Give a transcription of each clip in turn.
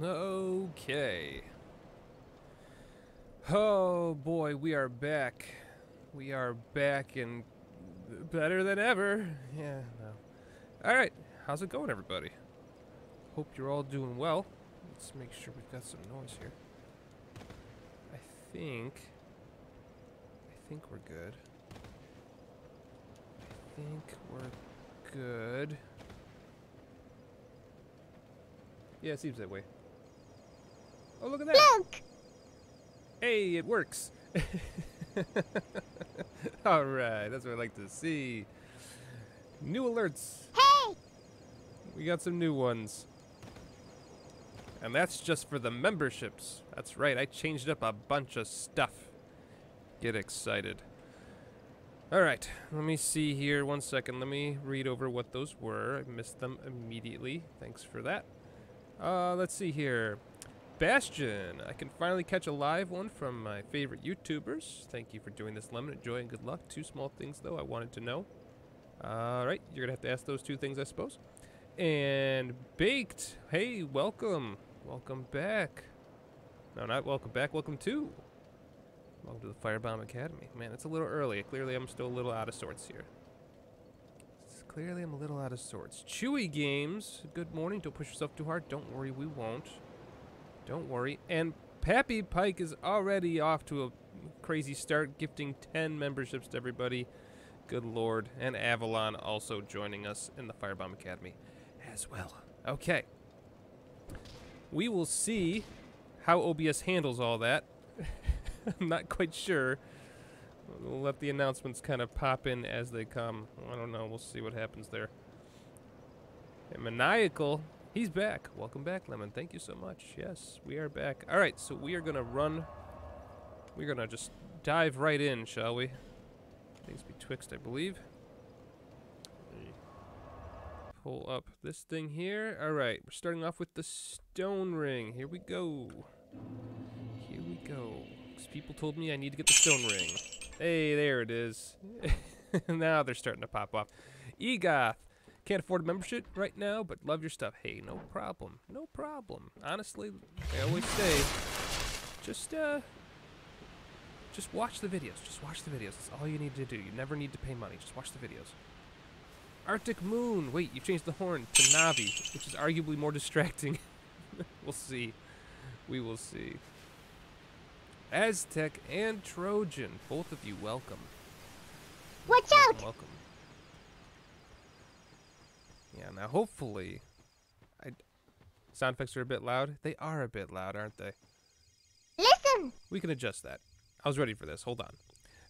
Okay. Oh boy, we are back. We are back and better than ever. Yeah, no. Alright, how's it going, everybody? Hope you're all doing well. Let's make sure we've got some noise here. I think. I think we're good. I think we're good. Yeah, it seems that way. Oh, look at that! Look! Hey, it works. All right, that's what I like to see. New alerts. Hey! We got some new ones. And that's just for the memberships. That's right, I changed up a bunch of stuff. Get excited. All right, let me see here. One second. Let me read over what those were. I missed them immediately. Thanks for that. Uh, let's see here. Bastion. I can finally catch a live one from my favorite YouTubers. Thank you for doing this, Lemon. Joy and good luck. Two small things, though, I wanted to know. All right, you're going to have to ask those two things, I suppose. And Baked. Hey, welcome. Welcome back. No, not welcome back. Welcome to. Welcome to the Firebomb Academy. Man, it's a little early. Clearly, I'm still a little out of sorts here. S- Clearly, I'm a little out of sorts. Chewy Games. Good morning. Don't push yourself too hard. Don't worry, we won't. Don't worry. And Pappy Pike is already off to a crazy start, gifting 10 memberships to everybody. Good lord. And Avalon also joining us in the Firebomb Academy as well. Okay. We will see how OBS handles all that. I'm not quite sure. We'll let the announcements kind of pop in as they come. I don't know. We'll see what happens there. And Maniacal, he's back. Welcome back, Lemon. Thank you so much. Yes, we are back. All right, so we are going to run. We're going to just dive right in, shall we? Things betwixt, I believe. Pull up this thing here. All right, we're starting off with the stone ring. Here we go. People told me I need to get the stone ring. Hey, there it is. now they're starting to pop off. Egoth. Can't afford a membership right now, but love your stuff. Hey, no problem. No problem. Honestly, I always say, just, uh, just watch the videos. Just watch the videos. That's all you need to do. You never need to pay money. Just watch the videos. Arctic Moon. Wait, you changed the horn to Navi, which is arguably more distracting. we'll see. We will see. Aztec and Trojan, both of you, welcome. Watch Welcome, out! welcome. Yeah, now hopefully, I sound effects are a bit loud. They are a bit loud, aren't they? Listen! We can adjust that. I was ready for this. Hold on.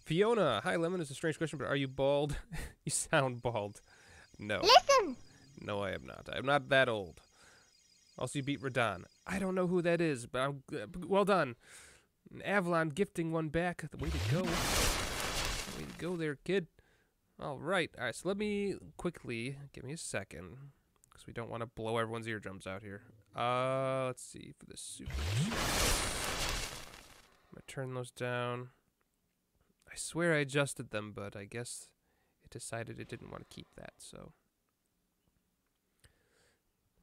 Fiona, hi Lemon. It's a strange question, but are you bald? you sound bald. No, Listen! no, I am not. I'm not that old. Also, you beat Radahn. I don't know who that is, but I'm uh, well done. And Avalon gifting one back. Way to go. Way to go there, kid. All right. All right. So let me quickly give me a second, because we don't want to blow everyone's eardrums out here. Uh, let's see for the super. I'm gonna turn those down. I swear I adjusted them, but I guess it decided it didn't want to keep that. So.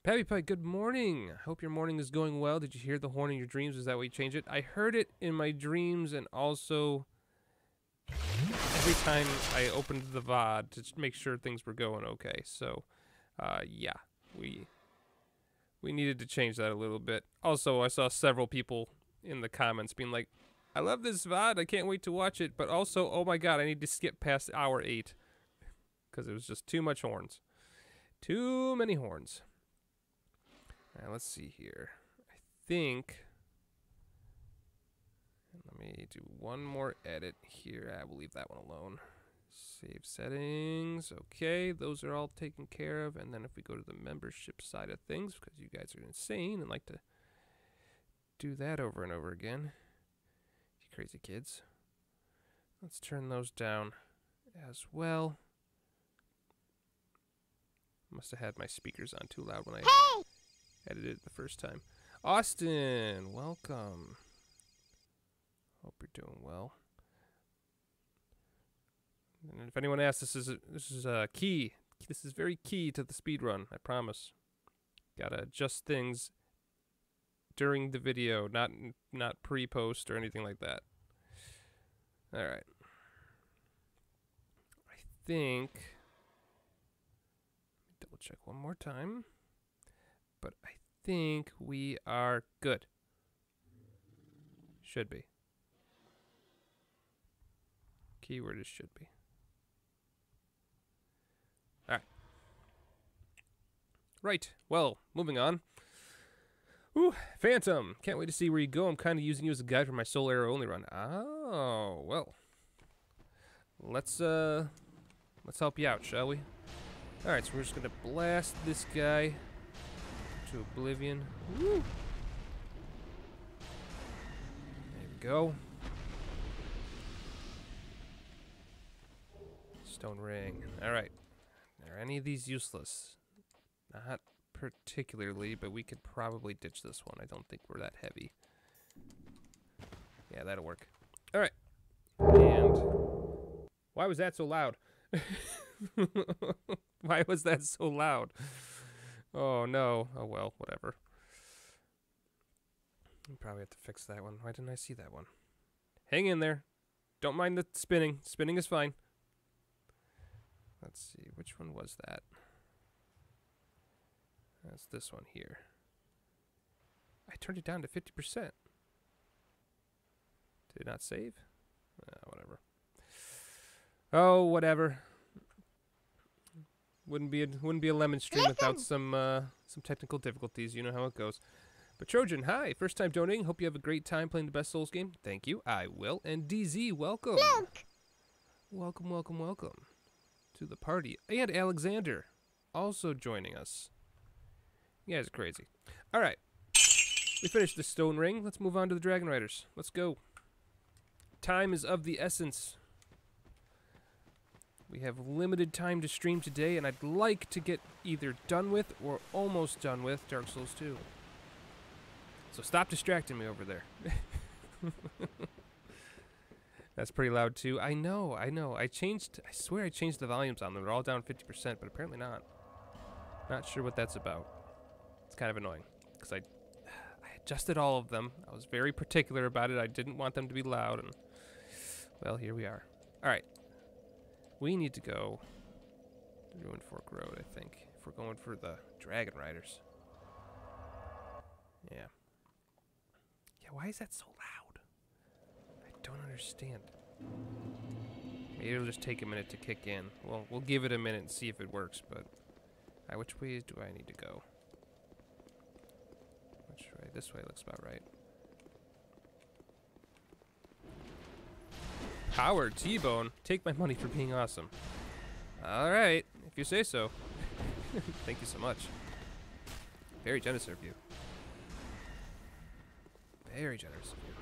Pappy Pike, good morning. Hope your morning is going well. Did you hear the horn in your dreams? Is that why you changed it? I heard it in my dreams and also every time I opened the VOD to make sure things were going okay. So, uh, yeah, we we needed to change that a little bit. Also, I saw several people in the comments being like, "I love this VOD. I can't wait to watch it." But also, oh my god, I need to skip past hour eight because it was just too much horns, too many horns. Now let's see here. I think. Let me do one more edit here. I will leave that one alone. Save settings. Okay, those are all taken care of. And then if we go to the membership side of things, because you guys are insane and like to do that over and over again, you crazy kids. Let's turn those down as well. Must have had my speakers on too loud when I Hey! Edited it the first time. Austin, welcome. Hope you're doing well. And if anyone asks, this is this is a key. This is very key to the speed run. I promise. Gotta adjust things during the video, not not pre-post or anything like that. All right. I think. Double check one more time. But I think we are good. Should be. Keyword is should be. Alright. Right. Well, moving on. Ooh, Phantom. Can't wait to see where you go. I'm kind of using you as a guide for my Soul Arrow only run. Oh, well. Let's, uh, let's help you out, shall we? Alright, so we're just gonna blast this guy to oblivion. Woo! There we go. Stone ring. Alright. Are any of these useless? Not particularly, but we could probably ditch this one. I don't think we're that heavy. Yeah, that'll work. Alright. And... Why was that so loud? Why was that so loud? Oh no. Oh well, whatever. I Probably have to fix that one. Why didn't I see that one? Hang in there. Don't mind the spinning. Spinning is fine. Let's see, which one was that? That's this one here. I turned it down to 50%. Did it not save? Uh, whatever. Oh, whatever. Wouldn't be a wouldn't be a lemon stream without some uh, some technical difficulties. You know how it goes. But Trojan, hi! First time donating. Hope you have a great time playing the best Souls game. Thank you. I will. And DZ, welcome. Look! Welcome, welcome, welcome to the party. And Alexander, also joining us. You guys are crazy. All right. We finished the stone ring. Let's move on to the Dragon Riders. Let's go. Time is of the essence. We have limited time to stream today, and I'd like to get either done with or almost done with Dark Souls 2. So stop distracting me over there. That's pretty loud too. I know, I know. I changed, I swear I changed the volumes on them. They're all down 50%, but apparently not. Not sure what that's about. It's kind of annoying because I, I adjusted all of them. I was very particular about it. I didn't want them to be loud, and well, here we are. All right, we need to go to Ruined Fork Road. I think if we're going for the Dragon Riders. Yeah. Yeah. Why is that so loud? I don't understand. Maybe it'll just take a minute to kick in. Well, we'll give it a minute and see if it works, but... Alright, which way do I need to go? Which way? This way looks about right. Howard T-Bone, take my money for being awesome. Alright, if you say so. Thank you so much. Very generous of you. Very generous of you.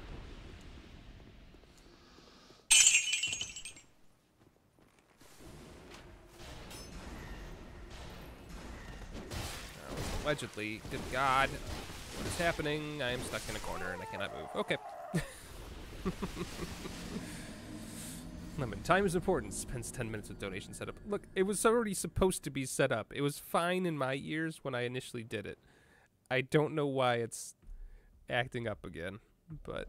Allegedly, good God, what is happening? I am stuck in a corner and I cannot move. Okay. Lemon, time is important. Spends 10 minutes with donation setup. Look, it was already supposed to be set up. It was fine in my ears when I initially did it. I don't know why it's acting up again, but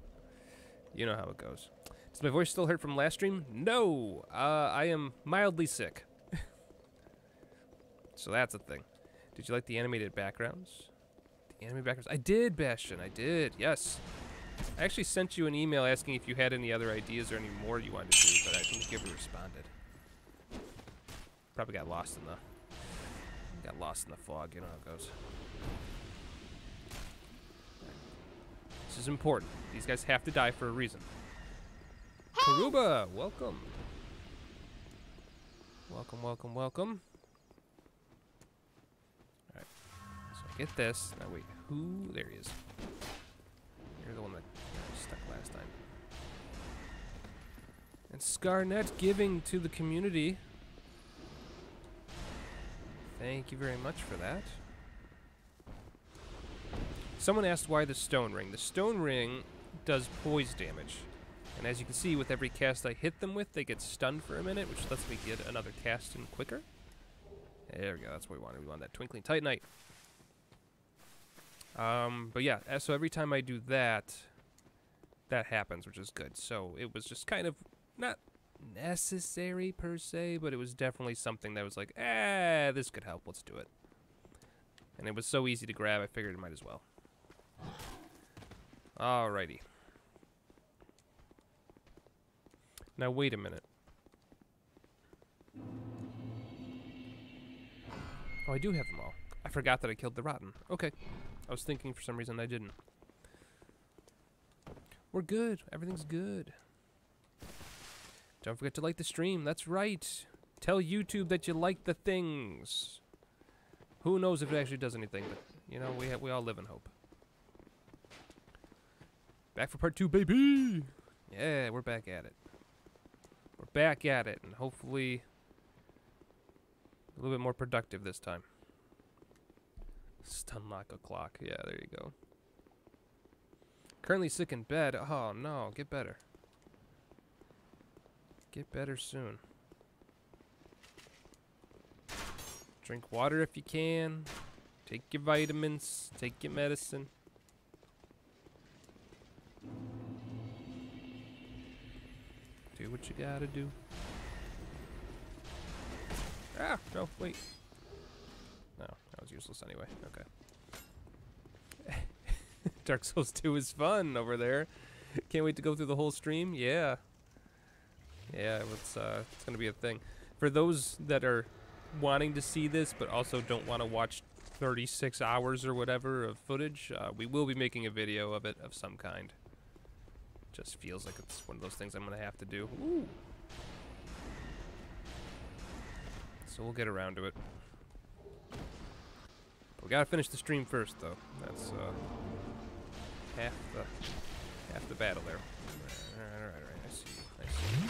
you know how it goes. Does my voice still hurt from last stream? No! Uh, I am mildly sick. so that's a thing. Did you like the animated backgrounds? The animated backgrounds? I did, Bastion. I did, yes. I actually sent you an email asking if you had any other ideas or any more you wanted to do, but I think you ever responded. Probably got lost in the got lost in the fog, you know how it goes. This is important. These guys have to die for a reason. Karuba, welcome. Welcome, welcome, welcome. Alright. So I get this. Now wait, who there he is. Stuck last time. And Scarnet giving to the community. Thank you very much for that. Someone asked why the stone ring. The stone ring does poise damage. And as you can see, with every cast I hit them with, they get stunned for a minute, which lets me get another cast in quicker. There we go. That's what we wanted. We want that Twinkling Titanite. Um, but yeah, so every time I do that, that happens, which is good. So it was just kind of not necessary per se, but it was definitely something that was like, eh, this could help. Let's do it. And it was so easy to grab, I figured it might as well. Alrighty. Now wait a minute. Oh, I do have them all. I forgot that I killed the rotten. Okay. I was thinking for some reason I didn't. We're good. Everything's good. Don't forget to like the stream. That's right. Tell YouTube that you like the things. Who knows if it actually does anything, but you know, we we all live in hope. Back for part two, baby. Yeah, we're back at it. We're back at it, and hopefully a little bit more productive this time. Stun lock o'clock. Yeah, there you go. Currently sick in bed. Oh no, get better. Get better soon. Drink water if you can. Take your vitamins. Take your medicine. Do what you gotta do. Ah, no, wait. No, that was useless anyway. Okay. Dark Souls 2 is fun over there. Can't wait to go through the whole stream. Yeah. Yeah, it's uh, it's gonna be a thing. For those that are wanting to see this, but also don't want to watch 36 hours or whatever of footage, uh, we will be making a video of it of some kind. Just feels like it's one of those things I'm gonna have to do. Ooh. So we'll get around to it. We gotta finish the stream first, though. That's uh, half the half the battle there. All right, all right, all right. I see. I see.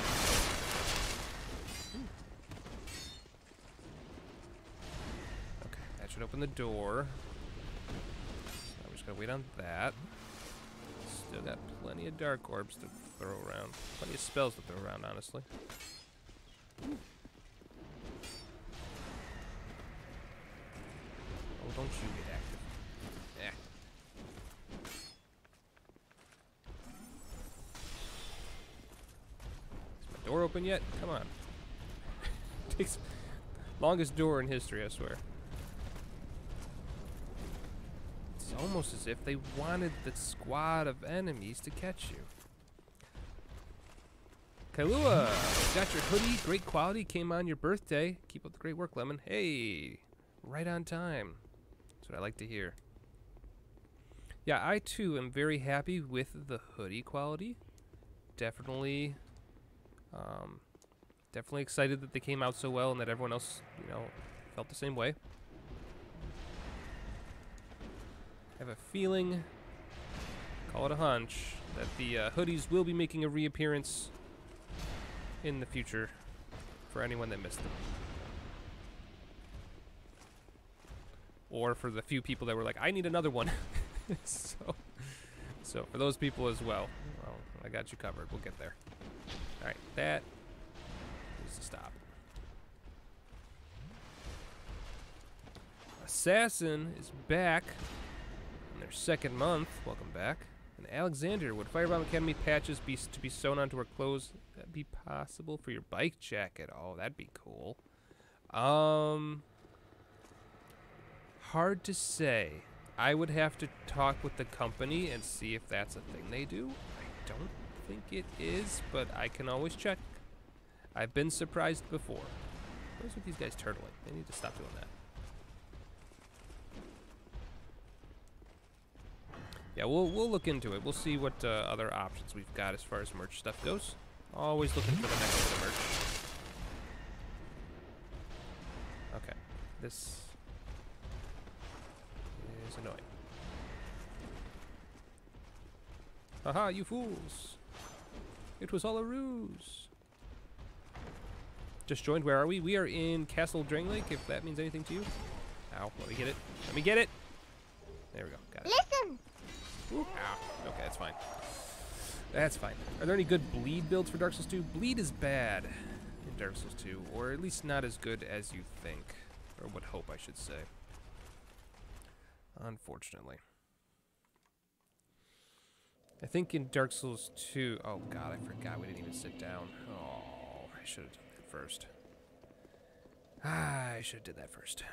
Okay, that should open the door. So we just gotta wait on that. Still got plenty of dark orbs to throw around. Plenty of spells to throw around, honestly. Oh, don't you get active. Yeah. Is my door yet? Come on. Takes longest door in history, I swear. It's almost as if they wanted the squad of enemies to catch you. Kailua, got your hoodie, great quality, came on your birthday. Keep up the great work, Lemon. Hey, right on time. That's what I like to hear. Yeah, I too am very happy with the hoodie quality. Definitely, um, definitely excited that they came out so well and that everyone else, you know, felt the same way. I have a feeling, call it a hunch, that the uh, hoodies will be making a reappearance in the future for anyone that missed them. Or for the few people that were like, I need another one. so, so for those people as well, well, I got you covered. We'll get there. All right, that needs stop. Assassin is back in their second month. Welcome back. And Alexander, would Firebomb Academy patches be to be sewn onto her clothes? That be possible for your bike jacket? Oh, that'd be cool. Um, hard to say. I would have to talk with the company and see if that's a thing they do. I don't think it is, but I can always check. I've been surprised before. What is with these guys turtling? They need to stop doing that. Yeah, we'll we'll look into it. We'll see what uh, other options we've got as far as merch stuff goes. Always looking for the next bit of merch. Okay, this is annoying. Haha, you fools! It was all a ruse. Just joined. Where are we? We are in Castle Drangleic. If that means anything to you. Ow! Let me get it. Let me get it. There we go. Got it. Listen. Ow. Okay, that's fine. That's fine. Are there any good bleed builds for Dark Souls 2? Bleed is bad in Dark Souls 2, or at least not as good as you think. Or would hope, I should say. Unfortunately. I think in Dark Souls 2... Oh god, I forgot we didn't even sit down. Oh, I should have done that first. Ah, I should have did that first.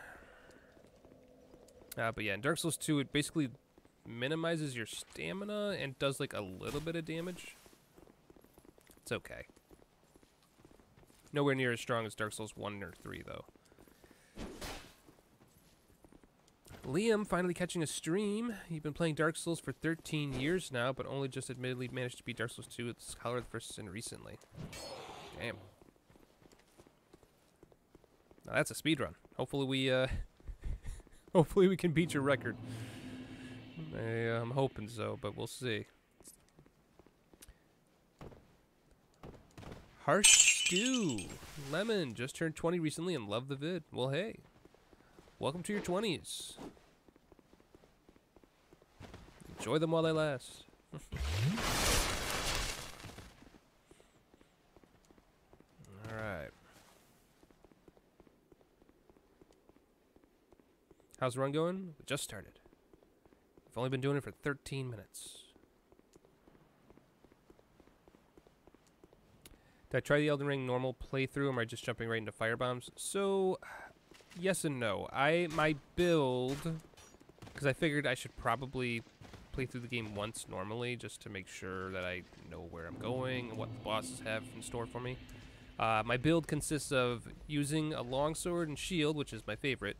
Uh, but yeah, in Dark Souls 2, it basically minimizes your stamina and does like a little bit of damage. It's okay. Nowhere near as strong as Dark Souls 1 or 3, though. Liam finally catching a stream. You've been playing Dark Souls for 13 years now, but only just admittedly managed to beat Dark Souls 2 with Scholar of the First Sin recently. Damn. Now that's a speed run. Hopefully we, uh, hopefully we can beat your record. I, am hoping so, but we'll see. Harsh Stew. Lemon just turned 20 recently and loved the vid. Well, hey. Welcome to your 20s. Enjoy them while they last. Alright. How's the run going? We just started. I've only been doing it for 13 minutes. Did I try the Elden Ring normal playthrough, or am I just jumping right into firebombs? So, yes and no. I my build, because I figured I should probably play through the game once normally, just to make sure that I know where I'm going and what the bosses have in store for me. Uh, my build consists of using a longsword and shield, which is my favorite.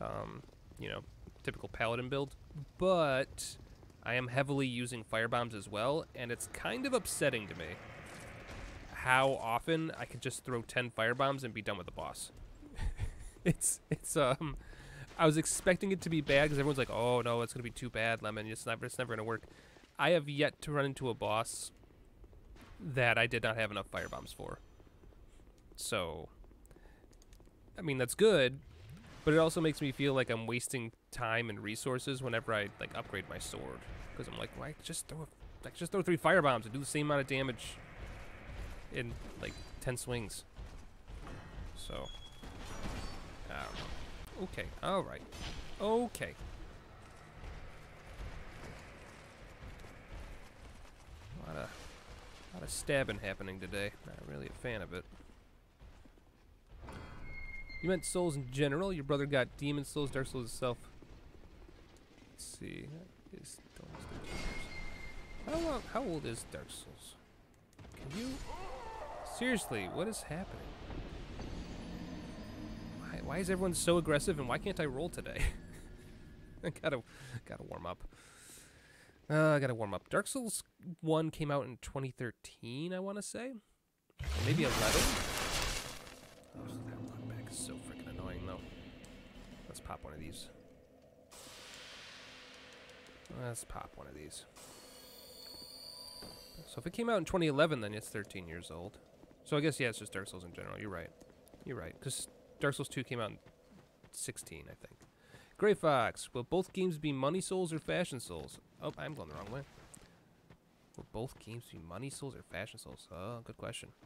Um, you know, typical paladin build, but I am heavily using firebombs as well, and it's kind of upsetting to me how often I could just throw 10 firebombs and be done with the boss. It's, it's, um, I was expecting it to be bad because everyone's like, oh no, it's to be too bad, Lemon. It's never, it's never to work. I have yet to run into a boss that I did not have enough firebombs for. So, I mean, that's good, but it also makes me feel like I'm wasting time and resources whenever I like upgrade my sword. Because I'm like, why just throw a, like just throw three fire bombs and do the same amount of damage in like ten swings. So, Okay, all right, okay. A lot of, a lot of stabbing happening today. Not really a fan of it. You meant Souls in general? Your brother got Demon Souls, Dark Souls itself. Let's see. How, long, how old is Dark Souls? Can you... Seriously, what is happening? Why, is everyone so aggressive and why can't I roll today? I gotta, gotta warm up. Uh, I gotta warm up. Dark Souls 1 came out in 2013, I want to say. Or maybe 11? Oh, that lockback is so freaking annoying, though. Let's pop one of these. Let's pop one of these. So if it came out in 2011, then it's 13 years old. So I guess, yeah, it's just Dark Souls in general. You're right. You're right. Because Dark Souls 2 came out in 16, I think. Gray Fox, will both games be Money Souls or Fashion Souls? Oh, I'm going the wrong way. Will both games be Money Souls or Fashion Souls? Oh, good question.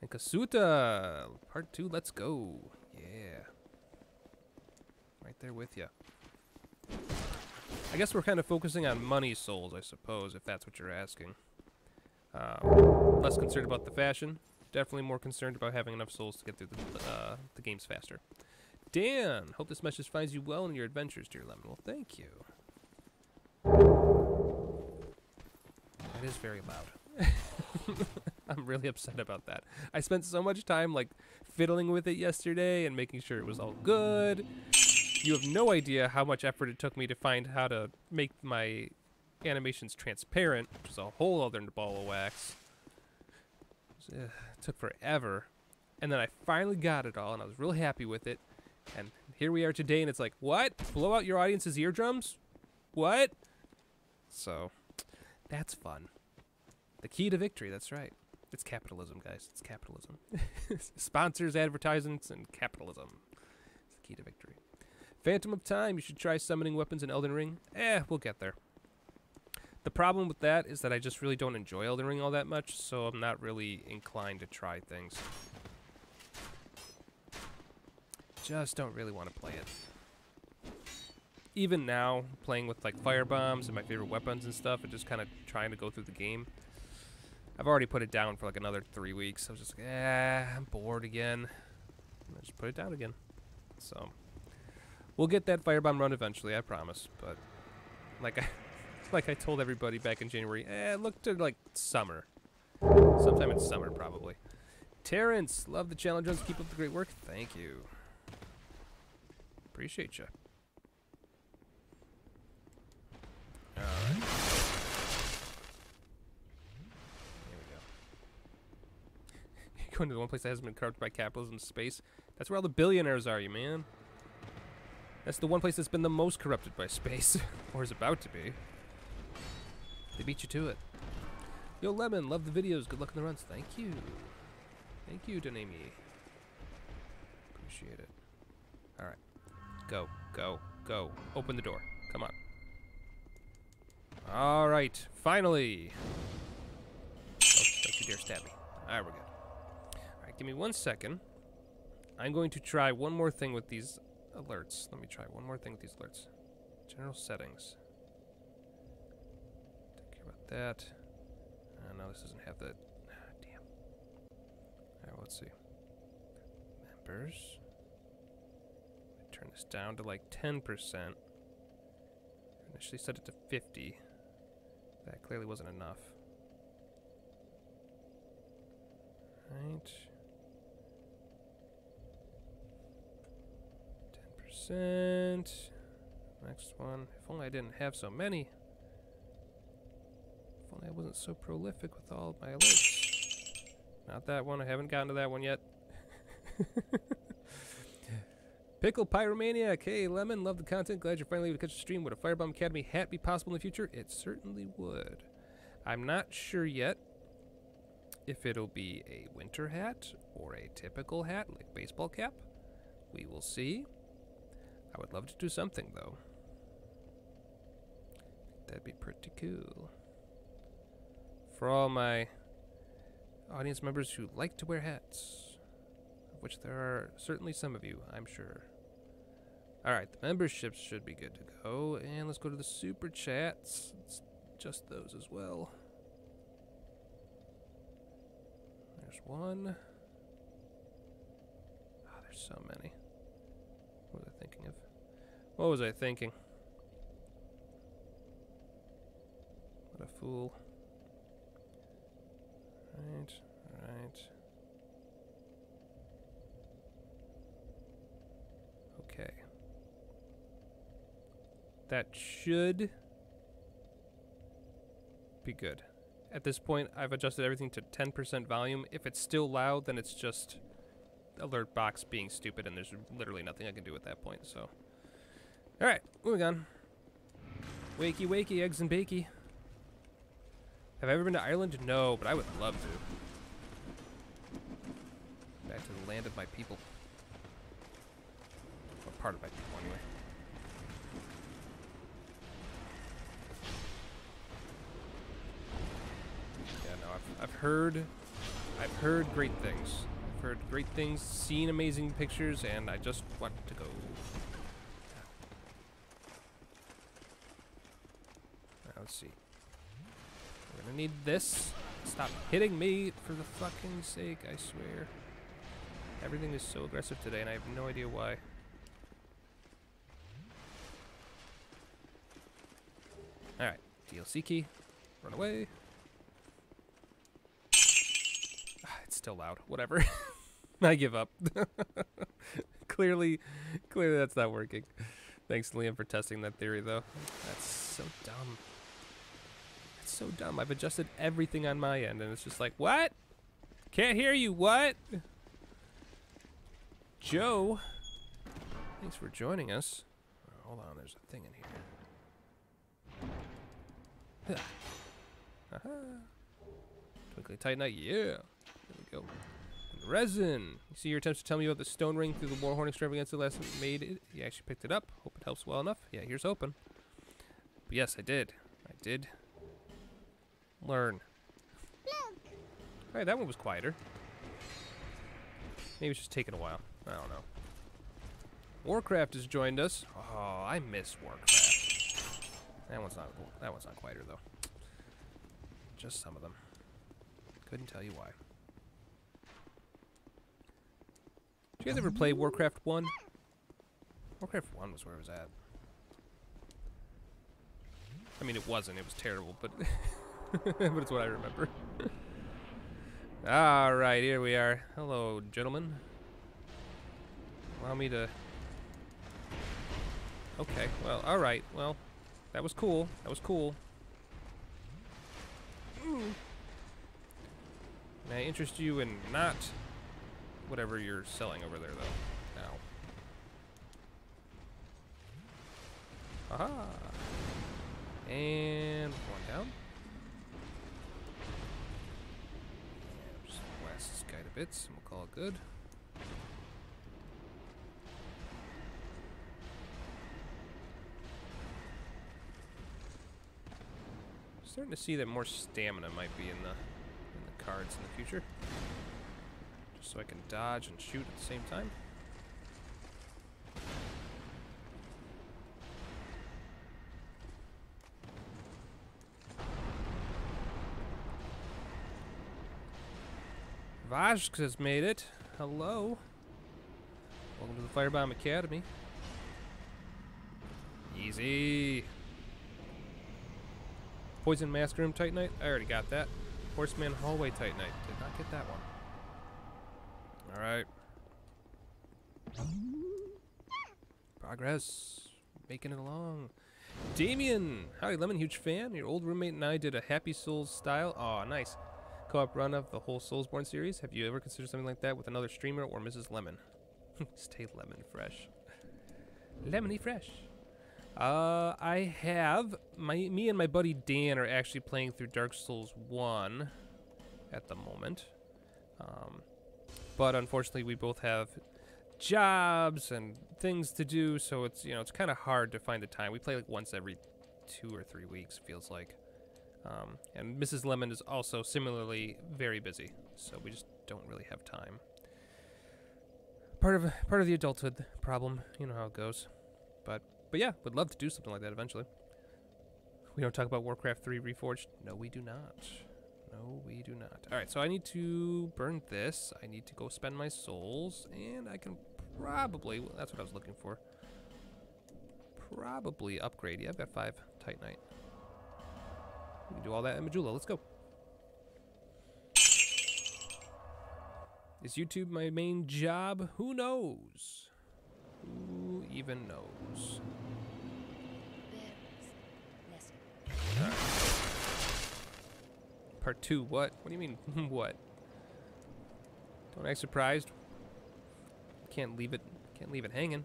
And Kasuta, part two, let's go. Yeah. Right there with you. I guess we're kind of focusing on money souls, I suppose, if that's what you're asking. Um, less concerned about the fashion. Definitely more concerned about having enough souls to get through the, uh, the games faster. Dan, hope this message finds you well in your adventures, dear Lemon. Well, thank you. That is very loud. I'm really upset about that. I spent so much time like fiddling with it yesterday and making sure it was all good. You have no idea how much effort it took me to find how to make my animations transparent, which is a whole other ball of wax. Uh, took forever. And then I finally got it all and I was real happy with it. And here we are today and it's like, what? Blow out your audience's eardrums? What? So, that's fun. The key to victory, that's right. It's capitalism, guys. It's capitalism. Sponsors, advertisements, and capitalism. It's the key to victory. Phantom of Time. You should try summoning weapons in Elden Ring. Eh, we'll get there. The problem with that is that I just really don't enjoy Elden Ring all that much, so I'm not really inclined to try things. Just don't really want to play it. Even now, playing with like fire bombs and my favorite weapons and stuff, and just kind of trying to go through the game. I've already put it down for like another three weeks. I was just like, eh, I'm bored again. I just put it down again. So, we'll get that firebomb run eventually, I promise. But, like I, like I told everybody back in January, eh, look to like summer. Sometime in summer, probably. Terrence, love the challenges. Keep up the great work. Thank you. Appreciate you. We go. Going to the one place that hasn't been corrupted by capitalism space. That's where all the billionaires are, you man. That's the one place that's been the most corrupted by space. or is about to be. They beat you to it. Yo, Lemon, love the videos. Good luck in the runs. Thank you. Thank you, Danemi. Appreciate it. Alright. Go, go, go. Open the door. Come on. Alright, finally. Oh, don't you dare stab me. Alright, we're good. Alright, give me one second. I'm going to try one more thing with these alerts. Let me try one more thing with these alerts. General settings. That. Uh, no, this doesn't have the... Ah, damn. Alright, let's see. Members. Turn this down to like 10%. Initially set it to 50. That clearly wasn't enough. Right. 10%. Next one. If only I didn't have so many. I wasn't so prolific with all of my alerts. Not that one. I haven't gotten to that one yet. Pickle Pyromaniac, hey Lemon, love the content. Glad you're finally able to catch a stream. Would a Firebomb Academy hat be possible in the future? It certainly would. I'm not sure yet if it'll be a winter hat or a typical hat, like baseball cap. We will see. I would love to do something though. That'd be pretty cool. For all my audience members who like to wear hats of which there are certainly some of you, I'm sure. Alright, the memberships should be good to go, and let's go to the super chats. It's just those as well. There's one. Ah, there's so many. What was I thinking of? What was I thinking? What a fool. Right, right. Okay. That should be good. At this point, I've adjusted everything to 10% volume. If it's still loud, then it's just alert box being stupid, and there's literally nothing I can do at that point, so. Alright, moving on. Wakey, wakey, eggs and bakey. Have I ever been to Ireland? No, but I would love to. Back to the land of my people. Or part of my people, anyway. Yeah, no, I've, I've heard, I've heard great things. I've heard great things, seen amazing pictures, and I just want to go. Let's see. Gonna need this. Stop hitting me, for the fucking sake, I swear. Everything is so aggressive today, and I have no idea why. Alright, DLC key. Run away. Ah, it's still loud. Whatever. I give up. clearly, clearly that's not working. Thanks, Liam, for testing that theory, though. That's so dumb. It's so dumb. I've adjusted everything on my end, and it's just like, what? Can't hear you. What? Joe, thanks for joining us. Oh, hold on, there's a thing in here. Aha. Uh-huh. Twinkly Titanite, yeah. There we go. And resin. You see your attempts to tell me about the stone ring through the Warhorn extravaganza last made it. You actually picked it up. Hope it helps well enough. Yeah, here's hoping. But yes, I did. I did Learn. Look. Alright, that one was quieter. Maybe it's just taking a while. I don't know. Warcraft has joined us. Oh, I miss Warcraft. That one's not that one's not quieter though. Just some of them. Couldn't tell you why. Did you guys ever play Warcraft 1? Warcraft 1 was where it was at. I mean, it wasn't. It was terrible, but but it's what I remember. All right, here we are. Hello, gentlemen. Allow me to. Okay. Well, all right. Well, that was cool. That was cool. May I interest you in not whatever you're selling over there, though? Now. Aha! And one down. Bits, and we'll call it good. Starting to see that more stamina might be in the in the cards in the future. Just so I can dodge and shoot at the same time. Vajk has made it. Hello. Welcome to the Firebomb Academy. Easy. Poison Mask Room Titanite. I already got that. Horseman Hallway Titanite. Did not get that one. Alright. Progress. Making it along. Damien! Howdy, Lemon. Huge fan. Your old roommate and I did a Happy Souls style. Aw, nice. Co-op run of the whole Soulsborne series. Have you ever considered something like that with another streamer or Mrs. Lemon? Stay lemon fresh. Lemony fresh. Uh, I have my me and my buddy Dan are actually playing through Dark Souls one at the moment, um, but unfortunately we both have jobs and things to do, so it's you know it's kind of hard to find the time. We play like once every two or three weeks, feels like. Um, and Mrs. Lemon is also similarly very busy, so we just don't really have time. Part of part of the adulthood problem, you know how it goes. But but yeah, would love to do something like that eventually. We don't talk about Warcraft 3 Reforged. No, we do not. No, we do not. All right, so I need to burn this. I need to go spend my souls, and I can probably. Well, that's what I was looking for. Probably upgrade. Yeah, I've got five Titanite. We can do all that in Majula. Let's go. Is YouTube my main job? Who knows? Who even knows? Part two, what? What do you mean, what? Don't act surprised. Can't leave it, can't leave it hanging.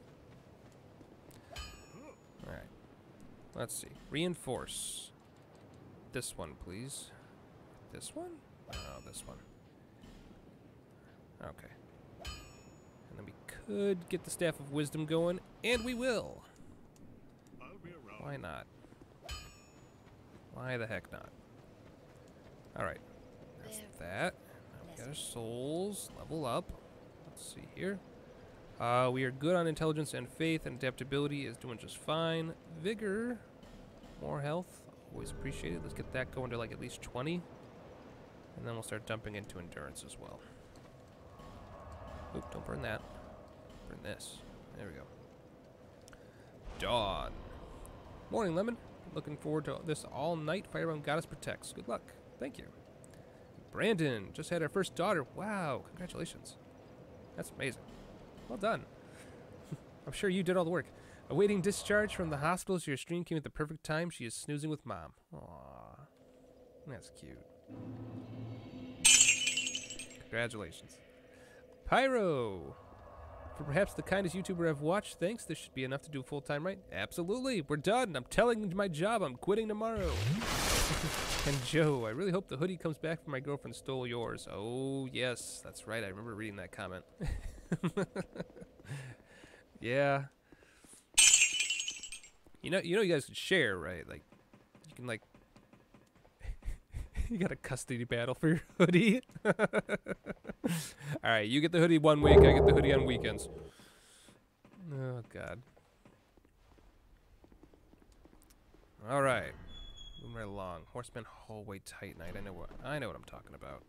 Alright. Let's see. Reinforce. This one, please. This one? Oh, this one. Okay. And then we could get the Staff of Wisdom going, and we will. Why not? Why the heck not? Alright. That's that. Now we got our souls. Level up. Let's see here. Uh, we are good on intelligence and faith, and adaptability is doing just fine. Vigor. More health. Always appreciate it. Let's get that going to like at least 20. And then we'll start dumping into endurance as well. Oop, don't burn that. Burn this. There we go. Dawn. Morning, Lemon. Looking forward to this all night. Firebomb Goddess protects. Good luck. Thank you. Brandon just had our first daughter. Wow, congratulations. That's amazing. Well done. I'm sure you did all the work. Awaiting discharge from the hospital, so your stream came at the perfect time. She is snoozing with mom. Aww. That's cute. Congratulations. Pyro! For perhaps the kindest YouTuber I've watched, thanks. This should be enough to do full time, right? Absolutely. We're done. I'm telling my job I'm quitting tomorrow. and Joe, I really hope the hoodie comes back for my girlfriend stole yours. Oh, yes. That's right. I remember reading that comment. yeah. You know, you know, you guys can share, right? Like, you can like, you got a custody battle for your hoodie. All right, you get the hoodie one week, I get the hoodie on weekends. Oh god. All right, moving right along. Horseman hallway tight night. I know what I know what I'm talking about.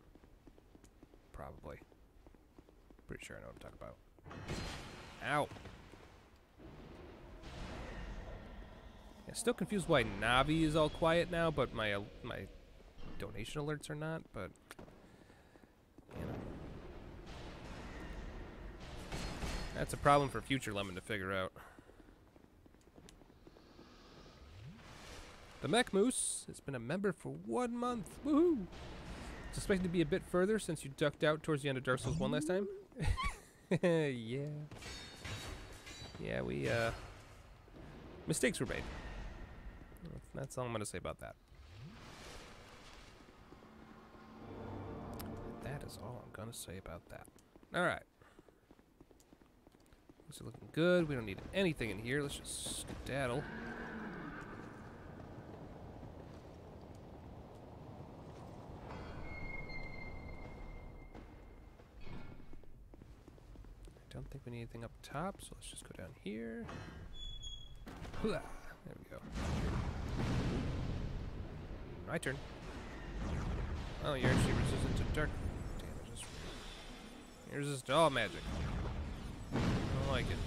Probably. Pretty sure I know what I'm talking about. Ow. Yeah, still confused why Navi is all quiet now, but my my donation alerts are not. But you know, that's a problem for future Lemon to figure out. The Mech Moose has been a member for one month. Woohoo! It's expected to be a bit further since you ducked out towards the end of Dark Souls 1 last time. yeah. Yeah, we, uh... Mistakes were made. That's all I'm going to say about that. That is all I'm going to say about that. Alright. Things are looking good. We don't need anything in here. Let's just skedaddle. I don't think we need anything up top, so let's just go down here. There we go. My turn. Oh, you're actually resistant to dark. You're resistant to all magic. I don't like it.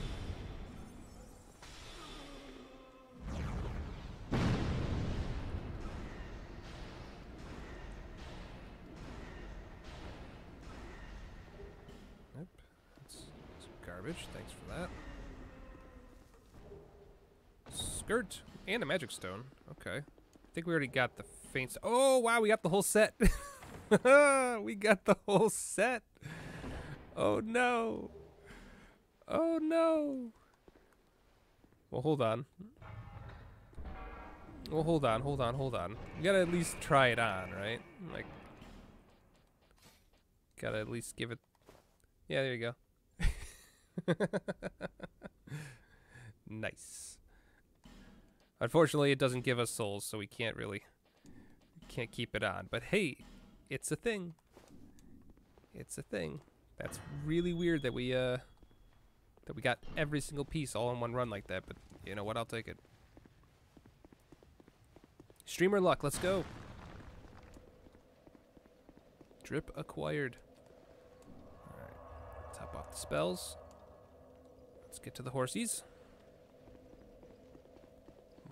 Nope. That's, that's garbage. Thanks for that. Skirt and a magic stone. Okay. I think we already got the faint. Oh wow, we got the whole set. we got the whole set. Oh no. Oh no. Well, hold on. Well, hold on, hold on, hold on. You gotta at least try it on, right? Like, gotta at least give it. Yeah, there you go. nice. Unfortunately, it doesn't give us souls, so we can't really can't keep it on. But hey, it's a thing. It's a thing. That's really weird that we uh that we got every single piece all in one run like that, but you know what? I'll take it. Streamer luck, let's go. Drip acquired. Alright. Top off the spells. Let's get to the horsies.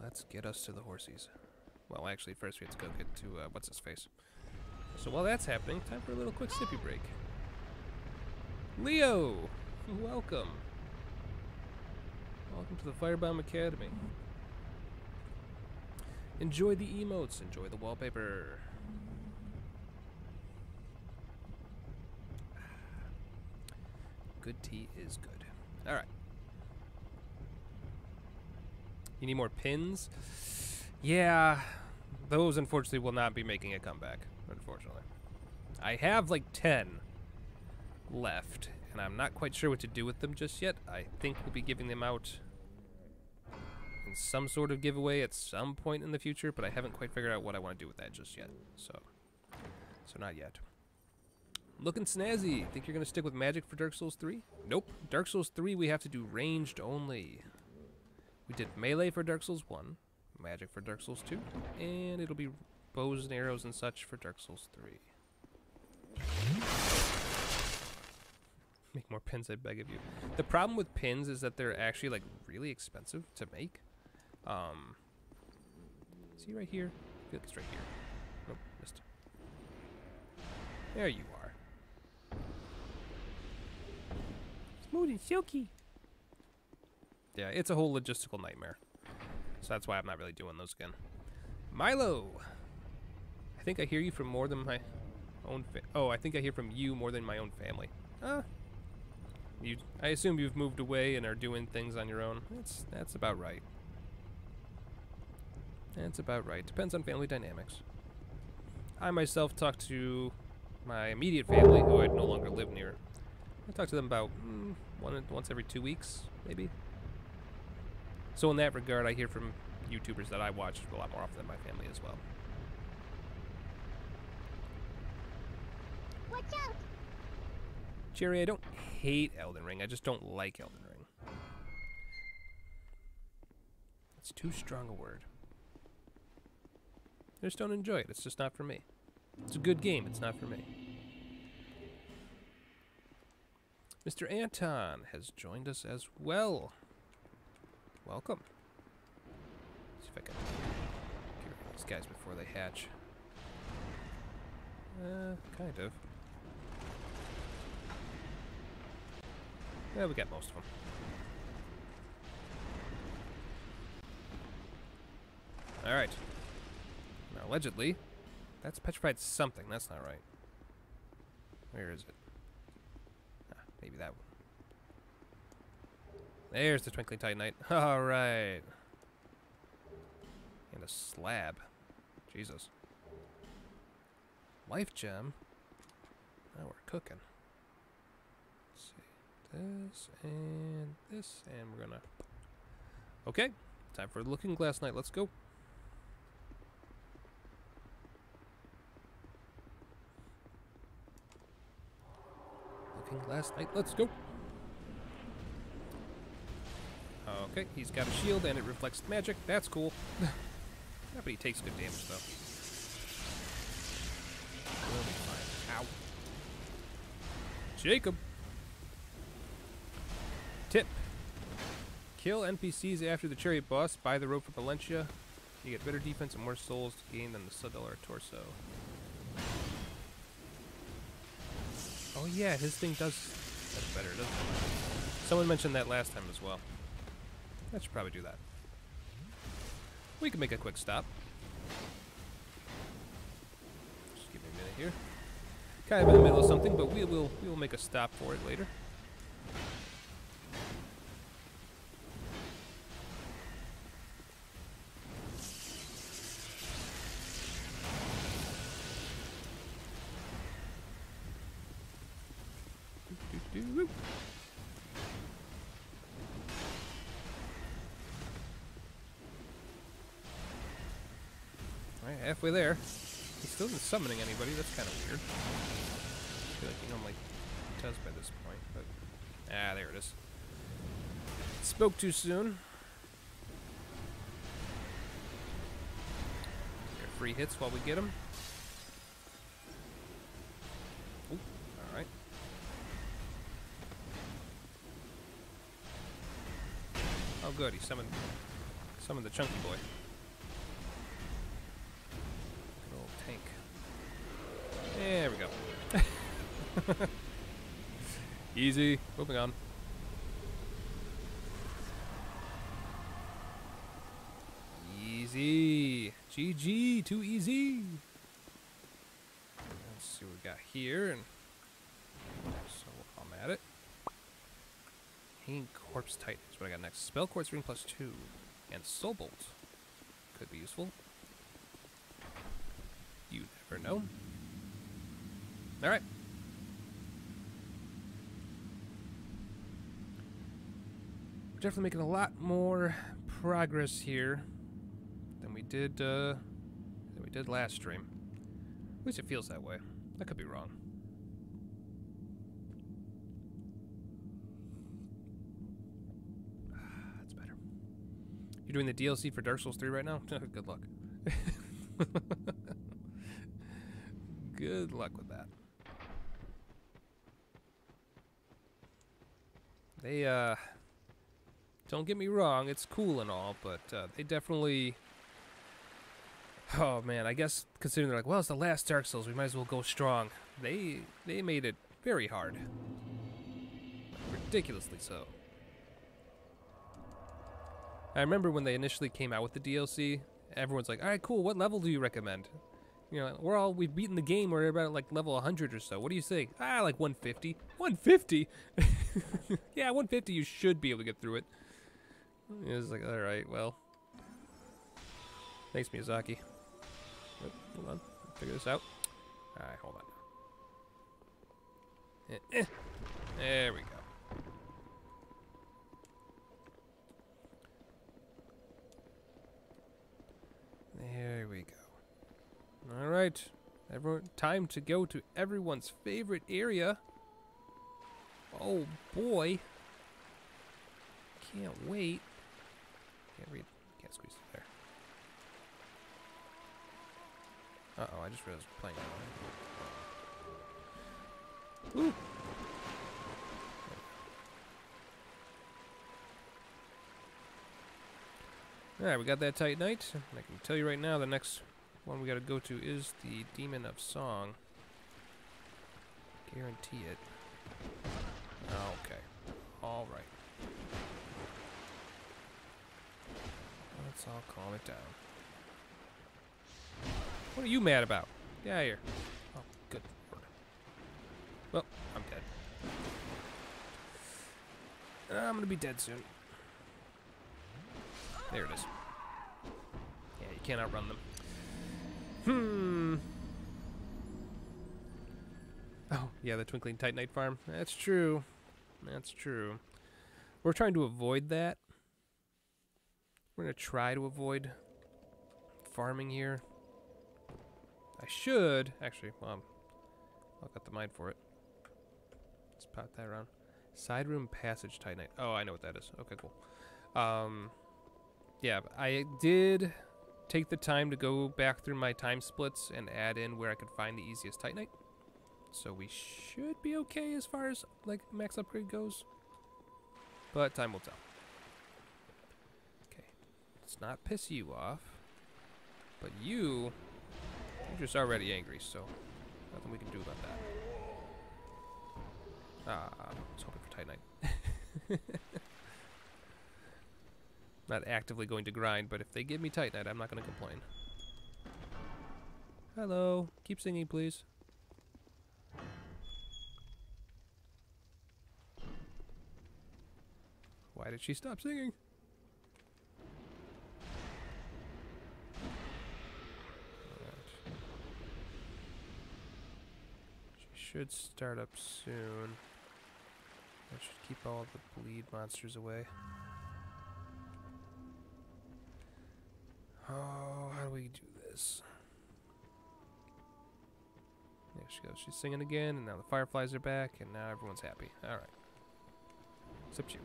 Let's get us to the horsies. Well, actually, first we have to go get to, uh, what's his face. So while that's happening, time for a little quick sippy break. Leo! Welcome. Welcome to the Firebomb Academy. Enjoy the emotes, enjoy the wallpaper. Good tea is good. Alright. You need more pins? Yeah, those unfortunately will not be making a comeback, unfortunately. I have like 10 left, and I'm not quite sure what to do with them just yet. I think we'll be giving them out in some sort of giveaway at some point in the future, but I haven't quite figured out what I want to do with that just yet. So, so not yet. Looking snazzy. Think you're going to stick with magic for Dark Souls 3? Nope. Dark Souls 3 we have to do ranged only. We did melee for Dark Souls 1, magic for Dark Souls 2, and it'll be bows and arrows and such for Dark Souls 3. Make more pins, I beg of you. The problem with pins is that they're actually like really expensive to make. Um, see right here? I feel like it's right here. Nope, missed. There you are. Smooth and silky. Yeah, it's a whole logistical nightmare. So that's why I'm not really doing those again. Milo! I think I hear you from more than my own Oh, I think I hear from you more than my own family. Uh, you, I assume you've moved away and are doing things on your own. That's, that's about right. That's about right. Depends on family dynamics. I myself talk to my immediate family, who I no longer live near. I talk to them about mm, one once every two weeks, maybe. So in that regard, I hear from YouTubers that I watch a lot more often than my family as well. Watch out! Jerry, I don't hate Elden Ring. I just don't like Elden Ring. It's too strong a word. I just don't enjoy it. It's just not for me. It's a good game. It's not for me. Mr. Anton has joined us as well. Welcome. see if I can get these guys before they hatch. Uh, kind of. Yeah, we got most of them. Alright. Now, allegedly, that's petrified something. That's not right. Where is it? Ah, maybe that one. There's the Twinkling Titanite. Alright. And a slab. Jesus. Life gem. Now we're cooking. Let's see. This and this, and we're gonna. Okay, time for the Looking Glass Knight. Let's go. Looking Glass Knight. Let's go. Okay, he's got a shield and it reflects magic. That's cool. yeah, but he takes good damage though. We'll be fine. Ow. Jacob. Tip. Kill NPCs after the chariot boss. Buy the rope for Valencia. You get better defense and more souls to gain than the Sudelar torso. Oh yeah, his thing does better, doesn't it? Someone mentioned that last time as well. I should probably do that. We can make a quick stop. Just give me a minute here. Kind of in the middle of something, but we will we will make a stop for it later. Doo-doo-doo. Alright, halfway there. He still isn't summoning anybody, that's kind of weird. I feel like he normally does by this point, but... Ah, there it is. Spoke too soon. Get free hits while we get him. Alright. Oh good, he summoned summoned the chunky boy. Good old tank. There we go. Easy. Moving on. Easy. GG. Too easy. Let's see what we got here. And so I'm at it. Hanging Corpse Titan is what I got next. Spell Quartz Ring plus two. And Soul Bolt. Could be useful. You never know. Alright. We're definitely making a lot more progress here than we did uh, than we did last stream. At least it feels that way. I could be wrong. That's better. You're doing the DLC for Dark Souls 3 right now? Good luck. Good luck with that. They, uh, don't get me wrong, it's cool and all, but uh, they definitely. Oh man, I guess considering they're like, well, it's the last Dark Souls, we might as well go strong. They they made it very hard, ridiculously so. I remember when they initially came out with the DLC, everyone's like, all right, cool, what level do you recommend? You know, we're all, we've beaten the game, we're about like level 100 or so. What do you say? Ah, like 150. 150? yeah, 150, you should be able to get through it. It was like, all right, well. Thanks, Miyazaki. Oh, hold on, figure this out. All right, hold on. Eh, eh. There we go. There we go. All right, Everyone, time to go to everyone's favorite area. Oh boy. Can't wait. Can't read. Can't squeeze it there. Uh oh, I just realized playing. Ooh. Alright, we got that Titanite. And I can tell you right now, the next one we gotta go to is the Demon of Song. Guarantee it. Okay. Alright. Let's all calm it down. What are you mad about? Get out of here. Oh, good. Well, I'm dead. I'm gonna be dead soon. There it is. Yeah, you can't outrun them. Hmm. Oh, yeah, the Twinkling Titanite farm. That's true. That's true. We're trying to avoid that. We're going to try to avoid farming here. I should, actually, well, I'll got the mine for it. Let's pop that around. Side room passage Titanite. Oh, I know what that is. Okay, cool. Um, yeah, I did take the time to go back through my time splits and add in where I could find the easiest Titanite. So we should be okay as far as like max upgrade goes. But time will tell. Okay. Let's not piss you off. But you you're just already angry, so nothing we can do about that. Ah, I was hoping for Titanite. Not actively going to grind, but if they give me Titanite, I'm not going to complain. Hello. Keep singing, please. Why did she stop singing? She should start up soon. That should keep all the bleed monsters away. Oh, how do we do this? There she goes. She's singing again, and now the fireflies are back, and now everyone's happy. Alright. Except you.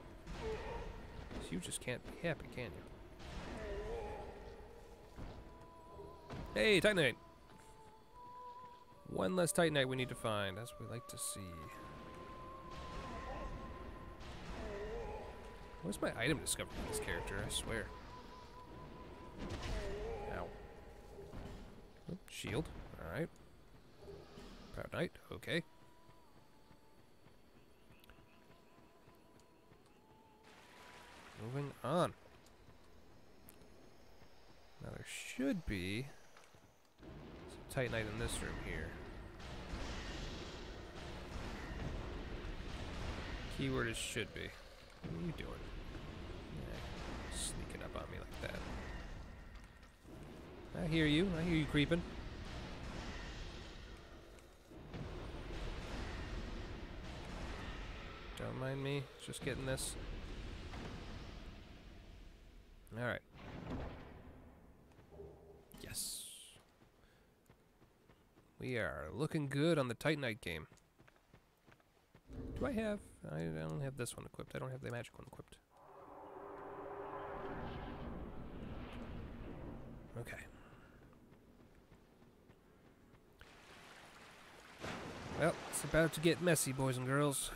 You just can't be happy, can you? Hey, Titanite! One less Titanite we need to find. What we like to see. Where's my item discovery for this character? I swear. Ow. Oh, shield. Alright. Proud Knight. Okay. Moving on. Now there should be some Titanite in this room here. Keyword is should be. What are you doing? Yeah, sneaking up on me like that. I hear you. I hear you creeping. Don't mind me. Just getting this. Alright. Yes. We are looking good on the Titanite game. Do I have... I don't have this one equipped. I don't have the magic one equipped. Okay. Well, it's about to get messy, boys and girls.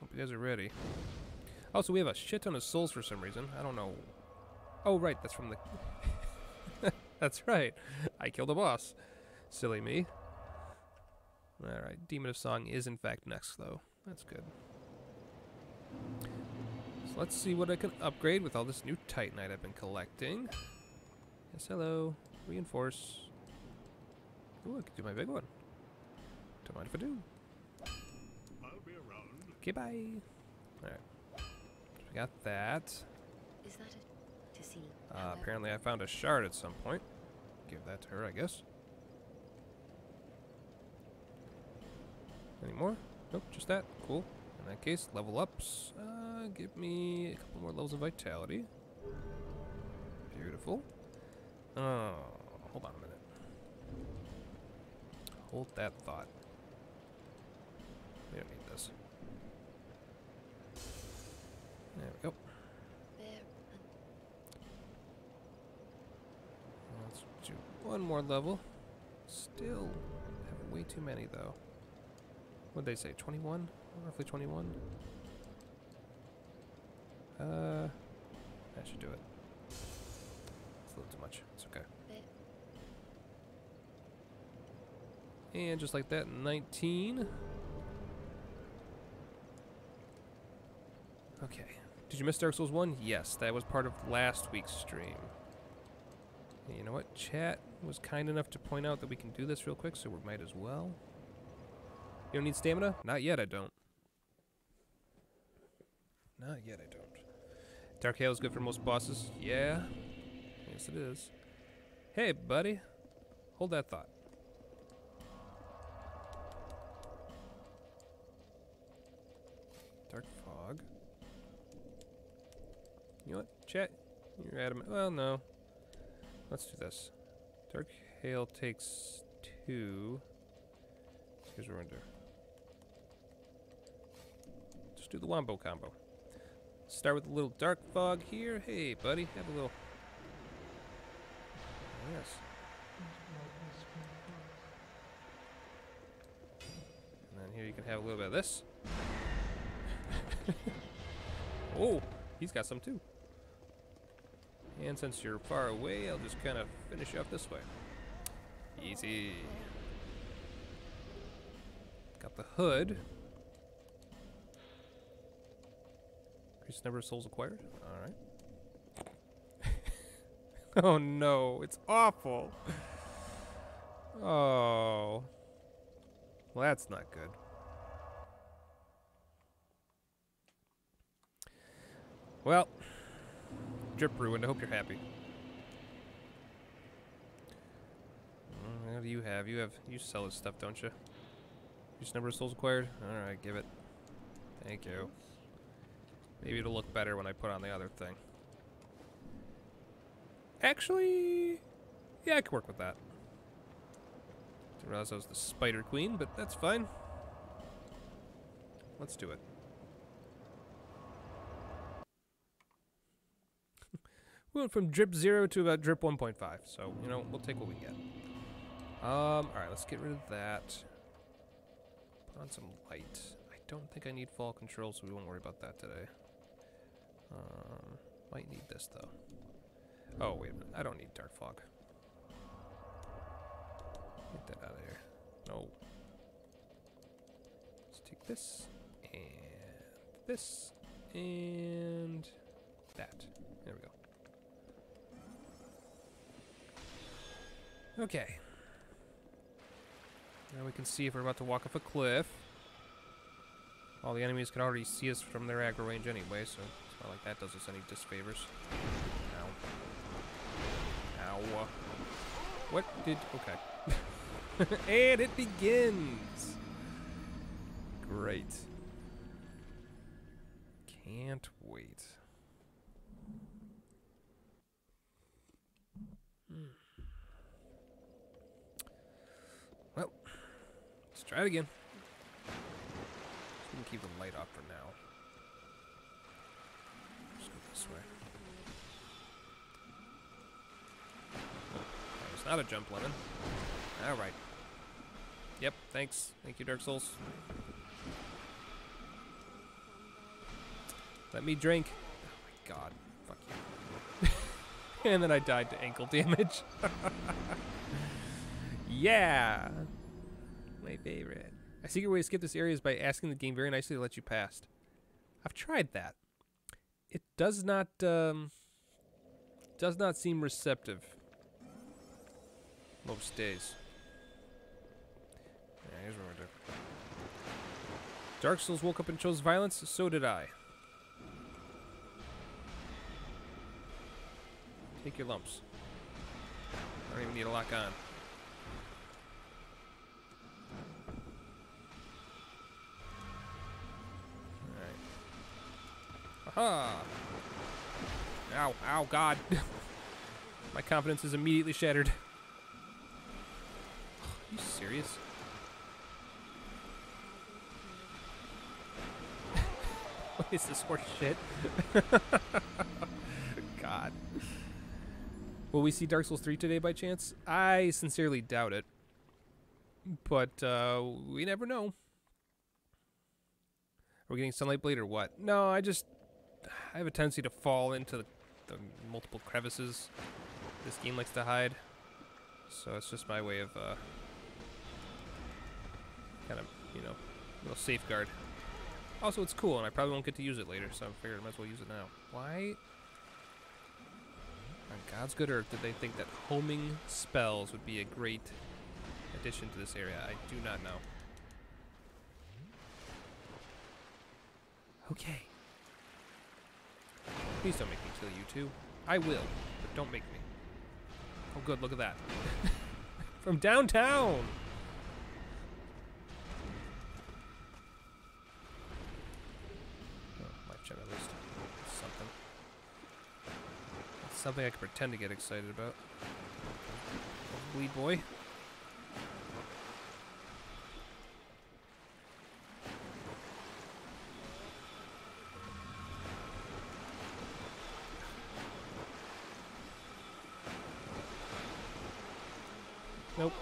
Hope you guys are ready. Also, we have a shit ton of souls for some reason. I don't know. Oh, right, that's from the... that's right. I killed a boss. Silly me. Alright, Demon of Song is in fact next, though. That's good. So let's see what I can upgrade with all this new Titanite I've been collecting. Yes, hello. Reinforce. Ooh, I can do my big one. Don't mind if I do. I'll be around. Okay, bye. Alright. We got that. Is that it? See. Uh, apparently I found a shard at some point. Give that to her, I guess. Any more? Nope, just that. Cool. In that case, level ups. Uh, give me a couple more levels of vitality. Beautiful. Oh, hold on a minute. Hold that thought. We don't need this. There we go. There and Let's do one more level. Still have way too many though. What'd they say? 21? Roughly 21? Uh, that should do it. It's a little too much. It's okay. And just like that, 19. Okay. Did you miss Dark Souls 1? Yes, that was part of last week's stream. And you know what? Chat was kind enough to point out that we can do this real quick, so we might as well. You don't need stamina? Not yet, I don't. Not yet, I don't. Dark Hail is good for most bosses? Yeah. Yes, it is. Hey, buddy. Hold that thought. Dark fog. You know what? Chat. You're adamant. Well, no. Let's do this. Dark hail takes two. Here's what we're gonna do. Just do the wombo combo. Start with a little dark fog here. Hey, buddy, have a little. Oh, yes. And then here you can have a little bit of this. oh, he's got some too. And since you're far away, I'll just kind of finish off this way. Easy. Got the hood. Increase number of souls acquired. Alright. oh no, it's awful. Oh. Well, that's not good. Well, drip ruined. I hope you're happy. What do you have? You have you sell this stuff, don't you? Increase number of souls acquired. All right, give it. Thank you. Maybe it'll look better when I put on the other thing. Actually, yeah, I can work with that. Didn't realize I was the Spider Queen, but that's fine. Let's do it. We went from drip 0 to about drip 1.5, so, you know, we'll take what we get. Um, alright, let's get rid of that. Put on some light. I don't think I need fall control, so we won't worry about that today. Um, might need this, though. Oh, wait. I don't need dark fog. Get that out of here. No. Let's take this, and this, and that. There we go. Okay. Now we can see if we're about to walk off a cliff. All the enemies can already see us from their aggro range anyway, so it's not like that does us any disfavors. Ow. Ow. What did... Okay. and it begins! Great. Can't wait. Hmm. Well, let's try it again. Just gonna keep the light off for now. Just go this way. That was not a jump lemon. Alright. Yep, thanks. Thank you, Dark Souls. Let me drink. Oh my god. Fuck you. and then I died to ankle damage. yeah. My favorite. A secret way to skip this area is by asking the game very nicely to let you past. I've tried that. It does not um does not seem receptive most days. Yeah, here's what we're doing. Dark Souls woke up and chose violence, so did I. Take your lumps. I don't even need to lock on. Huh. Ow, ow, God. My confidence is immediately shattered. Are you serious? what is this horse shit? God. Will we see Dark Souls 3 today by chance? I sincerely doubt it. But uh, we never know. Are we getting Sunlight Blade or what? No, I just I have a tendency to fall into the, the multiple crevices this game likes to hide. So it's just my way of uh, kind of, you know, a little safeguard. Also, it's cool, and I probably won't get to use it later, so I figured I might as well use it now. Why on God's good earth did they think that homing spells would be a great addition to this area? I do not know. Okay. Please don't make me kill you two. I will, but don't make me. Oh good, look at that. From downtown! Oh, life gem at least. Something. Something I can pretend to get excited about. Bleed boy. Nope.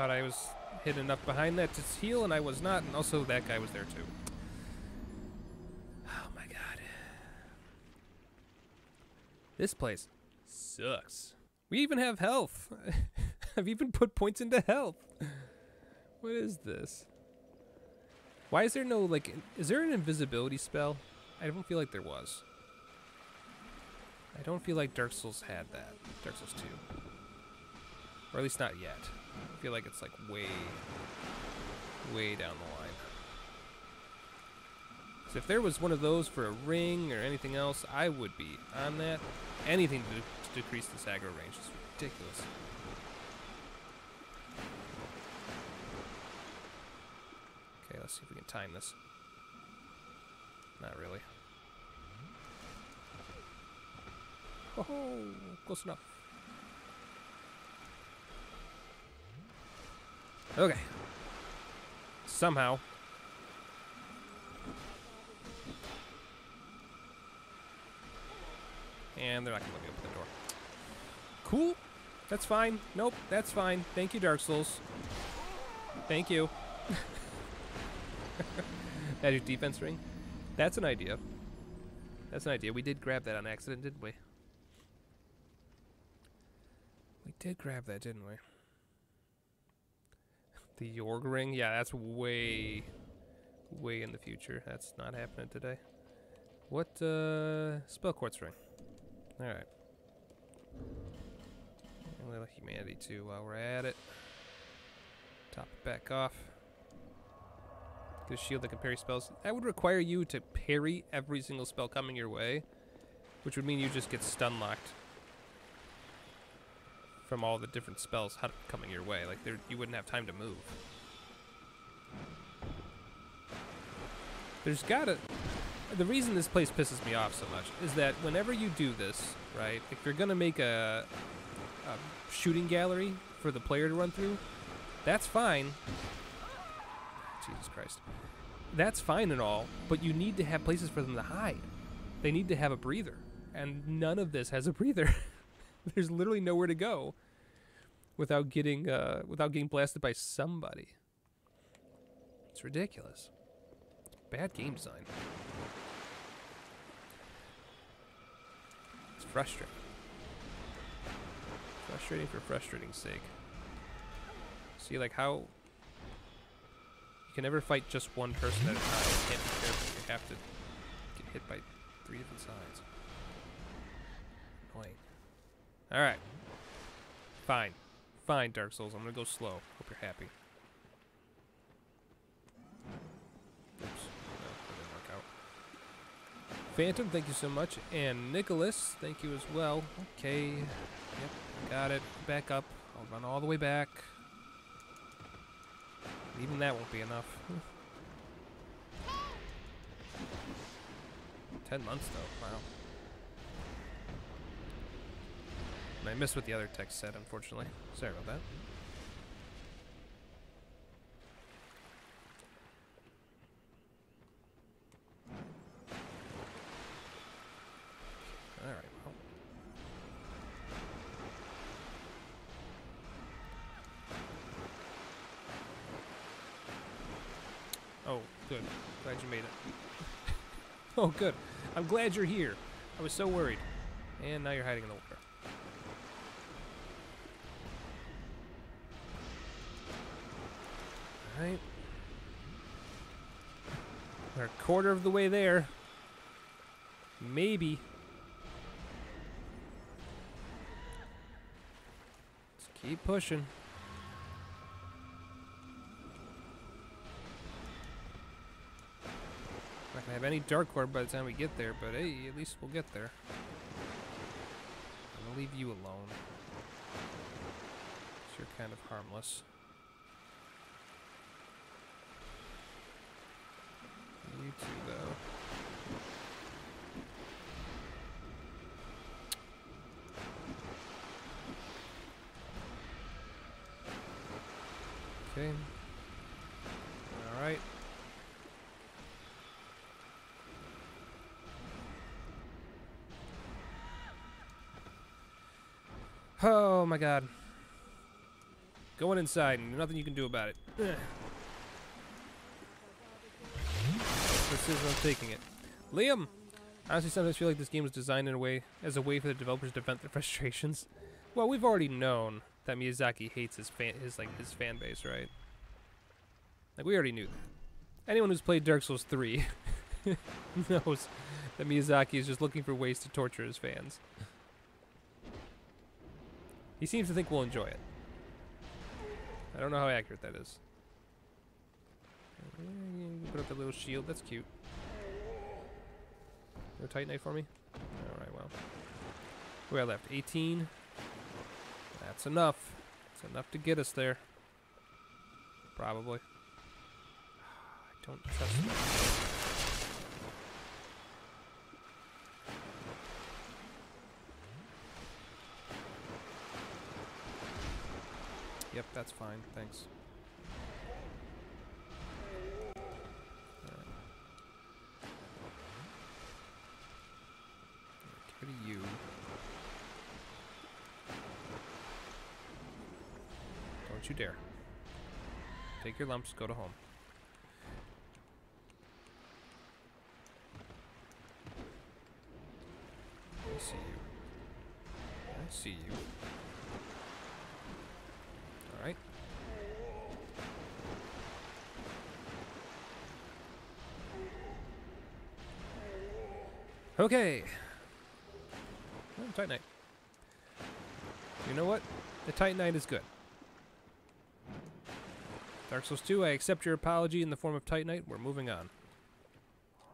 Thought I was hidden enough behind that to heal, and I was not, and also that guy was there too. Oh my god. This place sucks. We even have health. I've even put points into health. What is this? Why is there no, like, is there an invisibility spell? I don't feel like there was. I don't feel like Dark Souls had that. Dark Souls 2. Or at least not yet. I feel like it's like way, way down the line. So if there was one of those for a ring or anything else, I would be on that. Anything to, to decrease this aggro range is ridiculous. Okay, let's see if we can time this. Not really. Oh, close enough. Okay. Somehow. And they're not going to let me open the door. Cool. That's fine. Nope, that's fine. Thank you, Dark Souls. Thank you. Magic defense ring. That's an idea. That's an idea. We did grab that on accident, didn't we? We did grab that, didn't we? The Yorgh ring? Yeah, that's way, way in the future. That's not happening today. What, uh, spell quartz ring? Alright. A little humanity too while we're at it. Top it back off. Get shield that can parry spells. That would require you to parry every single spell coming your way, which would mean you just get stun locked from all the different spells coming your way. Like there, you wouldn't have time to move. There's gotta. The reason this place pisses me off so much is that whenever you do this, right? If you're gonna make a, a shooting gallery for the player to run through, that's fine. Jesus Christ. That's fine and all, but you need to have places for them to hide. They need to have a breather. And none of this has a breather. There's literally nowhere to go without getting uh, without getting blasted by somebody. It's ridiculous. Bad game design. It's frustrating. Frustrating for frustrating's sake. See, like how you can never fight just one person at a time. You can't be careful. You have to get hit by three different sides. Annoying. Alright. Fine. Fine, Dark Souls. I'm gonna go slow. Hope you're happy. Oops. No. Phantom, thank you so much. And Nicholas, thank you as well. Okay. Yep, got it. Back up. I'll run all the way back. Even that won't be enough. Ten months though, wow. And I missed what the other text said, unfortunately. Sorry about that. Alright. Oh, good. Glad you made it. oh, good. I'm glad you're here. I was so worried. And now you're hiding in the water. Alright. We're a quarter of the way there. Maybe. Let's keep pushing. Not gonna have any dark core by the time we get there, but hey, at least we'll get there. I'm gonna leave you alone. you're kind of harmless. You too, though. Okay. All right. Oh my god. Going inside, and nothing you can do about it. This is I'm taking it. Liam! I honestly sometimes feel like this game was designed in a way as a way for the developers to vent their frustrations. Well, we've already known that Miyazaki hates his fan his like his fan base, right? Like we already knew. Anyone who's played Dark Souls 3 knows that Miyazaki is just looking for ways to torture his fans. He seems to think we'll enjoy it. I don't know how accurate that is. Put up the little shield. That's cute. No tight titanite for me? Alright, well. Where I left? 18. That's enough. It's enough to get us there. Probably. I don't trust that. Yep, that's fine. Thanks. Alright. Get rid of you. Don't you dare. Take your lumps, go to home. I see you. I see you. Alright. Okay. Oh, Titanite. You know what? The Titanite is good. Dark Souls 2, I accept your apology in the form of Titanite. We're moving on.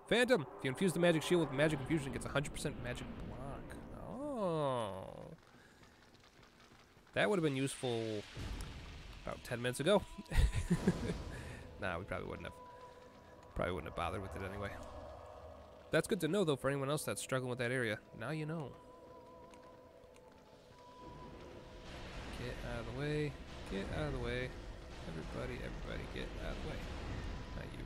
Phantom! If you infuse the magic shield with magic infusion, it gets 100% magic block. Oh. That would have been useful about 10 minutes ago. nah, we probably wouldn't have. Probably wouldn't have bothered with it anyway. That's good to know, though, for anyone else that's struggling with that area. Now you know. Get out of the way. Get out of the way. Everybody, everybody, get out of the way. Not you.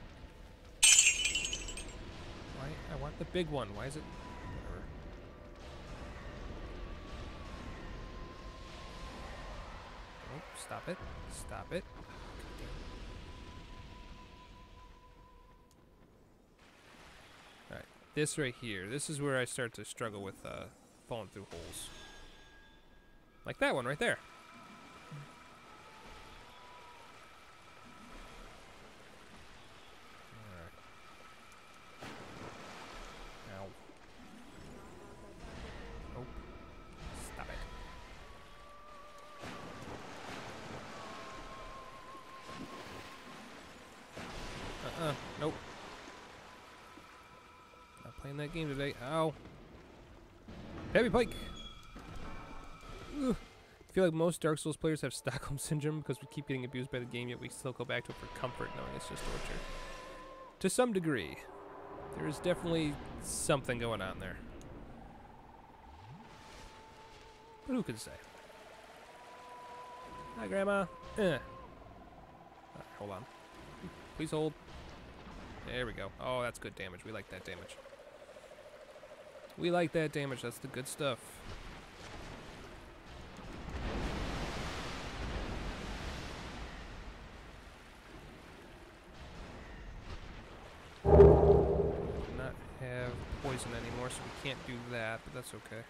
Why? I want the big one. Why is it? Whatever. Oh, stop it. Stop it. Alright, this right here. This is where I start to struggle with uh, falling through holes. Like that one right there. Alright. Ow. Nope. Stop it. Uh-uh. Nope. Not playing that game today. Ow. Pike! I feel like most Dark Souls players have Stockholm Syndrome because we keep getting abused by the game, yet we still go back to it for comfort knowing it's just torture. To some degree. There is definitely something going on there. But who can say? Hi, Grandma. Eh. Alright, hold on. Please hold. There we go. Oh, that's good damage. We like that damage. We like that damage, that's the good stuff. Not have poison anymore, so we can't do that, but that's okay.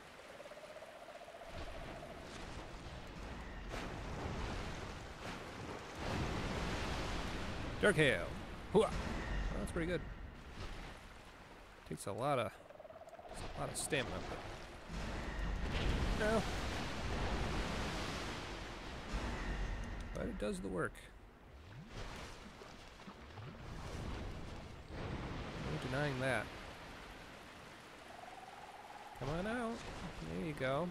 Dark Hail! Well, that's pretty good. Takes a lot of a lot of stamina, but no. But it does the work. No denying that. Come on out. There you go.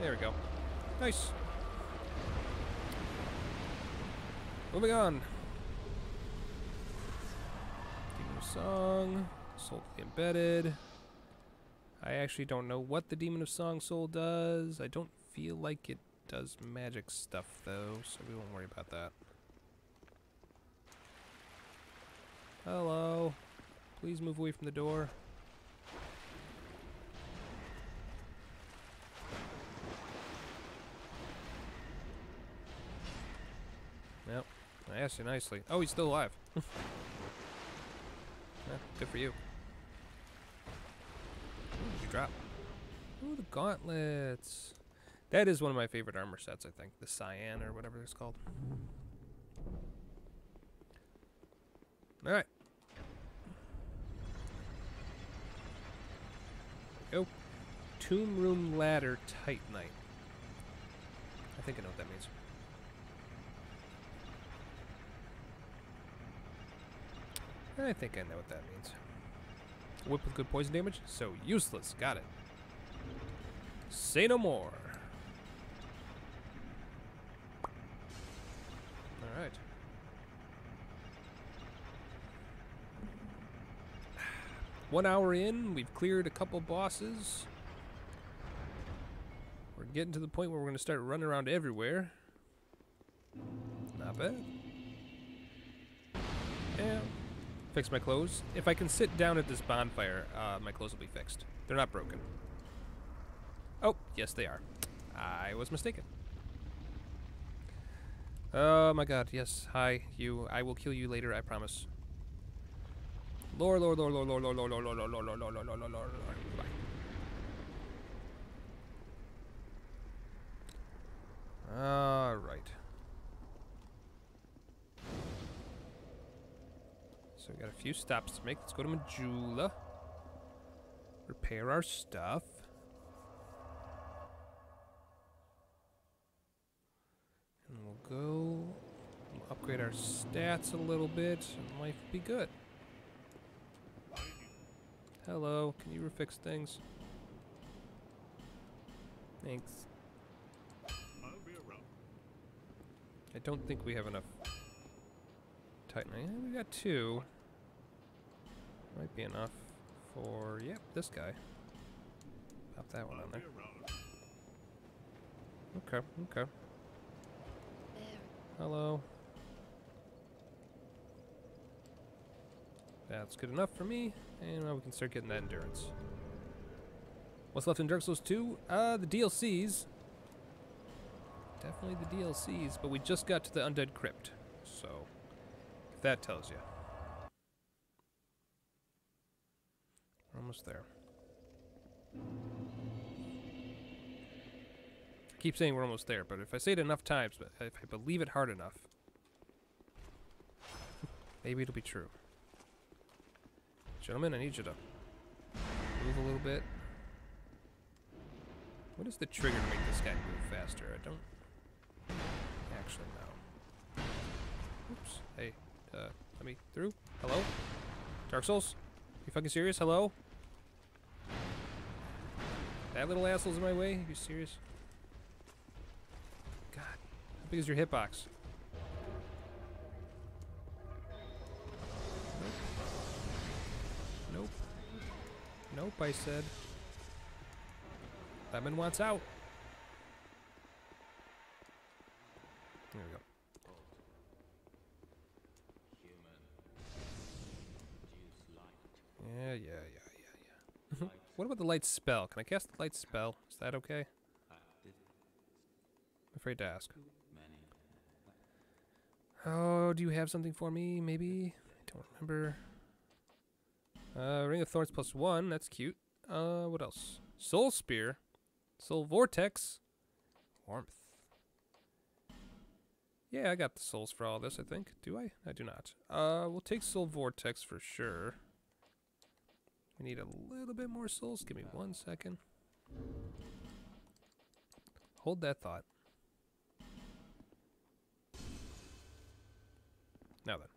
There we go. Nice. Moving on. Song. Soul Embedded. I actually don't know what the Demon of Song Soul does. I don't feel like it does magic stuff though, so we won't worry about that. Hello. Please move away from the door. Yep. I asked you nicely. Oh, he's still alive. yeah, good for you. Ooh, you drop? Ooh, the gauntlets. That is one of my favorite armor sets, I think. The Syan or whatever it's called. Alright. Go. Tomb Room Ladder Tight Titanite. I think I know what that means. I think I know what that means. Whip with good poison damage? So useless. Got it. Say no more. Alright. One hour in, we've cleared a couple bosses. We're getting to the point where we're going to start running around everywhere. Not bad. Fix my clothes. If I can sit down at this bonfire, uh, my clothes will be fixed. They're not broken. Oh, yes they are. I was mistaken. Oh my god, yes. Hi, you. I will kill you later, I promise. Lord, Lord, Lord, Lord, Lord, Lord, Lord, Lord, Lord, Lord, Lord, Lord, Lord, Lord, Lord, Lord. Goodbye. All right. So we got a few stops to make. Let's go to Majula. Repair our stuff. And we'll go we'll upgrade our stats a little bit, and life will be good. Hello, can you refix things? Thanks. I don't think we have enough Titan. Yeah, we got two. Might be enough for, yep, this guy. Pop that one on there. Okay, okay. Hello. That's good enough for me, and now we can start getting that endurance. What's left in Dark Souls 2? Uh, the DLCs. Definitely the DLCs, but we just got to the Undead Crypt, so if that tells you. Almost there. I keep saying we're almost there, but if I say it enough times, but if I believe it hard enough, maybe it'll be true. Gentlemen, I need you to move a little bit. What is the trigger to make this guy move faster? I don't actually know. Oops. Hey, uh, let me through. Hello? Dark Souls? You fucking serious? Hello? That little asshole's in my way? you serious? God. How big is your hitbox? Nope. Nope, I said. Lemon wants out. There we go. Yeah, yeah, yeah. What about the light spell? Can I cast the light spell? Is that okay? I'm afraid to ask. Oh, do you have something for me? Maybe? I don't remember. Uh, Ring of Thorns plus one. That's cute. Uh, what else? Soul Spear. Soul Vortex. Warmth. Yeah, I got the souls for all this, I think. Do I? I do not. Uh, we'll take Soul Vortex for sure. We need a little bit more souls. Give me one second. Hold that thought. Now then.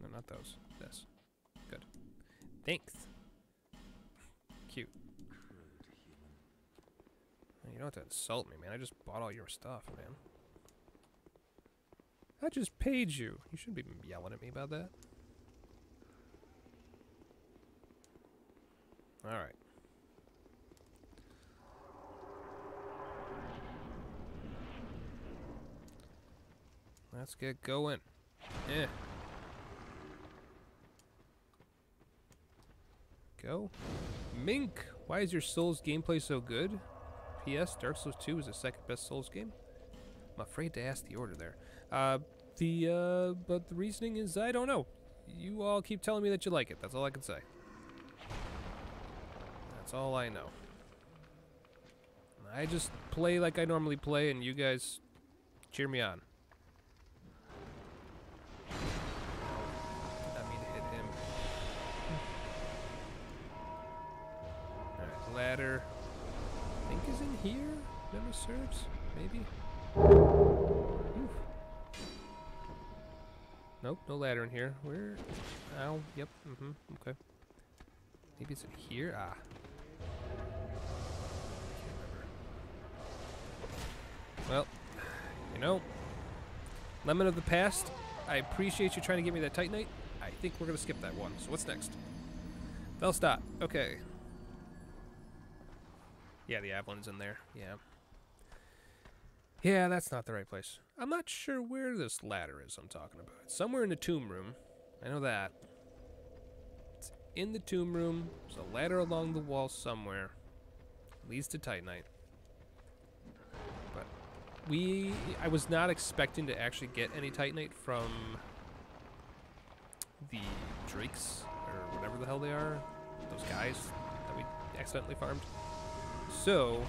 No, not those. This. Good. Thanks. Cute. You don't have to insult me, man. I just bought all your stuff, man. I just paid you. You shouldn't be yelling at me about that. Alright. Let's get going. Yeah. Go. Mink, why is your Souls gameplay so good? P.S. Dark Souls 2 is the second best Souls game. I'm afraid to ask the order there. Uh, the, uh, but the reasoning is I don't know. You all keep telling me that you like it. That's all I can say. That's all I know. I just play like I normally play, and you guys cheer me on. I mean hit him. Alright, ladder. I think is in here. Memory serves. Maybe. Oof. Nope, no ladder in here. Where? Ow. Yep. Mm-hmm. Okay. Maybe it's in here. Ah. Well, you know, Lemon of the Past. I appreciate you trying to get me that Titanite. I think we're gonna skip that one. So what's next? Velstadt. Okay. Yeah, the Avalon's in there. Yeah. Yeah, that's not the right place. I'm not sure where this ladder is I'm talking about. Somewhere in the tomb room. I know that. It's in the tomb room. There's a ladder along the wall somewhere. Leads to Titanite. We... I was not expecting to actually get any Titanite from the Drakes, or whatever the hell they are. Those guys that we accidentally farmed. So,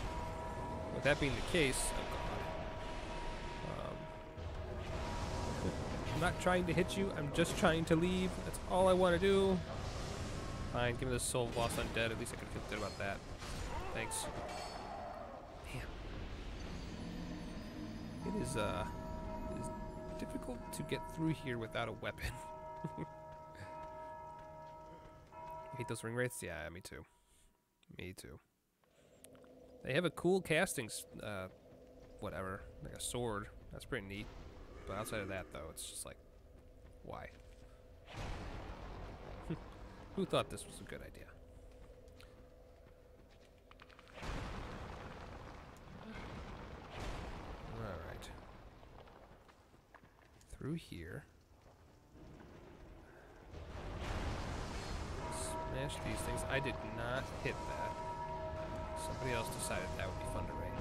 with that being the case, oh. Um, I'm not trying to hit you, I'm just trying to leave. That's all I want to do. Fine, give me the soul lost undead. At least I can feel good about that. Thanks. It is, uh, it is difficult to get through here without a weapon. hate those ring wraiths? Yeah, me too. Me too. They have a cool casting, uh, whatever, like a sword. That's pretty neat. But outside of that, though, it's just like, why? Who thought this was a good idea? Alright. Through here. Smash these things. I did not hit that. Somebody else decided that would be fun to raid.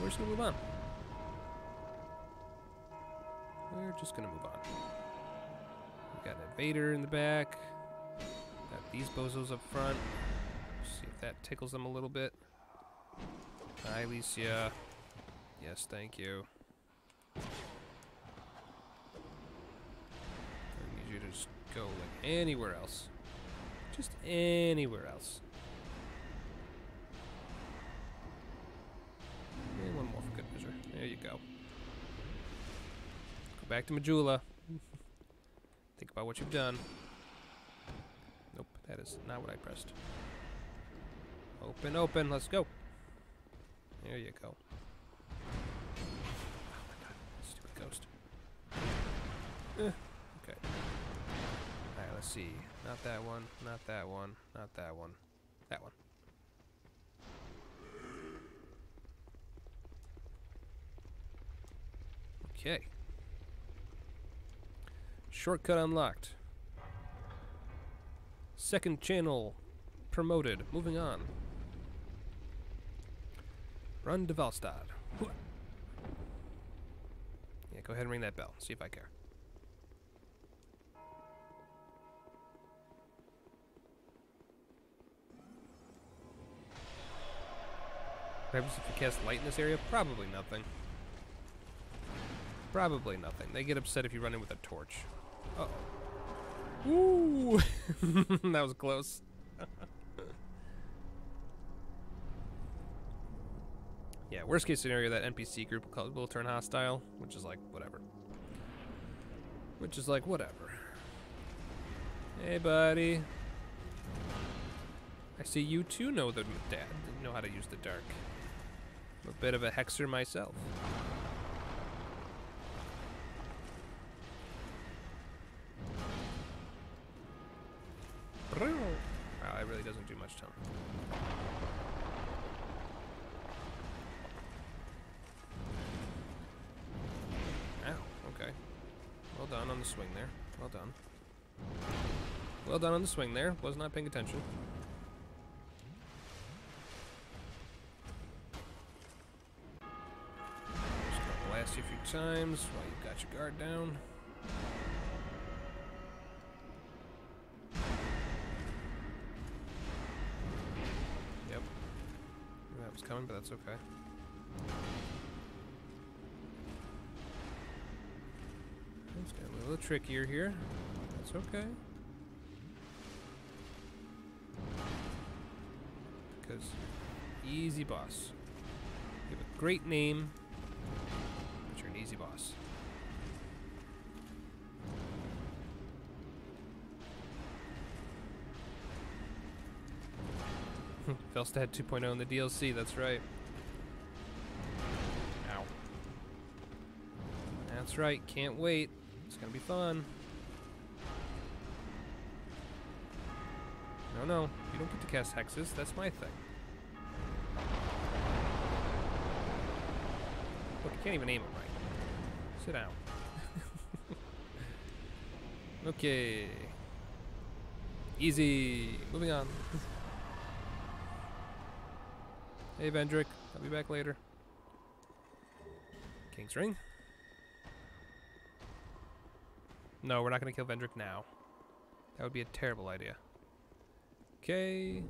We're just gonna move on. We're just gonna move on. We got an invader in the back. Got these bozos up front. See if that tickles them a little bit. Hi, Alicia. Yes, thank you. I need you to just go like anywhere else. Just anywhere else. And one more for good measure. There you go. Go back to Majula. Think about what you've done. Nope, that is not what I pressed. Open, open, let's go. There you go. Eh, okay. Alright, let's see. Not that one, not that one, not that one. That one. Okay. Shortcut unlocked. Second channel promoted. Moving on. Run to Velstadt. Yeah, go ahead and ring that bell. See if I care. Happens if you cast light in this area? Probably nothing. Probably nothing. They get upset if you run in with a torch. Uh oh. Ooh! that was close. yeah, worst case scenario, that NPC group will, turn hostile, which is like, whatever. Which is like, whatever. Hey, buddy. I see you too know the dad know how to use the dark. A bit of a hexer myself. Wow, that really doesn't do much to him. Ow, okay. Well done on the swing there. Well done. Well done on the swing there. Was not paying attention. Times while you've got your guard down. Yep. That was coming, but that's okay. It's getting a little trickier here. That's okay. Because easy boss. You have a great name, easy boss. Velstadt 2.0 in the DLC, that's right. Ow. That's right, can't wait. It's gonna be fun. No, no, you don't get to cast hexes, that's my thing. Look, you can't even aim it right. Okay. Easy. Moving on. hey, Vendrick. I'll be back later. King's Ring. No, we're not going to kill Vendrick now. That would be a terrible idea. Okay.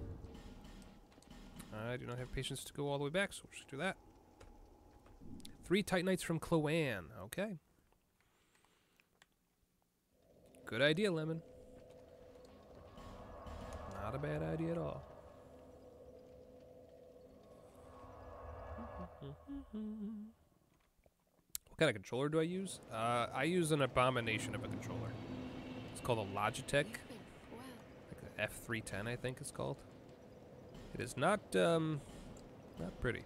I do not have patience to go all the way back, so we'll just do that. Three Titanites from Chloanne. Okay. Good idea, Lemon. Not a bad idea at all. What kind of controller do I use? Uh, I use an abomination of a controller. It's called a Logitech, You've been- Wow. like the F310, I think it's called. It is not, um, not pretty.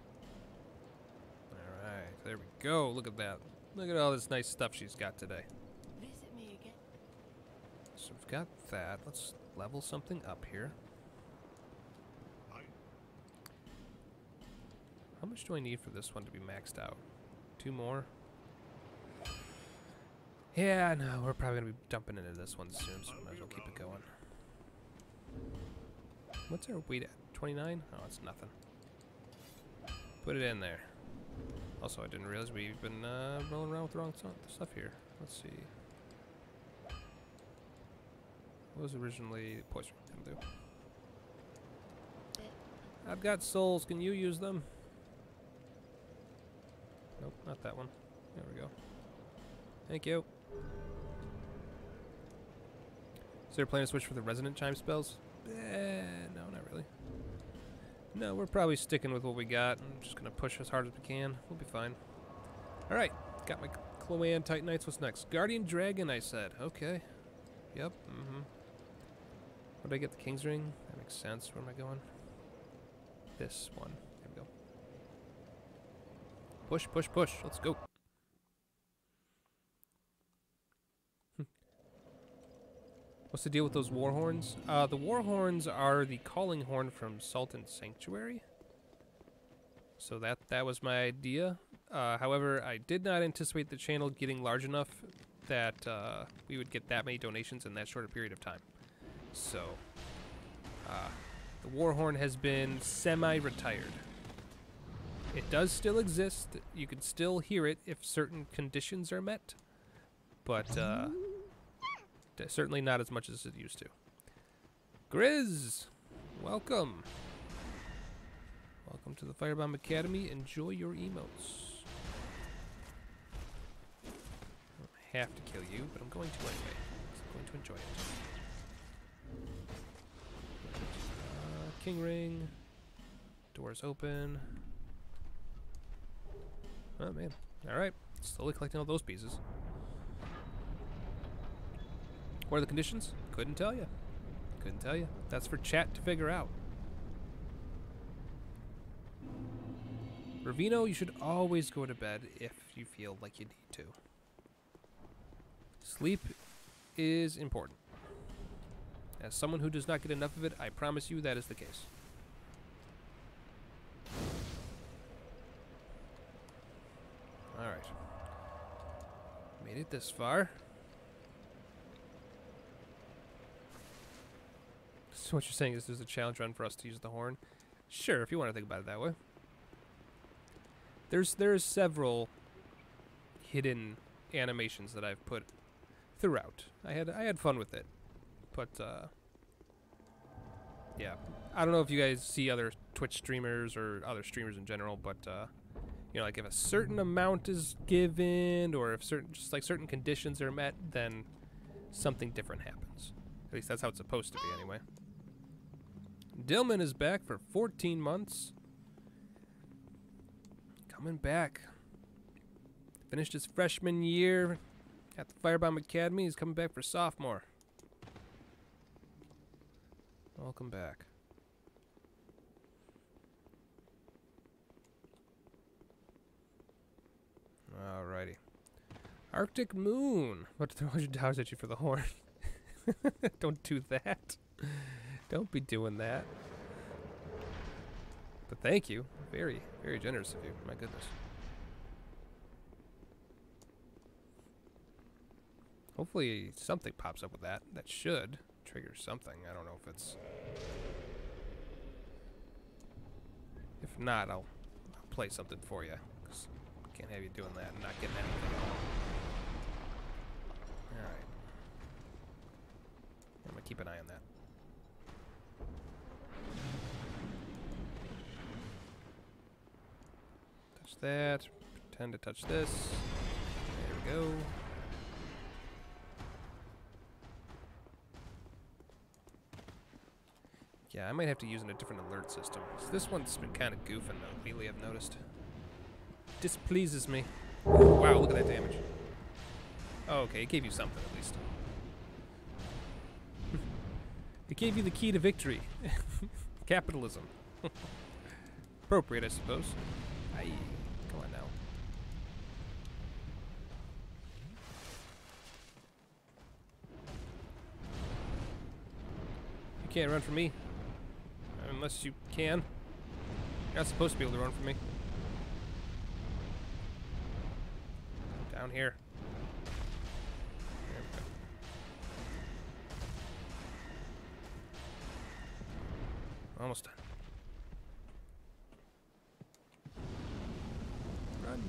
There we go. Look at that. Look at all this nice stuff she's got today. Visit me again. So we've got that. Let's level something up here. How much do I need for this one to be maxed out? Two more? Yeah, no, we're probably gonna be dumping into this one soon, so might as well keep it going. What's our weight at? 29? Oh, it's nothing. Put it in there. Also, I didn't realize we've been uh, rolling around with the wrong stuff here. Let's see. What was originally poison do? I've got souls. Can you use them? Nope, not that one. There we go. Thank you. Is there a plan to switch for the resonant chime spells? Eh, no, not really. No, we're probably sticking with what we got. I'm just gonna push as hard as we can. We'll be fine. All right, got my Chloanne Titanites. What's next? Guardian Dragon. I said. Okay. Yep. Mm-hmm. Where did I get the King's Ring? That makes sense. Where am I going? This one. There we go. Push, push, push. Let's go. What's the deal with those war horns? Uh, the war horns are the calling horn from Sultan Sanctuary. So that that was my idea. Uh, however, I did not anticipate the channel getting large enough that uh, we would get that many donations in that short a period of time. So, uh, the war horn has been semi-retired. It does still exist. You can still hear it if certain conditions are met, but uh, certainly not as much as it used to. Grizz, welcome. Welcome to the Firebomb Academy. Enjoy your emotes. I don't have to kill you, but I'm going to anyway. I'm going to enjoy it. Uh, King Ring. Doors open. Oh man. Alright. Slowly collecting all those pieces. What are the conditions? Couldn't tell you. Couldn't tell you. That's for chat to figure out. Ravino, you should always go to bed if you feel like you need to. Sleep is important. As someone who does not get enough of it, I promise you that is the case. Alright. Made it this far. So what you're saying is there's a challenge run for us to use the horn? Sure, if you want to think about it that way. There's there's several hidden animations that I've put throughout. I had I had fun with it. But uh yeah. I don't know if you guys see other Twitch streamers or other streamers in general, but uh you know, like if a certain amount is given or if certain just like certain conditions are met, then something different happens. At least that's how it's supposed to be anyway. Dillman is back for 14 months. Coming back. Finished his freshman year at the Firebomb Academy. He's coming back for sophomore. Welcome back. Alrighty. Arctic Moon. About to throw 100 dollars at you for the horn. Don't do that. Don't be doing that. But thank you. Very, very generous of you. My goodness. Hopefully something pops up with that. That should trigger something. I don't know if it's... If not, I'll, I'll play something for you. 'cause I can't have you doing that and not getting anything. Alright. I'm gonna keep an eye on that. That. Pretend to touch this. There we go. Yeah, I might have to use a different alert system. 'cause this one's been kind of goofing though, lately I've noticed. Displeases me. Wow, look at that damage. Oh, okay, it gave you something at least. it gave you the key to victory. Capitalism. Appropriate, I suppose. Aye. Come on now. You can't run from me. Unless you can. You're not supposed to be able to run from me. Down here. Almost done. Run.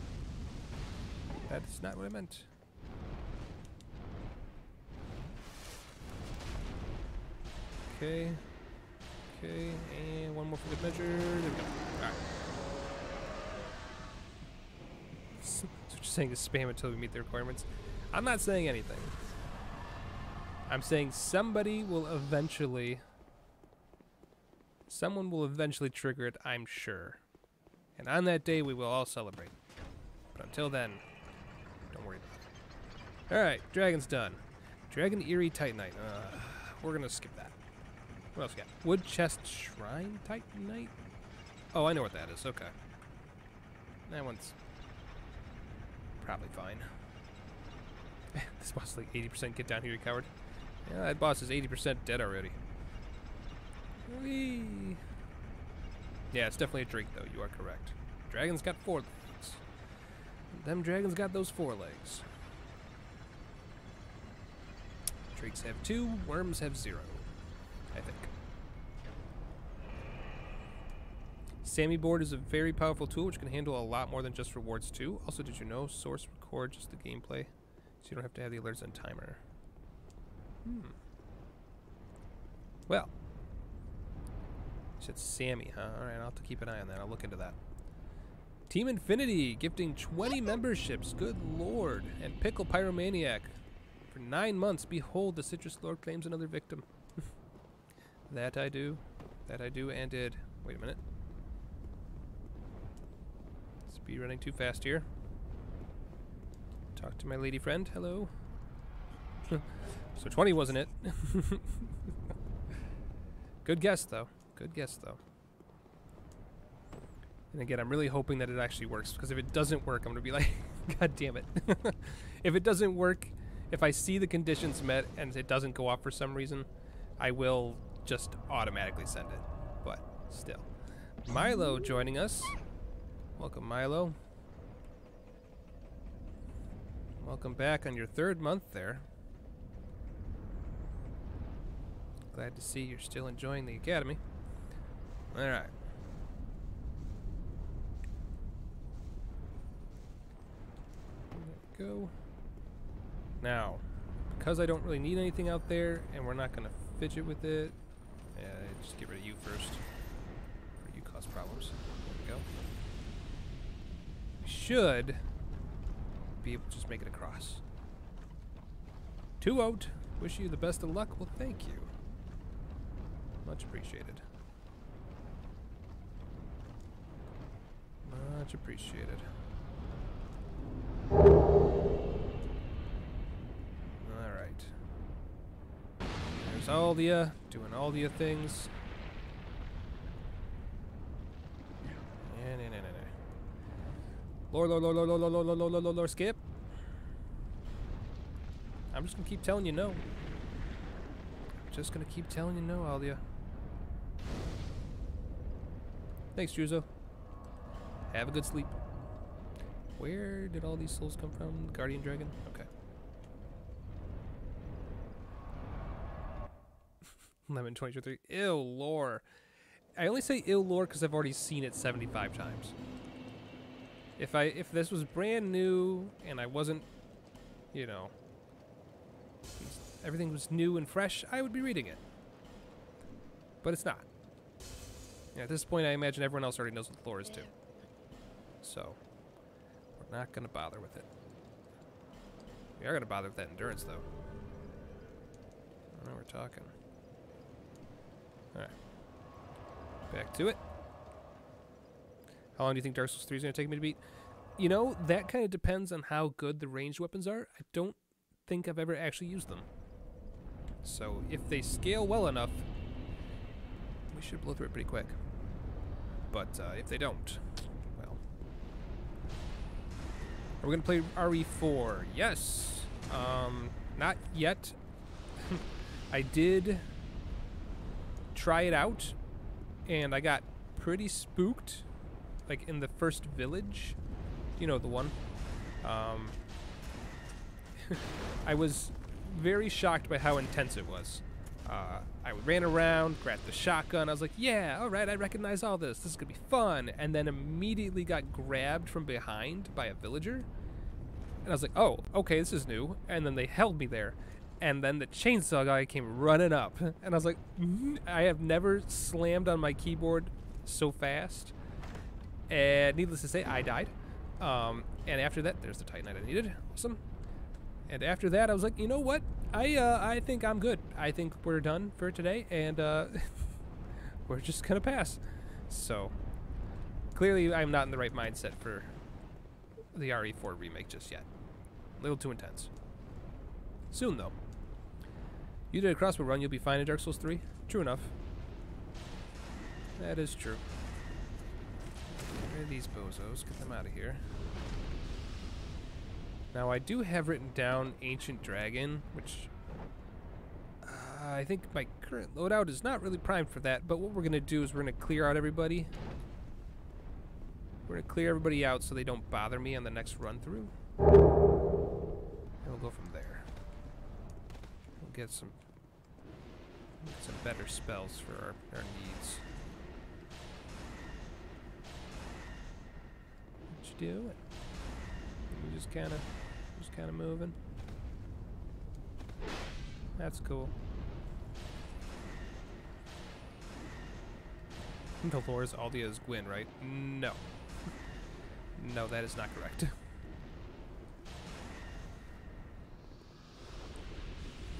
That is not what I meant. Okay. Okay, and one more for good measure. There we go. Alright. So saying is spam until we meet the requirements. I'm not saying anything. I'm saying somebody will eventually someone will eventually trigger it, I'm sure. And on that day we will all celebrate. But until then, don't worry about it. Alright, dragon's done. Dragon Eerie Titanite. Uh, we're gonna skip that. What else we got? Wood Chest Shrine Titanite? Oh, I know what that is. Okay. That one's probably fine. this boss is like 80% get down here, you coward. Yeah, that boss is 80% dead already. Whee! Yeah, it's definitely a drake, though. You are correct. Dragon's got four legs. Them dragons got those four legs. Drakes have two, worms have zero. I think. Sammy board is a very powerful tool which can handle a lot more than just rewards too. Also, did you know source record just the gameplay, so you don't have to have the alerts on timer. Hmm. Well, you said Sammy, huh? All right, I'll have to keep an eye on that. I'll look into that. Team Infinity gifting 20 memberships. Good lord. And Pickle Pyromaniac for nine months. Behold, the Citrus Lord claims another victim. That I do. That I do and did. Wait a minute. Speed running too fast here. Talk to my lady friend. Hello. so 20 wasn't it. Good guess, though. Good guess, though. And again, I'm really hoping that it actually works because if it doesn't work, I'm going to be like, God damn it. if it doesn't work, if I see the conditions met and it doesn't go off for some reason, I will just automatically send it. But still. Milo joining us. Welcome, Milo. Welcome back on your third month there. Glad to see you're still enjoying the academy. Alright. Go. Now, because I don't really need anything out there, and we're not going to fidget with it, just get rid of you first. For you cause problems. There we go. We should be able to just make it across. Two out. Wish you the best of luck. Well, thank you. Much appreciated. Much appreciated. Alright. There's Aldia, uh, doing Aldia things. Yeah, nah, nah, nah, nah. Lord, Lord, Lord, Lord, Lord, Lord, Lord, Lord, Lord, Lord, skip. I'm just gonna keep telling you no. Just gonna keep telling you no, Aldia. Thanks, Juzo. Have a good sleep. Where did all these souls come from? Guardian Dragon? Okay. Lemon 23. Ill lore. I only say ill lore because I've already seen it 75 times. If I if this was brand new and I wasn't, you know, everything was new and fresh, I would be reading it. But it's not. Yeah, at this point, I imagine everyone else already knows what the lore is too. So, we're not to bother with it. We are to bother with that endurance, though. Now we're talking. Alright. Back to it. How long do you think Dark Souls 3 is going to take me to beat? You know, that kind of depends on how good the ranged weapons are. I don't think I've ever actually used them. So, if they scale well enough, we should blow through it pretty quick. But uh, if they don't, well. Are we going to play RE4? Yes. Um, not yet. I did try it out, and I got pretty spooked, like in the first village. You know, the one. Um, I was very shocked by how intense it was. Uh, I ran around, grabbed the shotgun. I was like, yeah, all right, I recognize all this. This is going to be fun. And then immediately got grabbed from behind by a villager. And I was like, oh, okay, this is new. And then they held me there. And then the chainsaw guy came running up. And I was like, mm, I have never slammed on my keyboard so fast. And needless to say, I died. Um, and after that, there's the Titanite I needed. Awesome. And after that, I was like, you know what? I uh, I think I'm good. I think we're done for today, and uh, we're just gonna pass. So clearly, I'm not in the right mindset for the RE4 remake just yet. A little too intense. Soon though. You did a crossbow run, you'll be fine in Dark Souls 3. True enough. That is true. Where are these bozos? Get them out of here. Now I do have written down Ancient Dragon, which uh, I think my current loadout is not really primed for that, but what we're going to do is we're going to clear out everybody. We're going to clear everybody out so they don't bother me on the next run through. And we'll go from there. We'll get some, get some better spells for our, our needs. Doing? You just kind of, just kind of moving. That's cool. Dolores Aldia is Gwyn, right? No. No, that is not correct.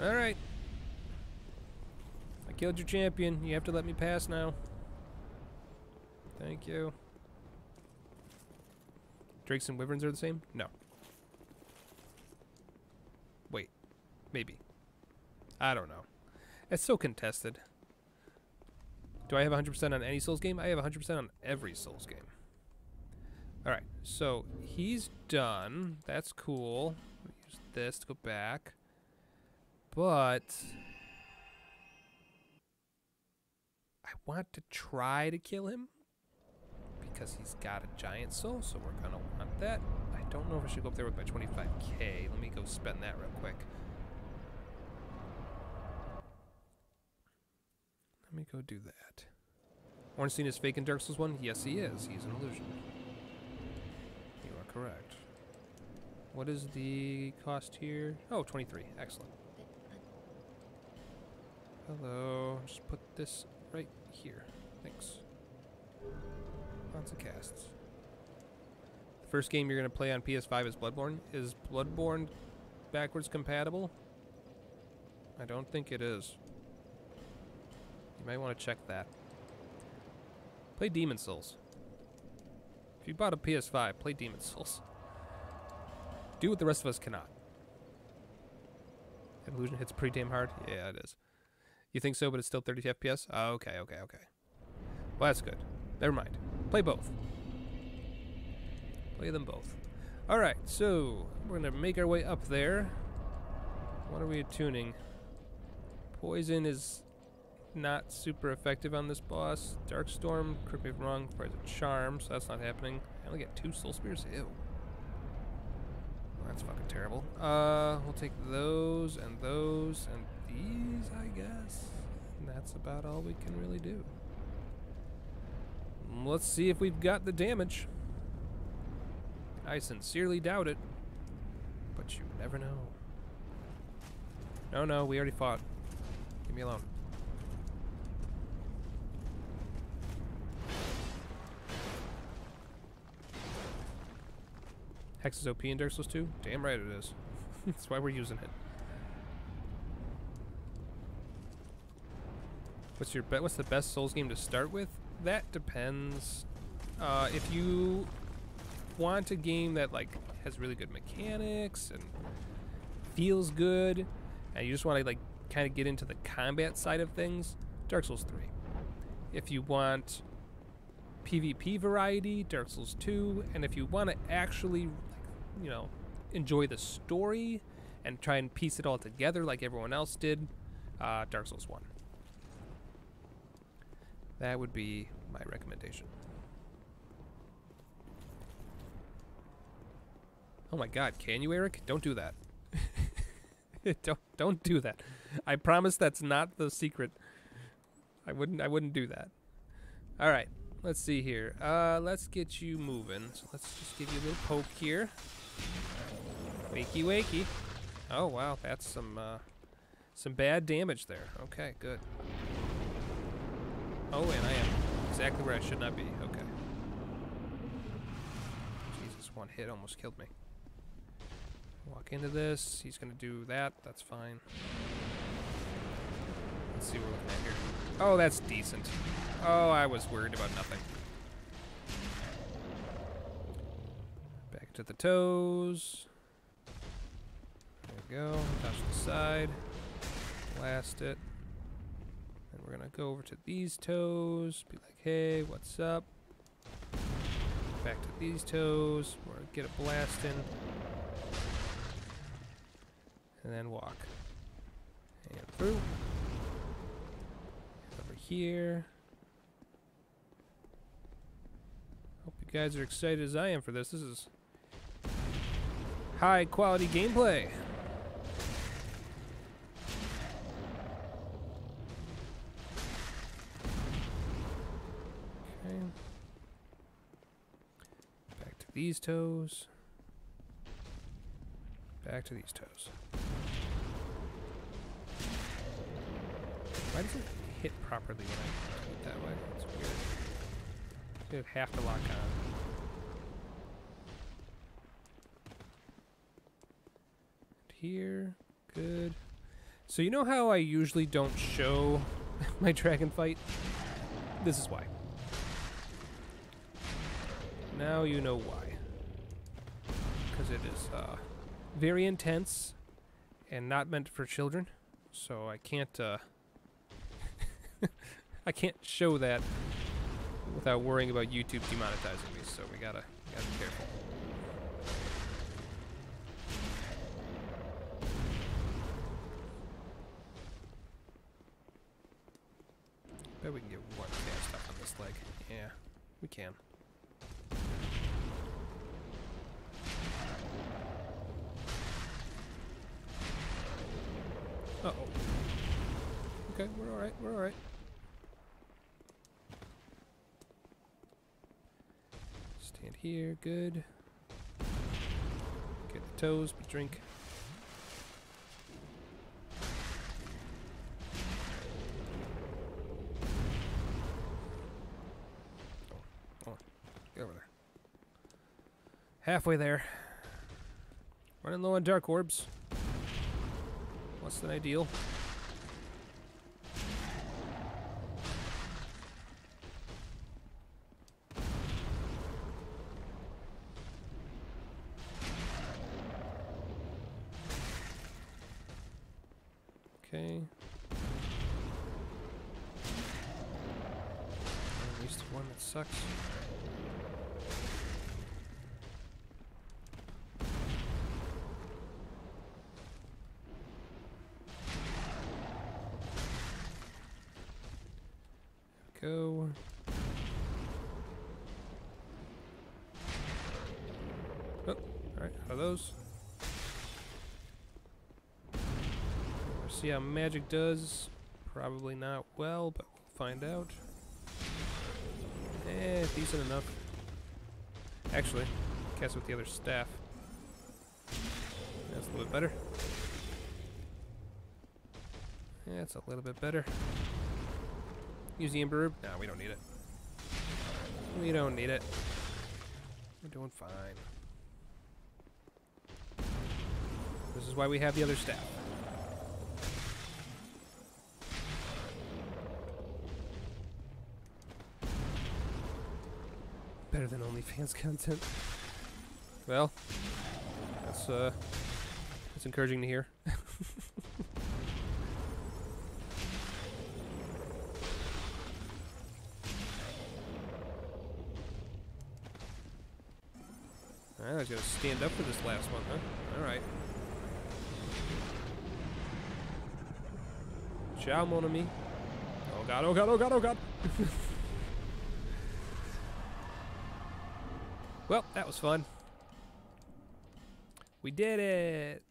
Alright. I killed your champion. You have to let me pass now. Thank you. Drakes and wyverns are the same? No. Wait. Maybe. I don't know. It's so contested. Do I have 100% on any Souls game? I have 100% on every Souls game. Alright, so he's done. That's cool. Use this to go back. But... I want to try to kill him. Because he's got a giant soul, so we're going to want that. I don't know if I should go up there with my 25k. Let me go spend that real quick. Let me go do that. Ornstein is fake in Dark Souls 1? Yes, he is. He's an illusion. You are correct. What is the cost here? Oh, 23. Excellent. Hello. Just put this right here. Thanks. Lots of casts. The first game you're going to play on PS5 is Bloodborne. Is Bloodborne backwards compatible? I don't think it is. You might want to check that. Play Demon Souls. If you bought a PS5, play Demon Souls. Do what the rest of us cannot. Illusion hits pretty damn hard. Yeah, it is. You think so, but it's still 30 FPS? Oh, ah, okay, okay, okay. Well, that's good. Never mind. Play both. Play them both. Alright, so we're going to make our way up there. What are we tuning? Poison is not super effective on this boss. Darkstorm, correct me if I'm wrong, requires a charm, so that's not happening. I only get two soul spears? Ew. That's fucking terrible. Uh, we'll take those and those and these, I guess. And that's about all we can really do. Um, let's see if we've got the damage. I sincerely doubt it. But you never know. No, no, we already fought. Leave me alone. Hex is OP in Dark Souls 2? Damn right it is. That's why we're using it. What's your be what's the best Souls game to start with? That depends. Uh, if you want a game that like has really good mechanics and feels good, and you just want to like kind of get into the combat side of things, Dark Souls 3. If you want PvP variety, Dark Souls 2, and if you want to actually, you know, enjoy the story and try and piece it all together like everyone else did, uh, Dark Souls 1. That would be my recommendation. Oh my god, can you, Eric? Don't do that. don't don't do that. I promise that's not the secret. I wouldn't I wouldn't do that. All right. Let's see here. Uh let's get you moving. So let's just give you a little poke here. Wakey wakey. Oh wow, that's some uh some bad damage there. Okay, good. Oh, and I am exactly where I should not be. Okay. Jesus, one hit almost killed me. Walk into this. He's going to do that. That's fine. Let's see what we're looking at here. Oh, that's decent. Oh, I was worried about nothing. Back to the toes. There we go. Touch the side. Blast it. We're to go over to these toes. Be like, hey, what's up? Back to these toes. We're to get a blast in and then walk. And through. Over here. Hope you guys are excited as I am for this. This is high quality gameplay. Okay. Back to these toes. Back to these toes. Why does it hit properly when I do it that way? It's weird. You'd have to lock on. Here, good. So you know how I usually don't show my dragon fight? This is why. Now you know why. Because it is uh, very intense and not meant for children. So I can't uh, I can't show that without worrying about YouTube demonetizing me. So we gotta gotta be careful. Bet we can get one cast up on this leg. Yeah, we can. Uh oh. Okay, we're alright, we're alright. Stand here, good. Get the toes, but drink. Oh, oh, get over there. Halfway there. Running low on dark orbs. Less than ideal. Okay. At least one that sucks. Go. Oh, alright, how are those? See how magic does. Probably not well, but we'll find out. Eh, decent enough. Actually, cast with the other staff. That's a little bit better. It's a little bit better. Use the Ember Rube? No, we don't need it. We don't need it. We're doing fine. This is why we have the other staff. Better than OnlyFans content. Well, that's uh, that's encouraging to hear. I was gonna stand up for this last one, huh? Alright. Ciao, mon ami. Oh god, oh god, oh god, oh god! well, that was fun. We did it!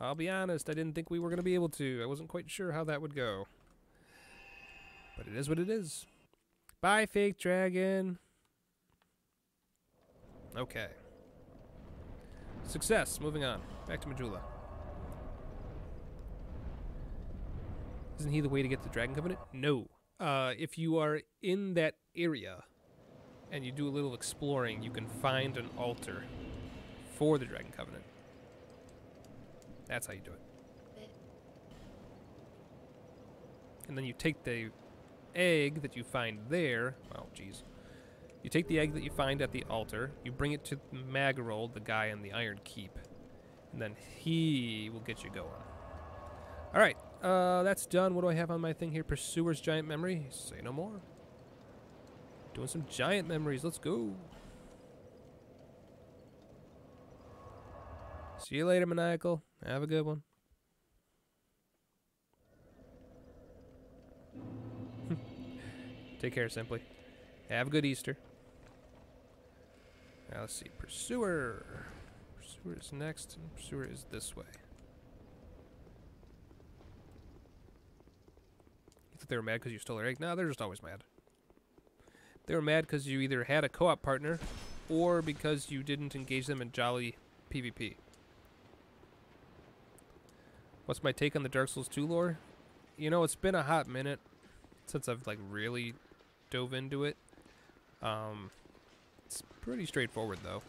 I'll be honest, I didn't think we were gonna be able to. I wasn't quite sure how that would go. But it is what it is. Bye, fake dragon! Okay. Success. Moving on. Back to Majula. Isn't he the way to get the Dragon Covenant? No. Uh, if you are in that area and you do a little exploring, you can find an altar for the Dragon Covenant. That's how you do it. And then you take the egg that you find there. Well, geez. You take the egg that you find at the altar, you bring it to Magerold, the guy in the Iron Keep, and then he will get you going. All right, uh, that's done. What do I have on my thing here? Pursuer's Giant Memory. Say no more. Doing some giant memories. Let's go. See you later, Maniacal. Have a good one. Take care, Simply. Have a good Easter. Now let's see. Pursuer. Pursuer is next, and Pursuer is this way. You think they were mad because you stole their egg? No, they're just always mad. They were mad because you either had a co-op partner, or because you didn't engage them in jolly PvP. What's my take on the Dark Souls 2 lore? You know, it's been a hot minute since I've like really dove into it. Um, it's pretty straightforward though.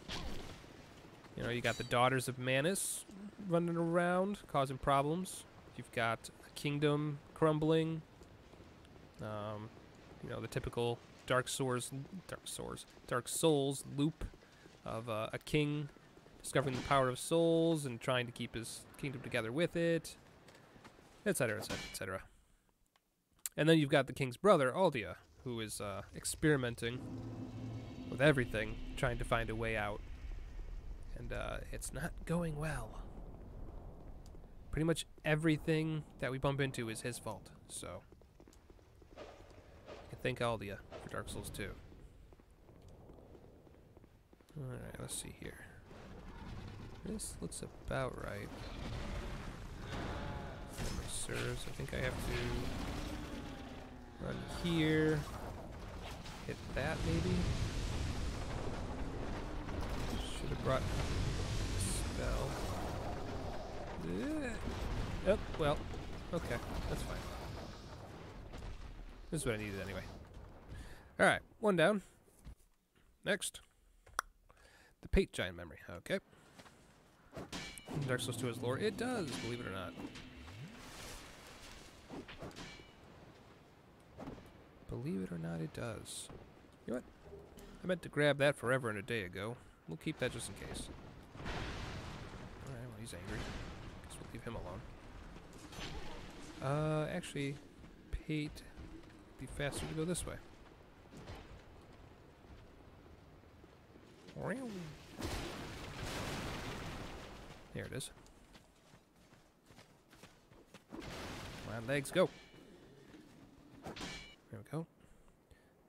You know, you got the Daughters of Manus running around causing problems. You've got a kingdom crumbling. Um, you know, the typical Dark Souls, Dark Souls, Dark Souls loop of uh, a king discovering the power of souls and trying to keep his kingdom together with it, etc., etc., etc. And then you've got the king's brother, Aldia, who is uh, experimenting with everything, trying to find a way out. And uh, it's not going well. Pretty much everything that we bump into is his fault, so. Thank Aldia for Dark Souls 2. Alright, let's see here. This looks about right. Serves. I think I have to run here. Hit that maybe. Should have brought a spell. Eh. Oh, well, okay, that's fine. This is what I needed anyway. Alright, one down. Next. The Pate Giant Memory. Okay. Dark Souls 2 has lore. It does, believe it or not. Believe it or not, it does. You know what? I meant to grab that forever and a day ago. We'll keep that just in case. Alright, well, he's angry. Guess we'll leave him alone. Uh, actually, Pate be faster to go this way. There it is. My legs, go. There we go.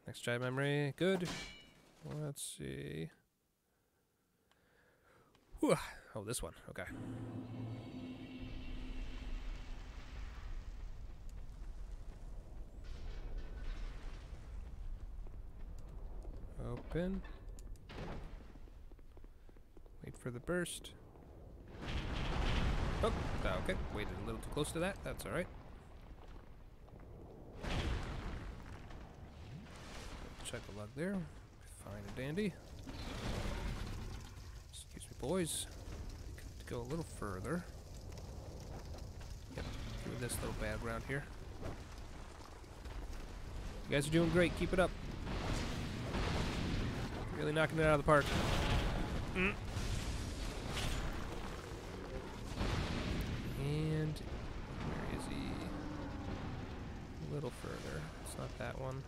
Next giant memory, good. Let's see. Whew. Oh, this one, okay. Open. For the burst. Oh, okay. Waited a little too close to that. That's alright. Check the lug there. Fine and dandy. Excuse me, boys. Go a little further. Yep, through this little bad ground here. You guys are doing great. Keep it up. Really knocking it out of the park. Mm. And where is he? A little further. It's not that one.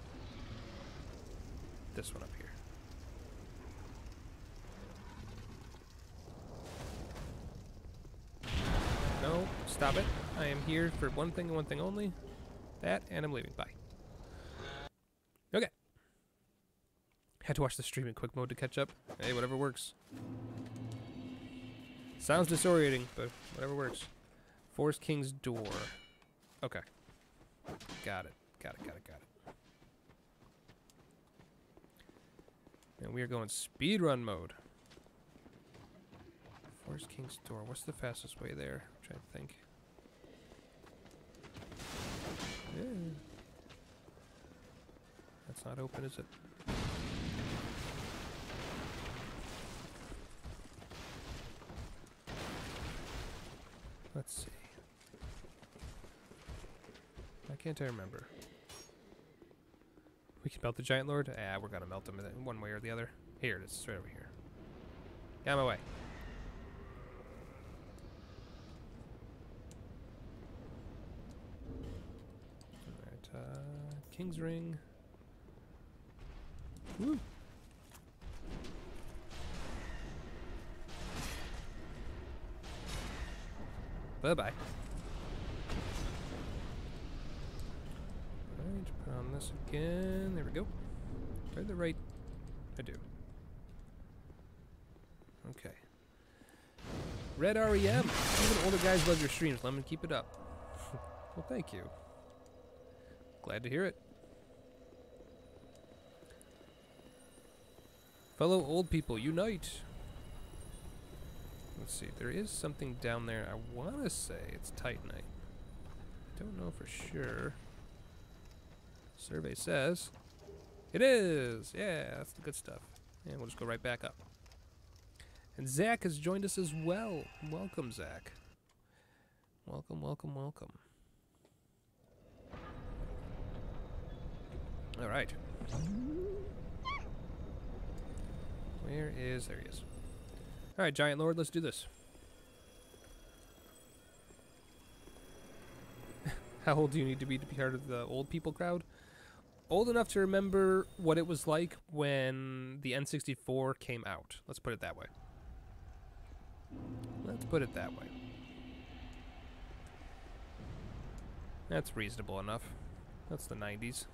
This one up here. No, stop it. I am here for one thing and one thing only. That, and I'm leaving. Bye. Okay. Had to watch the stream in quick mode to catch up. Hey, whatever works. Sounds disorienting, but whatever works. Forest King's Door. Okay. Got it. Got it, got it, got it. And we are going speedrun mode. Forest King's Door. What's the fastest way there? I'm trying to think. Yeah. That's not open, is it? Let's see. Why can't I remember? We can melt the giant lord? Ah, we're gonna melt him in one way or the other. Here it is, right over here. Get out of my way. Alright, uh, King's Ring. Woo! Bye bye. Alright, put on this again. There we go. Do the right? I do. Okay. Red REM. Even older guys love your streams. Lemon, keep it up. well, thank you. Glad to hear it. Fellow old people, unite! Let's see, there is something down there. I want to say it's Titanite. Don't know for sure. Survey says it is. Yeah, that's the good stuff. And we'll just go right back up. And Zach has joined us as well. Welcome, Zach. Welcome, welcome, welcome. All right. Where is there he is? All right, Giant Lord, let's do this. How old do you need to be to be part of the old people crowd? Old enough to remember what it was like when the N64 came out. Let's put it that way. Let's put it that way. That's reasonable enough. That's the 90s.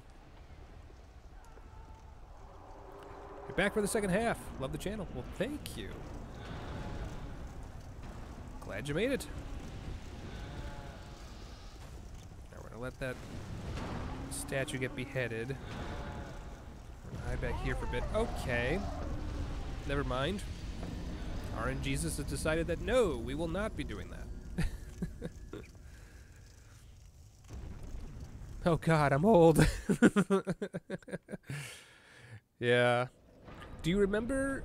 You're back for the second half. Love the channel. Well, thank you. Glad you made it. Now we're gonna let that statue get beheaded. We're back here for a bit. Okay. Never mind. RN Jesus has decided that no, we will not be doing that. oh god, I'm old. yeah. Do you remember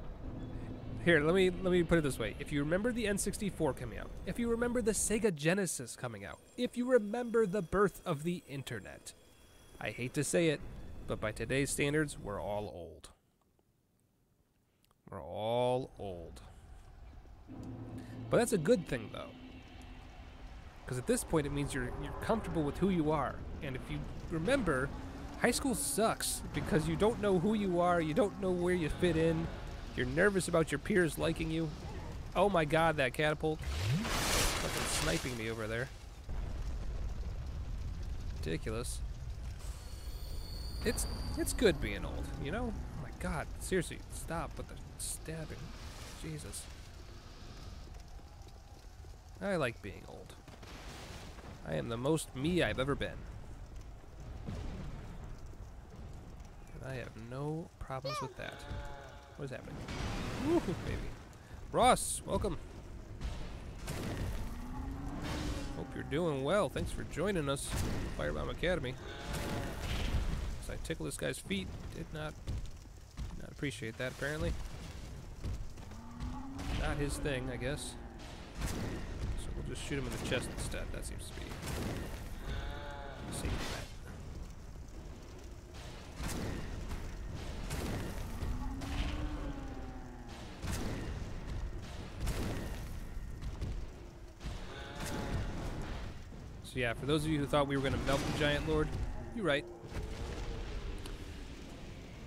here, let me let me put it this way. If you remember the N64 coming out, if you remember the Sega Genesis coming out, if you remember the birth of the internet, I hate to say it, but by today's standards, we're all old. We're all old. But that's a good thing though. Because at this point it means you're you're comfortable with who you are. And if you remember, high school sucks because you don't know who you are, you don't know where you fit in, you're nervous about your peers liking you. Oh my god, that catapult. Fucking sniping me over there. Ridiculous. It's it's good being old, you know? Oh my god, seriously, stop with the stabbing. Jesus. I like being old. I am the most me I've ever been. And I have no problems with that. What is happening? Woo, baby. Ross, welcome. Hope you're doing well. Thanks for joining us, Firebomb Academy. Tickle this guy's feet, did not, did not appreciate that apparently. Not his thing, I guess. So we'll just shoot him in the chest instead. That seems to be safe. So yeah, for those of you who thought we were going to melt the Giant Lord, you're right.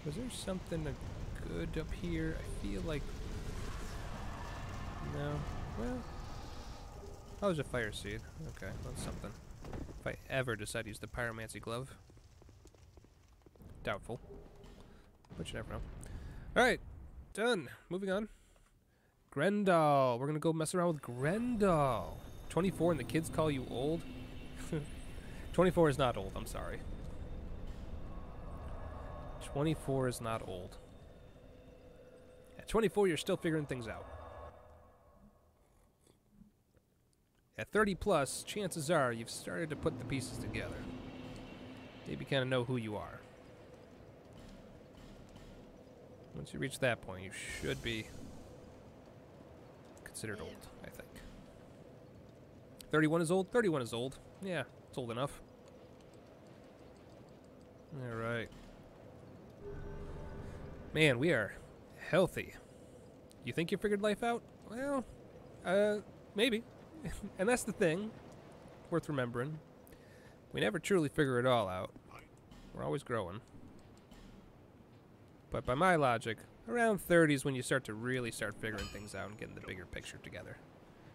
Was there something good up here? I feel like... No. Well... Oh, there's a fire seed. Okay, that's something. If I ever decide to use the pyromancy glove. Doubtful. But you never know. Alright, done. Moving on. Grendel. We're gonna go mess around with Grendel. 24 and the kids call you old? 24 is not old, I'm sorry. 24 is not old. At 24, you're still figuring things out. At 30 plus, chances are you've started to put the pieces together. Maybe kind of know who you are. Once you reach that point, you should be considered old, I think. 31 is old? 31 is old. Yeah, it's old enough. Alright. Man, we are healthy. You think you figured life out? Well, uh, maybe. and that's the thing, worth remembering. We never truly figure it all out. We're always growing. But by my logic, around 30 is when you start to really start figuring things out and getting the bigger picture together.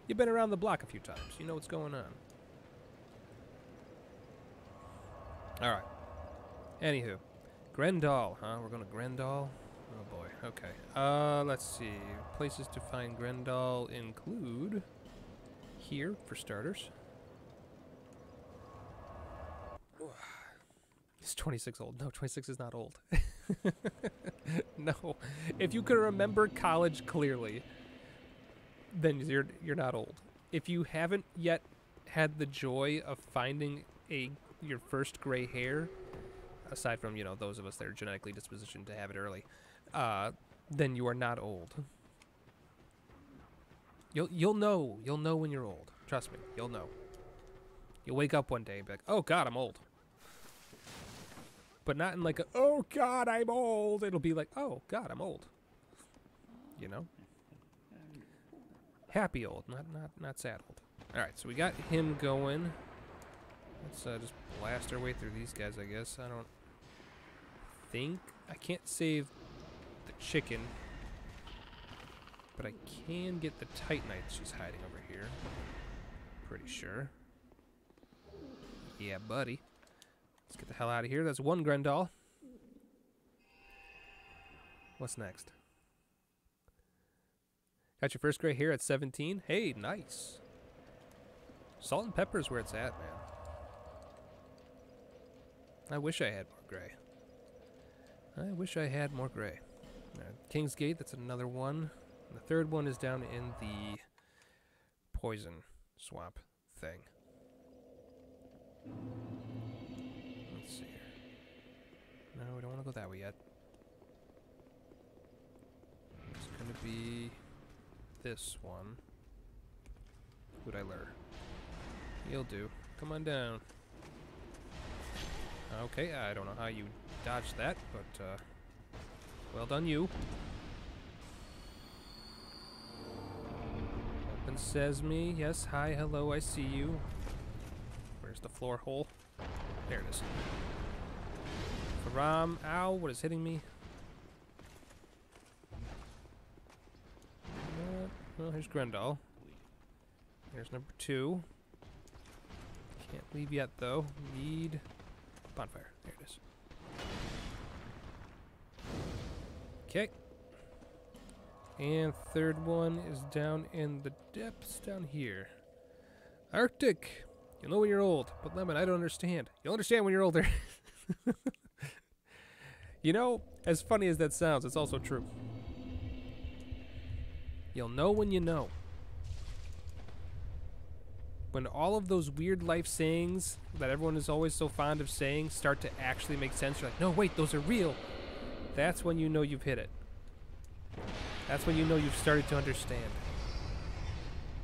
You've been around the block a few times. You know what's going on. Alright. Anywho. Grendel, huh? We're going to Grendel? Oh boy. Okay. Uh, let's see. Places to find Grendel include here, for starters. He's 26 old. No, 26 is not old. no. If you can remember college clearly, then you're you're not old. If you haven't yet had the joy of finding a your first gray hair, aside from you know those of us that are genetically dispositioned to have it early, uh, then you are not old. You'll you'll know you'll know when you're old. Trust me, you'll know. You'll wake up one day and be like, "Oh God, I'm old." But not in like a "Oh God, I'm old." It'll be like, "Oh God, I'm old." You know. Happy old, not not not sad old. All right, so we got him going. Let's uh, just blast our way through these guys, I guess. I don't think I can't save the chicken, but I can get the Titanite she's hiding over here. Pretty sure. Yeah, buddy. Let's get the hell out of here. That's one Grendel. What's next? Got your first gray hair at 17? Hey, nice. Salt and pepper is where it's at, man. I wish I had more gray. I wish I had more gray. Alright, King's Gate, that's another one. And the third one is down in the poison swamp thing. Let's see here. No, we don't want to go that way yet. It's going to be this one. Who'd I lure? You'll do. Come on down. Okay, I don't know how you dodged that, but uh, well done you. Open sesame. Yes, hi, hello, I see you. Where's the floor hole? There it is. Faram, ow, what is hitting me? Uh, well, here's Grendel. Here's number two. Can't leave yet, though. Need bonfire. There it is. Okay. And third one is down in the depths down here. Arctic. You'll know when you're old, but Lemon, I don't understand. You'll understand when you're older. you know, as funny as that sounds, it's also true. You'll know when you know. When all of those weird life sayings that everyone is always so fond of saying start to actually make sense, you're like, no, wait, those are real. That's when you know you've hit it. That's when you know you've started to understand.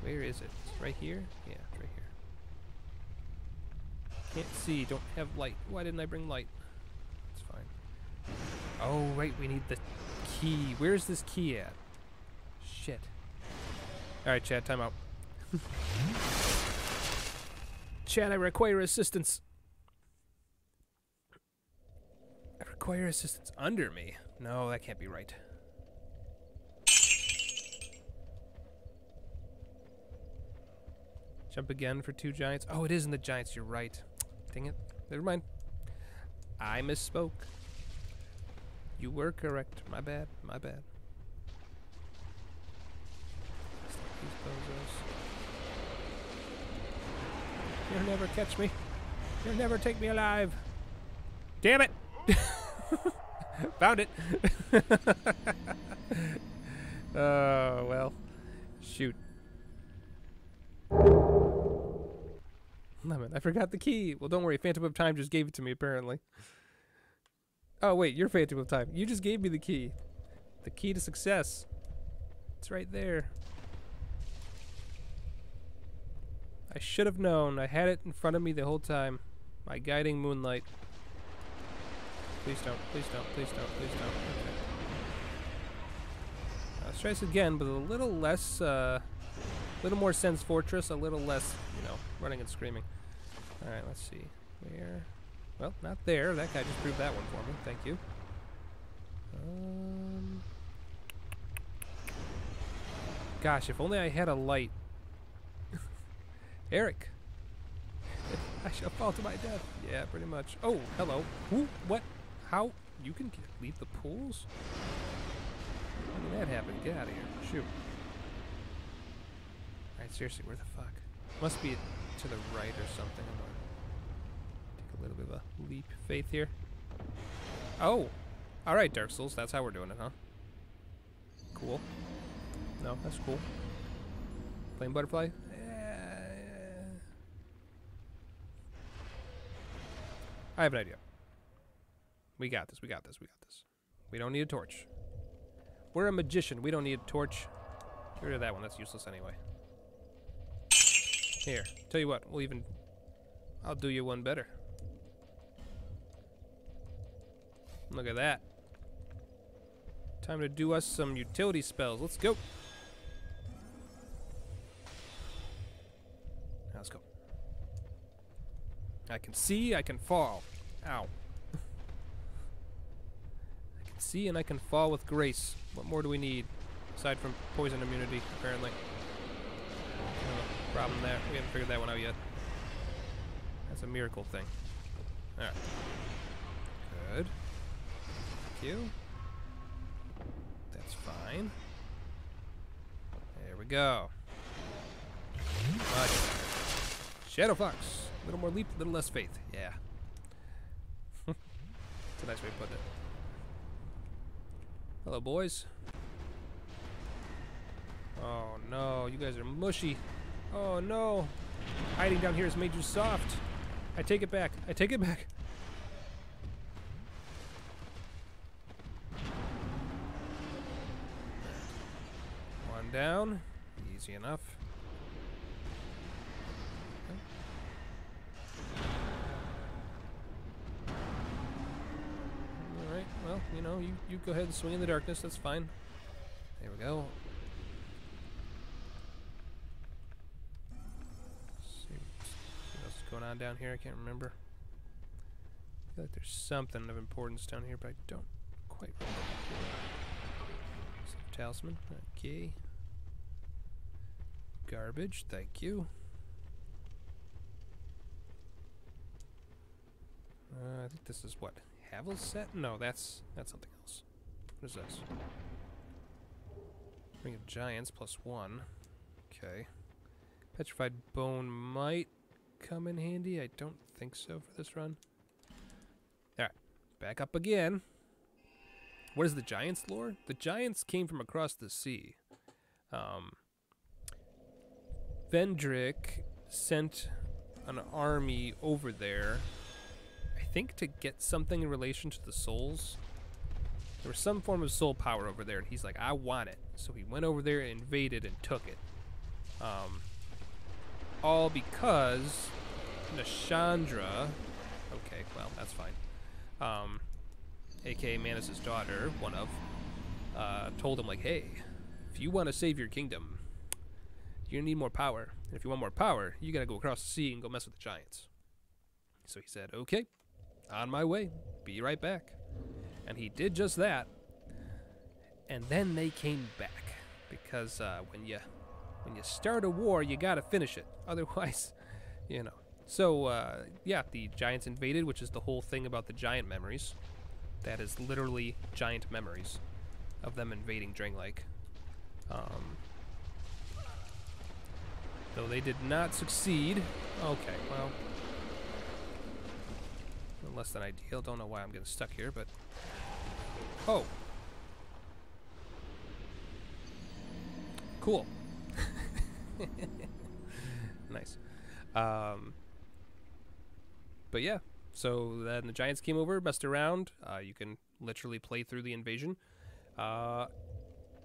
Where is it? It's right here? Yeah, it's right here. Can't see, don't have light. Why didn't I bring light? It's fine. Oh, right, we need the key. Where's this key at? Shit. Alright, Chad, time out. Chad, I require assistance. I require assistance under me. No, that can't be right. Jump again for two giants. Oh, it is in the giants. You're right. Dang it. Never mind. I misspoke. You were correct. My bad. My bad. You'll never catch me. You'll never take me alive. Damn it! Found it. Oh, well. Shoot. Lemon, I forgot the key. Well, don't worry. Phantom of Time just gave it to me, apparently. Oh, wait. You're Phantom of Time. You just gave me the key. The key to success. It's right there. I should have known. I had it in front of me the whole time. My guiding moonlight. Please don't. Please don't. Please don't. Please don't. Okay. Let's try this again, but a little less, uh, a little more Sen's Fortress, a little less, you know, running and screaming. All right, let's see. Where? Well, not there. That guy just proved that one for me. Thank you. Um, gosh, if only I had a light. Eric. I shall fall to my death. Yeah, pretty much. Oh, hello. Who? What? How? You can get, leave the pools? How did that happen? Get out of here. Shoot. Alright, seriously, where the fuck? Must be to the right or something. I'm gonna take a little bit of a leap of faith here. Oh! All right, Dark Souls. That's how we're doing it, huh? Cool. No, that's cool. Flame butterfly. Eh. I have an idea. We got this. We got this. We got this. We don't need a torch. We're a magician. We don't need a torch. Get rid of that one. That's useless anyway. Here. Tell you what. We'll even. I'll do you one better. Look at that. Time to do us some utility spells. Let's go. Let's go. I can see, I can fall. Ow. See and I can fall with grace. What more do we need? Aside from poison immunity, apparently. No problem there. We haven't figured that one out yet. That's a miracle thing. Alright. Good. Thank you. That's fine. There we go. Much. Shadow Fox. A little more leap, a little less faith. Yeah. It's a nice way to put it. Hello, boys. Oh no, you guys are mushy. Oh no. Hiding down here has made you soft. I take it back. I take it back. One down. Easy enough. Well, you know, you, you go ahead and swing in the darkness, that's fine. There we go. See, see what else is going on down here, I can't remember. I feel like there's something of importance down here, but I don't quite remember. Talisman, okay. Garbage, thank you. Uh, I think this is what Havel's set. No, that's that's something else. What is this? Ring of Giants plus one. Okay. Petrified Bone might come in handy. I don't think so for this run. Alright, back up again. What is the Giants lore? The Giants came from across the sea. Um, Vendrick sent an army over there, think to get something in relation to the souls. There was some form of soul power over there, and he's like, I want it. So he went over there, and invaded, and took it. Um, all because Nashandra, okay, well, that's fine, um, aka Manus' daughter, one of, uh, told him, like, hey, if you want to save your kingdom, gonna need more power. And if you want more power, you gotta go across the sea and go mess with the giants. So he said, okay, on my way, be right back. And he did just that. And then they came back. Because uh, when you when you start a war, you gotta finish it. Otherwise, you know. So uh, yeah, the giants invaded, which is the whole thing about the giant memories. That is literally giant memories of them invading Drangleic. Um, though they did not succeed. Okay, well, less than ideal. Don't know why I'm getting stuck here, but oh, cool. nice. Um, but yeah, so then the Giants came over, messed around. Uh, you can literally play through the invasion. Uh,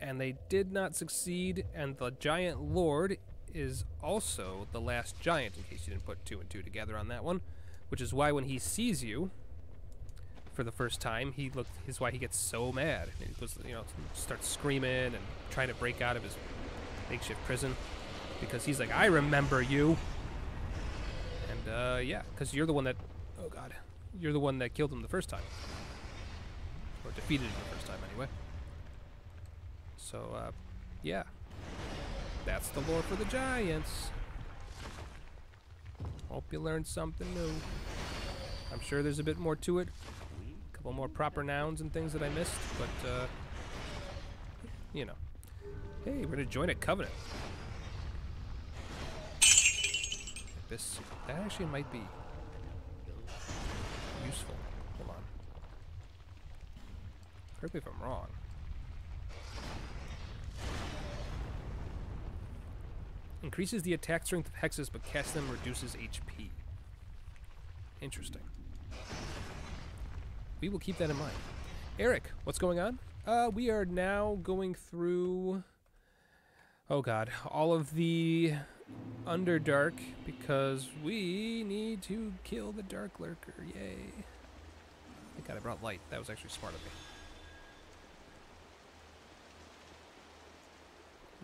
and they did not succeed, and the Giant Lord is also the last giant, in case you didn't put two and two together on that one. Which is why when he sees you for the first time, he look is why he gets so mad. He goes, you know, starts screaming and trying to break out of his makeshift prison because he's like, I remember you. And uh, yeah, because you're the one that, oh god, you're the one that killed him the first time, or defeated him the first time anyway. So uh, yeah, that's the lore for the giants. Hope you learned something new. I'm sure there's a bit more to it. A couple more proper nouns and things that I missed, but, uh, you know. Hey, we're gonna join a covenant. This, that actually might be useful. Hold on. Correct me if I'm wrong. Increases the attack strength of hexes, but cast them reduces HP. Interesting. We will keep that in mind. Eric, what's going on? Uh, we are now going through. Oh God, all of the Underdark because we need to kill the Dark Lurker. Yay! Thank God I brought light. That was actually smart of me.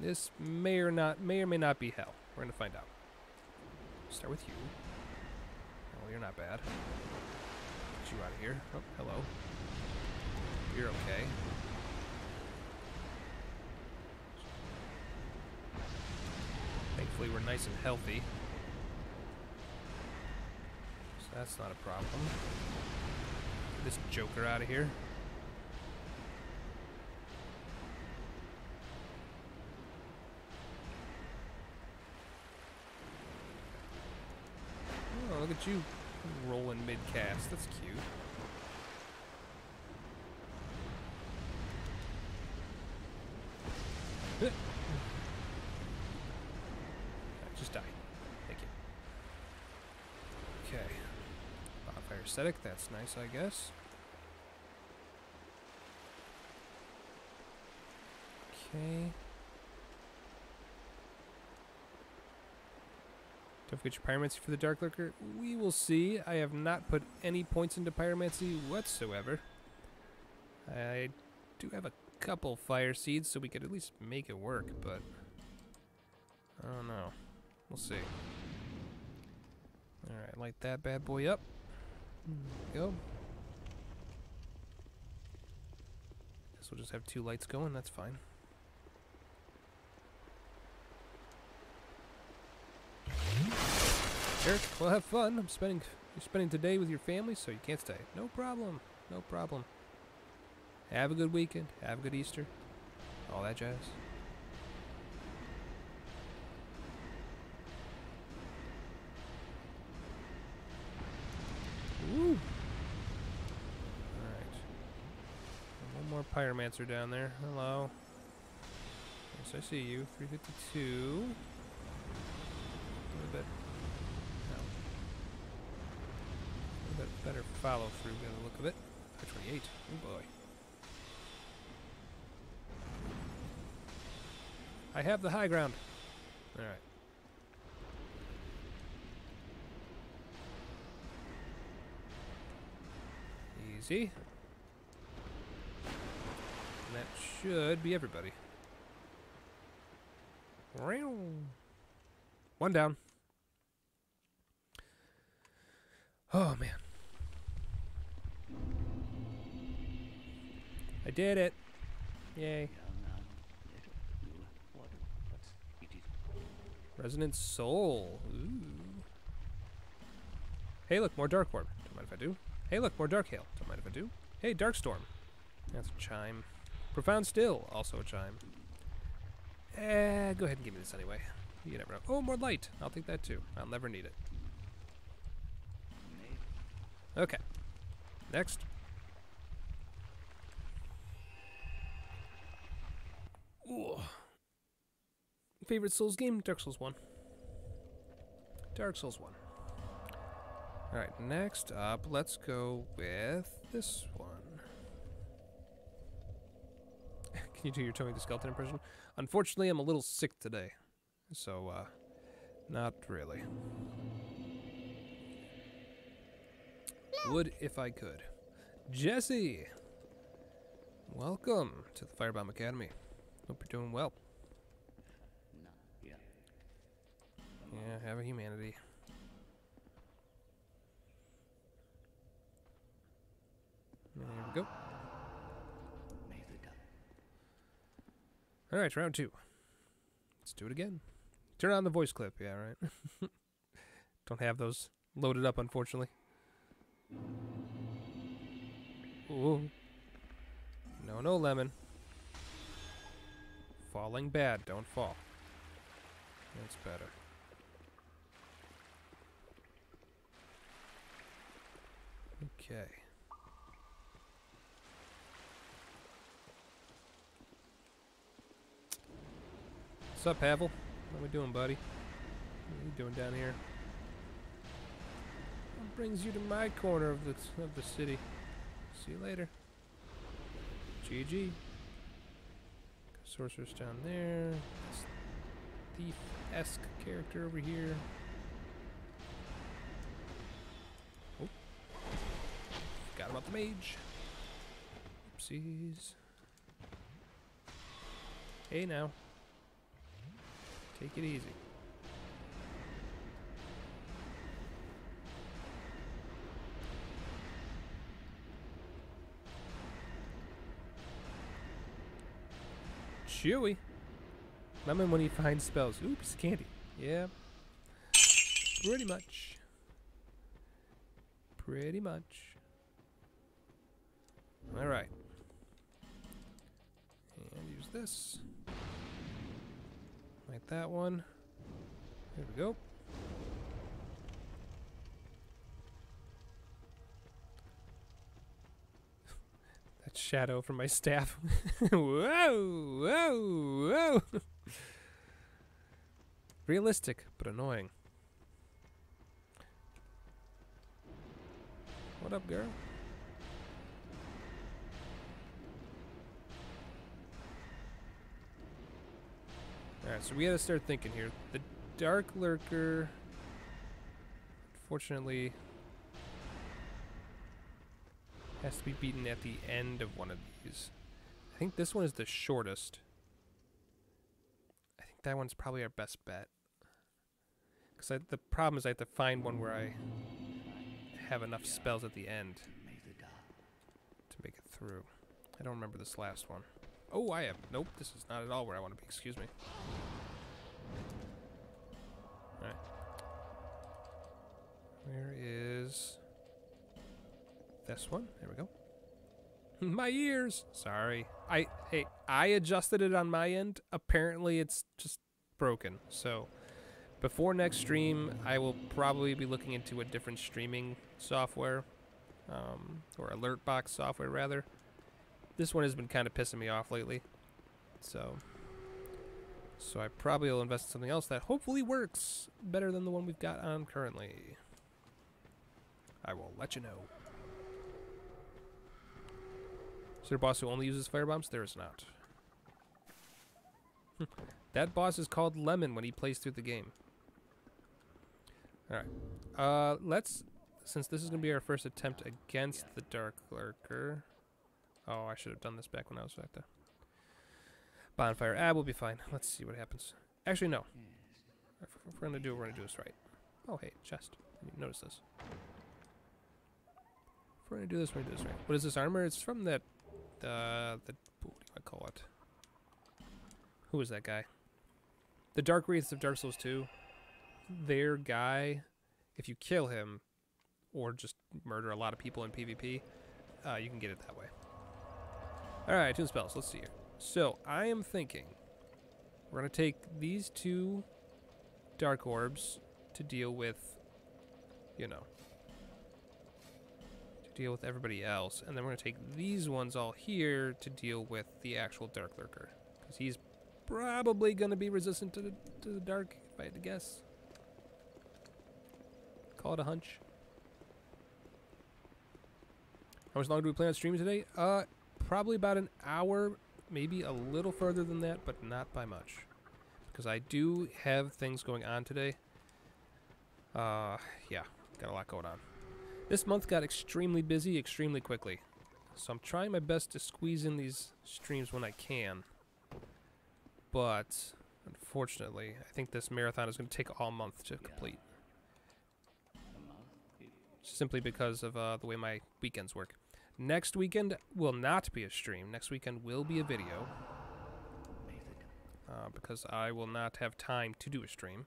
This may or not may or may not be hell. We're gonna find out. Start with you. Oh, you're not bad. Get you out of here. Oh, hello. You're okay. Thankfully, we're nice and healthy. So that's not a problem. Get this joker out of here. Oh, look at you rolling mid-cast. That's cute. Just die. Thank you. Okay. Bonfire aesthetic, that's nice, I guess. Okay. Don't forget your pyromancy for the Dark Lurker. We will see. I have not put any points into pyromancy whatsoever. I do have a couple fire seeds, so we could at least make it work, but I don't know. We'll see. Alright, light that bad boy up. Go. Guess we'll just have two lights going, that's fine. Eric, well have fun. I'm spending you're spending today with your family, so you can't stay. No problem. No problem. Have a good weekend. Have a good Easter. All that jazz. Woo! Alright. One more Pyromancer down there. Hello. Yes, I see you. 352. A little bit. No. A little bit better follow through by the look of it. 28. Oh boy. I have the high ground. Alright. Easy. And that should be everybody. One down. Oh man. I did it. Yay. Resonant Soul. Ooh. Hey, look, more Dark Orb. Don't mind if I do. Hey, look, more Dark Hail. Don't mind if I do. Hey, Dark Storm. That's a chime. Profound Still. Also a chime. Eh, go ahead and give me this anyway. You never know. Oh, more light. I'll take that too. I'll never need it. Okay. Next. Ooh. Favorite Souls game? Dark Souls 1. Dark Souls 1. Alright, next up, let's go with this one. Can you do your Tony the Skeleton impression? Unfortunately, I'm a little sick today. So, uh, not really. Would if I could. Jesse! Welcome to the Firebomb Academy. Hope you're doing well. Yeah, have a humanity. There we go. Alright, round two. Let's do it again. Turn on the voice clip, yeah, right? Don't have those loaded up, unfortunately. Ooh. No, no, lemon. Falling bad, don't fall. That's better. Okay. What's up, Havel? How we doing, buddy? What are you doing down here? What brings you to my corner of the of the city? See you later. GG. Sorceress down there. Thief-esque character over here. Oh. Forgot about the mage. Oopsies. Hey now. Take it easy. Chewy. Lemon when he finds spells. Oops, candy. Yeah. Pretty much. Pretty much. Alright. And use this. Like that one. There we go. Shadow from my staff. whoa, whoa, whoa. Realistic, but annoying. What up, girl? Alright, so we gotta start thinking here. The Dark Lurker, fortunately, has to be beaten at the end of one of these. I think this one is the shortest. I think that one's probably our best bet. Because the problem is I have to find one where I have enough spells at the end to make it through. I don't remember this last one. Oh, I have. Nope, this is not at all where I want to be. Excuse me. Alright. Where is this one? There we go. my ears! Sorry. I hey, I adjusted it on my end. Apparently it's just broken. So before next stream, I will probably be looking into a different streaming software. Um, or alert box software rather. This one has been kind of pissing me off lately. So, so I probably will invest in something else that hopefully works better than the one we've got on currently. I will let you know. Is there a boss who only uses fire bombs? There is not. that boss is called Lemon when he plays through the game. Alright. Uh, let's, since this is going to be our first attempt against the Dark Lurker. Oh, I should have done this back when I was back there. Bonfire. Ah, we'll be fine. Let's see what happens. Actually, no. If we're gonna do it, we're gonna do this right. Oh, hey, chest. Notice this. If we're gonna do this, we're gonna do this right. What is this armor? It's from that, uh, the, what do I call it? Who is that guy? The Dark Wraiths of Dark Souls 2. Their guy, if you kill him, or just murder a lot of people in PvP, uh, you can get it that way. Alright, two spells. Let's see here. So, I am thinking we're to take these two dark orbs to deal with, you know, deal with everybody else. And then we're going to take these ones all here to deal with the actual dark lurker. Because he's probably going to be resistant to the, to the dark, if I had to guess. Call it a hunch. How much longer do we plan on streaming today? Uh, probably about an hour, maybe a little further than that, but not by much. Because I do have things going on today. Uh, yeah, got a lot going on. This month got extremely busy extremely quickly. So I'm trying my best to squeeze in these streams when I can. But, unfortunately, I think this marathon is going to take all month to complete. Simply because of uh, the way my weekends work. Next weekend will not be a stream. Next weekend will be a video. Uh, because I will not have time to do a stream.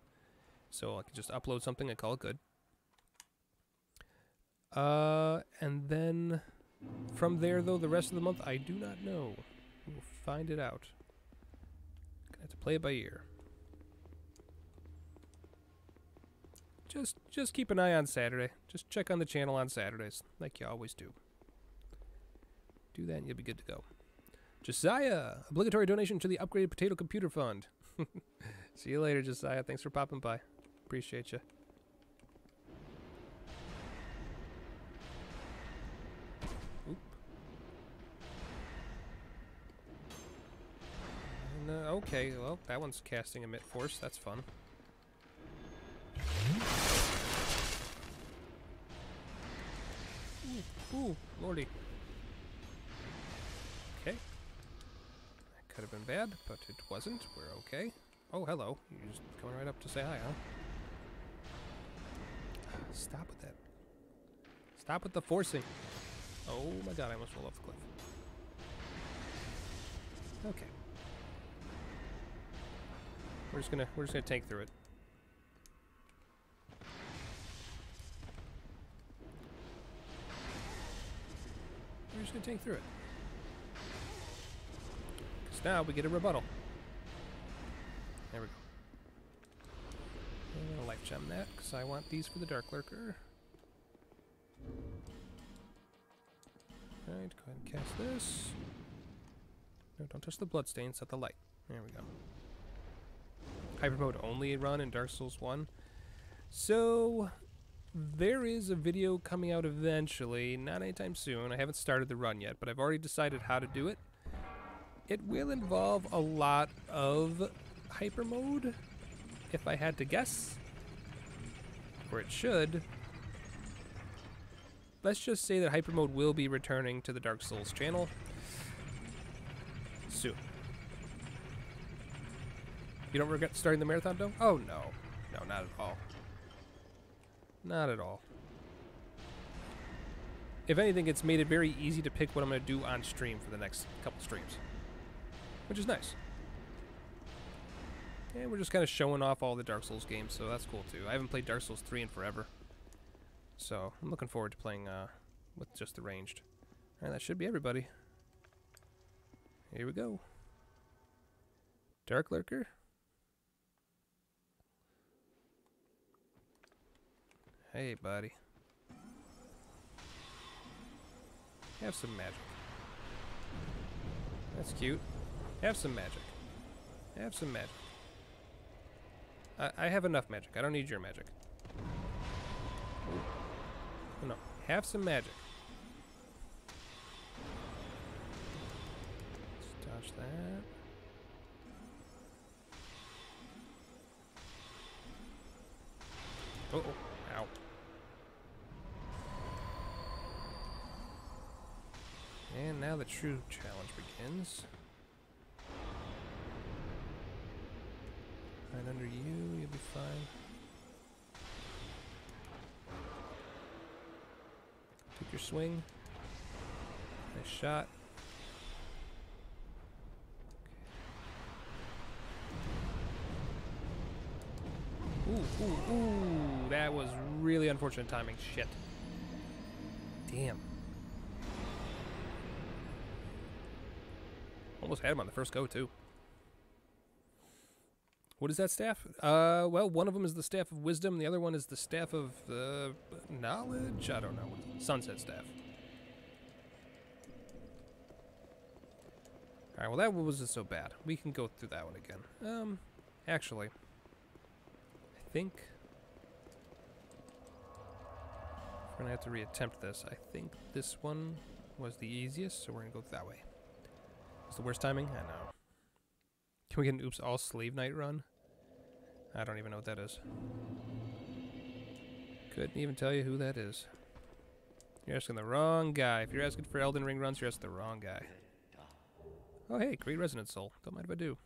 So I can just upload something and call it good. Uh, and then from there, though, the rest of the month, I do not know. We'll find it out. Gonna have to play it by ear. Just, just keep an eye on Saturday. Just check on the channel on Saturdays, like you always do. Do that and you'll be good to go. Josiah, obligatory donation to the Upgraded Potato Computer Fund. See you later, Josiah. Thanks for popping by. Appreciate you. And, uh, okay, well, that one's casting emit force. That's fun. Ooh, ooh, lordy. Okay. That could have been bad, but it wasn't. We're okay. Oh, hello. You're just coming right up to say hi, huh? Stop with that. Stop with the forcing. Oh my god, I almost rolled off the cliff. Okay. We're just gonna we're just gonna tank through it. We're just gonna tank through it. Because now we get a rebuttal. There we go. I'm gonna life gem that, because I want these for the Dark Lurker. Alright, go ahead and cast this. No, don't touch the bloodstain, set the light. There we go. Hyper mode only run in Dark Souls 1. So, there is a video coming out eventually, not anytime soon. I haven't started the run yet, but I've already decided how to do it. It will involve a lot of hyper mode, if I had to guess. Or it should. Let's just say that hyper mode will be returning to the Dark Souls channel soon. You don't regret starting the marathon, though? Oh, no. No, not at all. Not at all. If anything, it's made it very easy to pick what I'm going to do on stream for the next couple streams. Which is nice. And we're just kind of showing off all the Dark Souls games, so that's cool too. I haven't played Dark Souls 3 in forever. So, I'm looking forward to playing uh, with just the ranged. Alright, that should be everybody. Here we go. Dark Lurker. Hey, buddy. Have some magic. That's cute. Have some magic. Have some magic. I, I have enough magic. I don't need your magic. Ooh. No. Have some magic. Let's dodge that. Uh oh. Ow. And now the true challenge begins. Right under you, you'll be fine. Take your swing. Nice shot. Ooh, ooh, ooh. That was really unfortunate timing. Shit. Damn. Almost had him on the first go, too. What is that staff? Uh, well, one of them is the staff of wisdom, the other one is the staff of uh, knowledge. I don't know. Sunset staff. All right. Well, that wasn't so bad. We can go through that one again. Um, actually, I think we're gonna have to reattempt this. I think this one was the easiest, so we're gonna go that way. The worst timing. I know. Can we get an oops all sleeve night run? I don't even know what that is. Couldn't even tell you who that is. You're asking the wrong guy. If you're asking for Elden Ring runs, you're asking the wrong guy. Oh hey, great resonance soul. Don't mind if I do.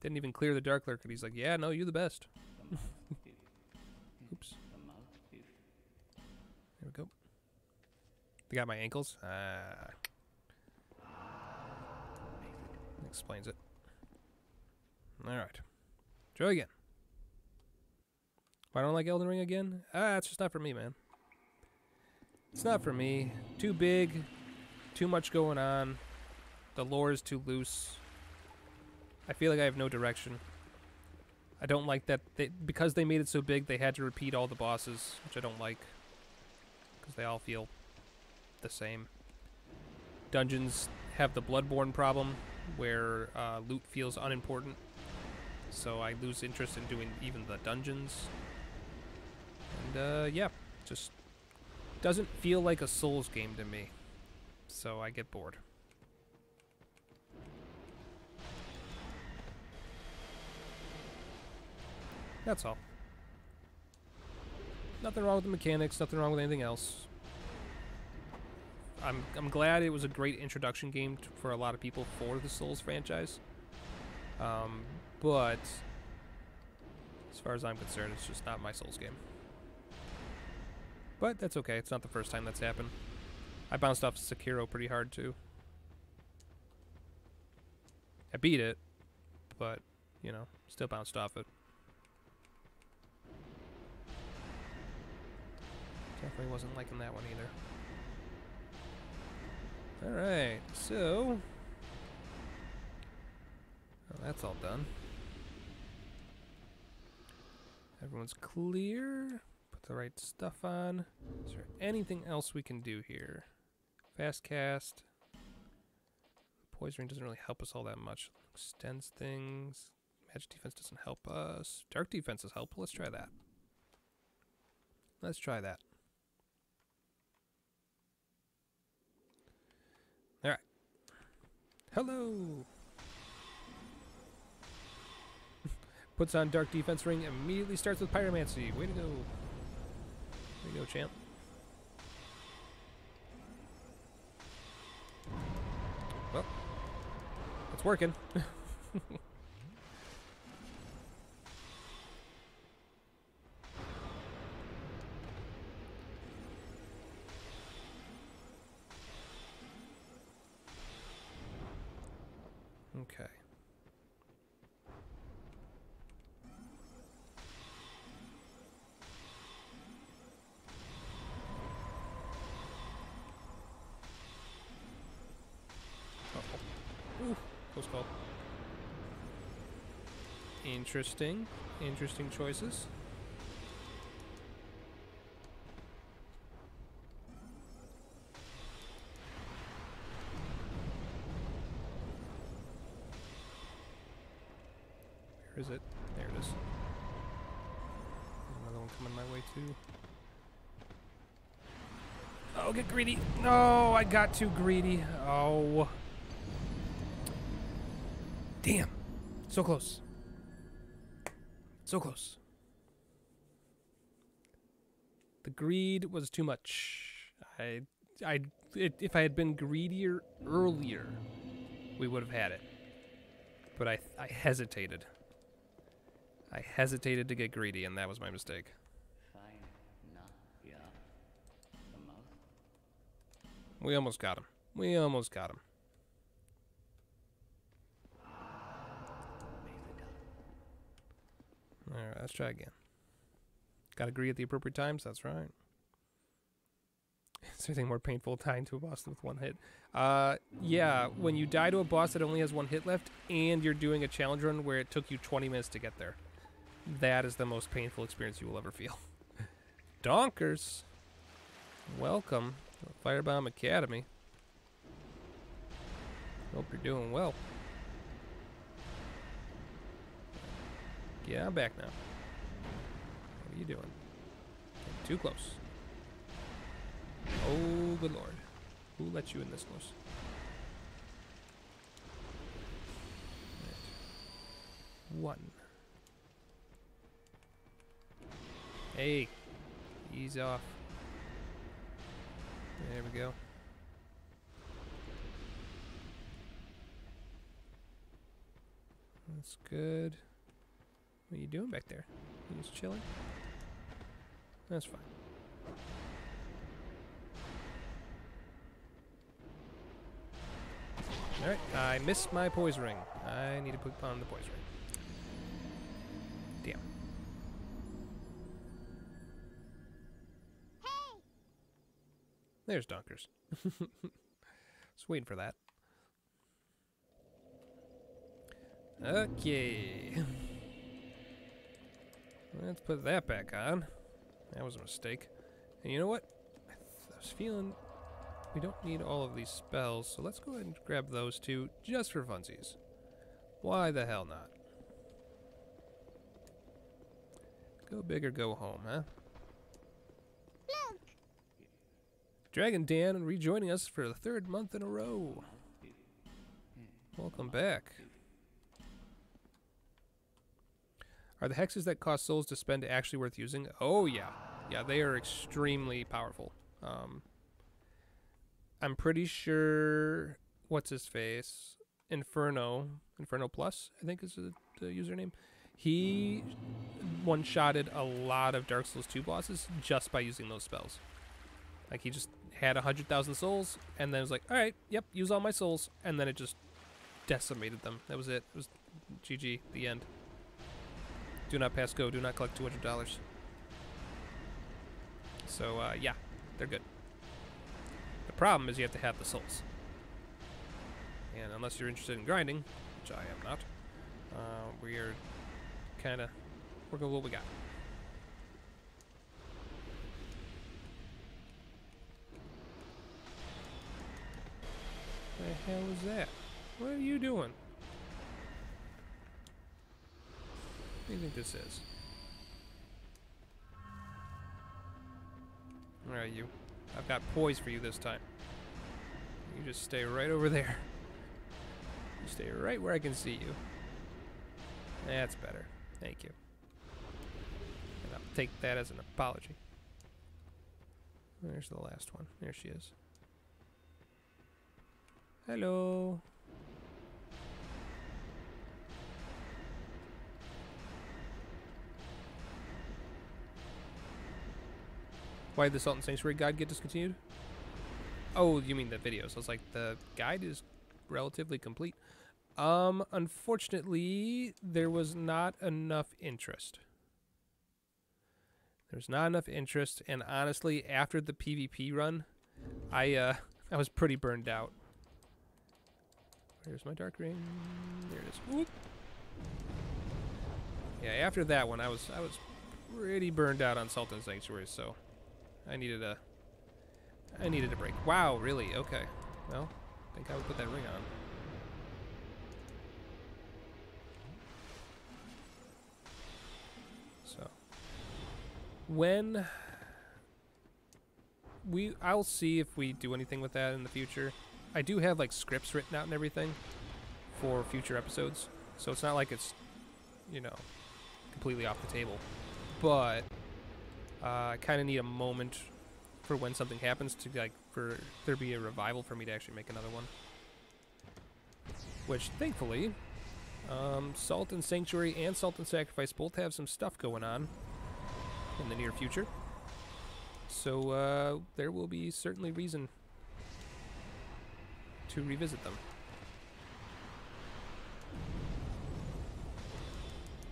Didn't even clear the dark lurk, and he's like, yeah, no, you're the best. Oops. There we go. They got my ankles. Ah. Explains it. Alright. Try again. Don't I like Elden Ring again? Ah, it's just not for me, man. It's not for me. Too big. Too much going on. The lore is too loose. I feel like I have no direction. I don't like that they because they made it so big they had to repeat all the bosses, which I don't like. Because they all feel the same. Dungeons have the Bloodborne problem, where uh, loot feels unimportant. so I lose interest in doing even the dungeons. And uh, yeah, just doesn't feel like a Souls game to me, so I get bored. That's all. Nothing wrong with the mechanics, nothing wrong with anything else. I'm I'm glad it was a great introduction game t- for a lot of people for the Souls franchise. Um, but as far as I'm concerned, it's just not my Souls game. But that's okay. It's not the first time that's happened. I bounced off Sekiro pretty hard too. I beat it, but you know, still bounced off it. Definitely wasn't liking that one either. Alright, so. Well, that's all done. Everyone's clear. Put the right stuff on. Is there anything else we can do here? Fast cast. Poisoning doesn't really help us all that much. Extends things. Magic defense doesn't help us. Dark defense is helpful. Let's try that. Let's try that. Alright. Hello! Puts on Dark Defense Ring, immediately starts with Pyromancy. Way to go. Way to go, champ. Well, it's working. Interesting. Interesting choices. Where is it? There it is. Another one coming my way too. Oh, get greedy. No, I got too greedy. Oh. Damn. So close. So close. The greed was too much. I, I, it, if I had been greedier earlier, we would have had it. But I, I hesitated. I hesitated to get greedy, and that was my mistake. We almost got him. We almost got him. Alright, let's try again. Gotta agree at the appropriate times, that's right. Is there anything more painful dying to a boss with one hit? Uh, yeah, when you die to a boss that only has one hit left, and you're doing a challenge run where it took you 20 minutes to get there. That is the most painful experience you will ever feel. Donkers! Welcome to Firebomb Academy. Hope you're doing well. Yeah, I'm back now. What are you doing? Getting too close. Oh, good lord. Who let you in this close? Right. One. Hey, ease off. There we go. That's good. What are you doing back there? You just chilling? That's fine. Alright, I missed my poise ring. I need to put on the poise ring. Damn. Hey! There's Donkers. Just waiting for that. Okay. Let's put that back on. That was a mistake. And you know what? I, th- I was feeling we don't need all of these spells, so let's go ahead and grab those two just for funsies. Why the hell not? Go big or go home, huh? Look. Dragon Dan rejoining us for the third month in a row. Welcome back. Are the hexes that cost souls to spend actually worth using? Oh yeah, yeah, they are extremely powerful. Um, I'm pretty sure what's his face, Inferno, Inferno Plus, I think is the, the username. He one-shotted a lot of Dark Souls 2 bosses just by using those spells. Like he just had a hundred thousand souls, and then was like, "All right, yep, use all my souls," and then it just decimated them. That was it. It was GG. The end. Do not pass go. Do not collect two hundred dollars. So uh, yeah, they're good. The problem is you have to have the souls, and unless you're interested in grinding, which I am not, uh, we are kind of working with what we got. The hell is that? What are you doing? What do you think this is? Where are you? I've got poise for you this time. You just stay right over there. You stay right where I can see you. That's better. Thank you. And I'll take that as an apology. There's the last one. There she is. Hello. Why did the Salt and Sanctuary guide get discontinued? Oh, you mean the videos. I was like, the guide is relatively complete. Um, unfortunately, there was not enough interest. There's not enough interest, and honestly, after the PvP run, I uh, I was pretty burned out. Where's my dark ring? There it is. Whoop. Yeah, after that one, I was I was pretty burned out on Salt and Sanctuary, so I needed a I needed a break. Wow, really? Okay. Well, I think I would put that ring on. So when we I'll see if we do anything with that in the future. I do have like scripts written out and everything for future episodes. So it's not like it's you know completely off the table. But uh, I kind of need a moment for when something happens to like for there be a revival for me to actually make another one. Which thankfully, um, Salt and Sanctuary and Salt and Sacrifice both have some stuff going on in the near future. So uh, there will be certainly reason to revisit them.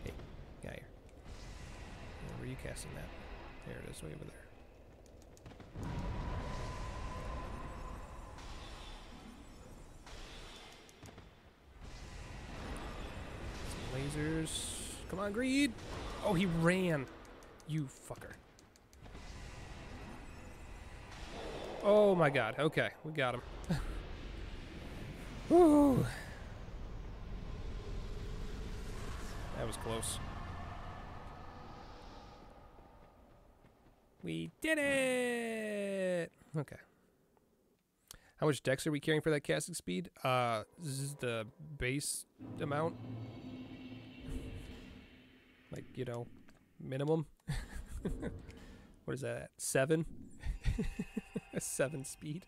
Hey, out here. Where were you casting that? There it is, way over there. Some lasers. Come on, Greed! Oh, he ran! You fucker. Oh my god. Okay, we got him. Woo! That was close. We did it! Okay. How much dex are we carrying for that casting speed? Uh, this is the base amount. Like, you know, minimum. what is that? Seven? Seven speed.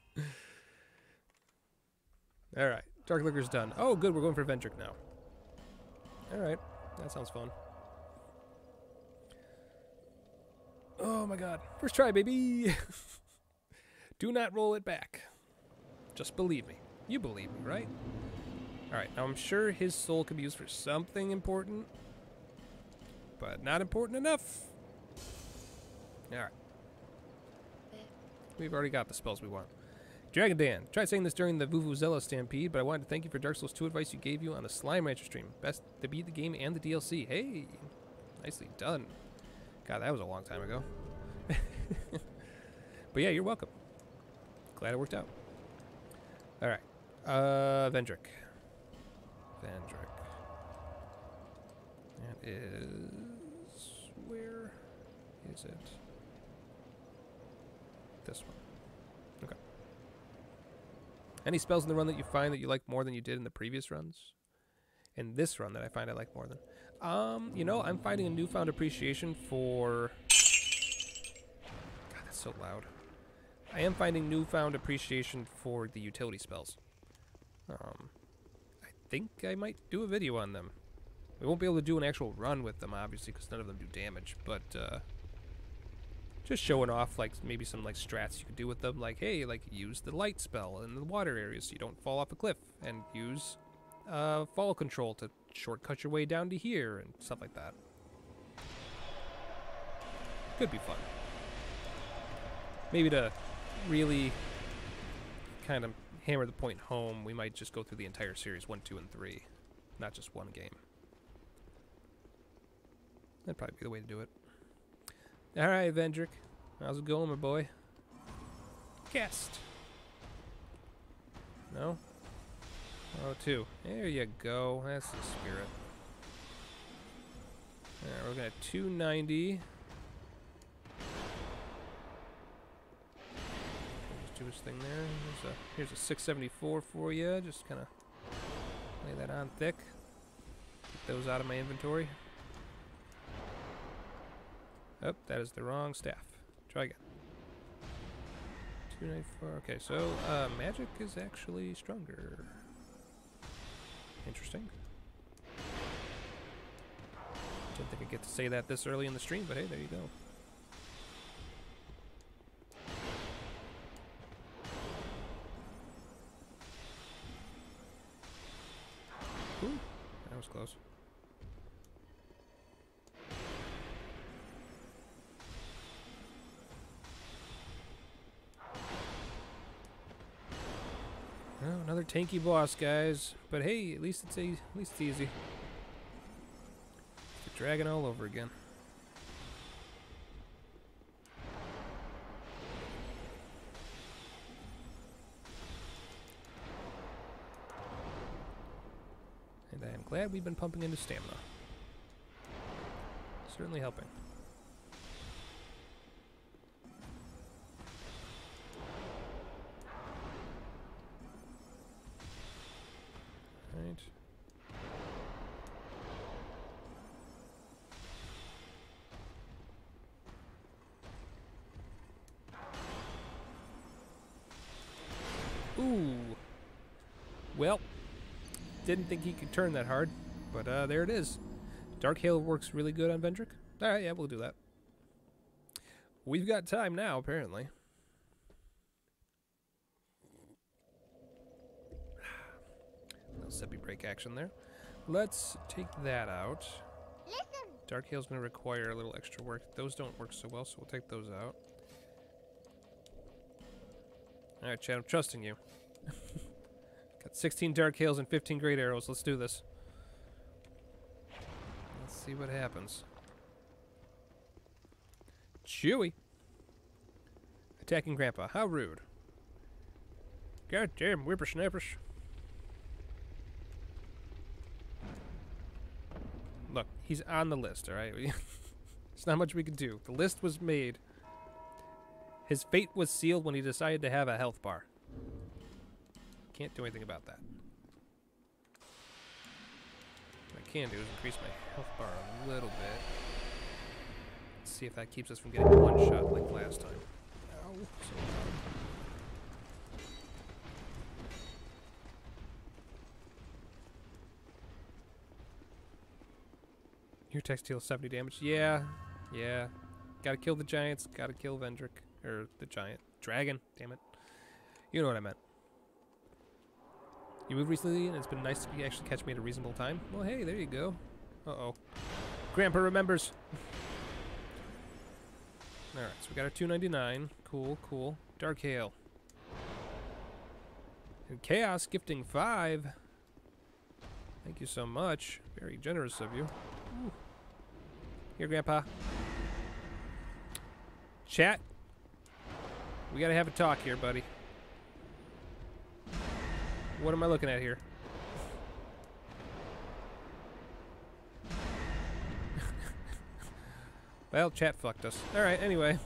Alright. Dark Lurker's done. Oh, good. We're going for Vendrick now. Alright. That sounds fun. Oh my god. First try, baby! Do not roll it back. Just believe me. You believe me, right? Alright, now I'm sure his soul could be used for something important. But not important enough. Alright. We've already got the spells we want. Dragon Dan, tried saying this during the Vuvuzela Stampede, but I wanted to thank you for Dark Souls 2 advice you gave you on the Slime Rancher stream. Best to beat the game and the DLC. Hey, nicely done. God, that was a long time ago. but yeah, you're welcome. Glad it worked out. All right, uh, Vendrick. Vendrick. That is where? is it? This one. Okay. Any spells in the run that you find that you like more than you did in the previous runs? In this run that I find I like more than. Um, you know, I'm finding a newfound appreciation for. God, that's so loud. I am finding newfound appreciation for the utility spells. Um, I think I might do a video on them. We won't be able to do an actual run with them, obviously, because none of them do damage. But uh, just showing off, like maybe some like strats you could do with them, like hey, like use the light spell in the water areas so you don't fall off a cliff, and use uh, fall control to shortcut your way down to here and stuff like that. Could be fun. Maybe to really kind of hammer the point home, we might just go through the entire series one, two, and three, not just one game. That'd probably be the way to do it. All right, Vendrick, how's it going, my boy? Guest. No. Oh, two. There you go. That's the spirit. Alright, we're looking at 290. Just do his thing there. Here's a, here's a 674 for you. Just kind of lay that on thick. Get those out of my inventory. Oh, that is the wrong staff. Try again. 294. Okay, so uh, magic is actually stronger. Interesting. Didn't think I'd get to say that this early in the stream, but hey, there you go. Ooh, that was close. Tanky boss, guys. But hey, at least it's a, at least it's easy. The dragon all over again. And I am glad we've been pumping into stamina. Certainly helping. Didn't think he could turn that hard, but uh, there it is. Dark Hail works really good on Vendrick. All right, yeah, we'll do that. We've got time now, apparently. Little break action there. Let's take that out. Listen. Dark Hail's going to require a little extra work. Those don't work so well, so we'll take those out. Alright, Chad, I'm trusting you. Got 16 Dark Hails and 15 Great Arrows. Let's do this. Let's see what happens. Chewy. Attacking Grandpa. How rude. God damn whippersnappers. Look, he's on the list, alright? There's not much we can do. The list was made. His fate was sealed when he decided to have a health bar. Can't do anything about that. What I can do is increase my health bar a little bit. Let's see if that keeps us from getting one shot like last time. Ow. So. Your text deals 70 damage. Yeah, yeah. Gotta kill the giants. Gotta kill Vendrick. Or the giant. Dragon. Damn it. You know what I meant. You moved recently and it's been nice to actually catch me at a reasonable time. Well, hey, there you go. Uh-oh. Grandpa remembers. Alright, so we got our 299. Cool, cool. Dark Hail. And Chaos gifting 5. Thank you so much. Very generous of you. Ooh. Here, Grandpa. Chat. We gotta have a talk here, buddy. What am I looking at here? Well, chat fucked us. Alright, anyway.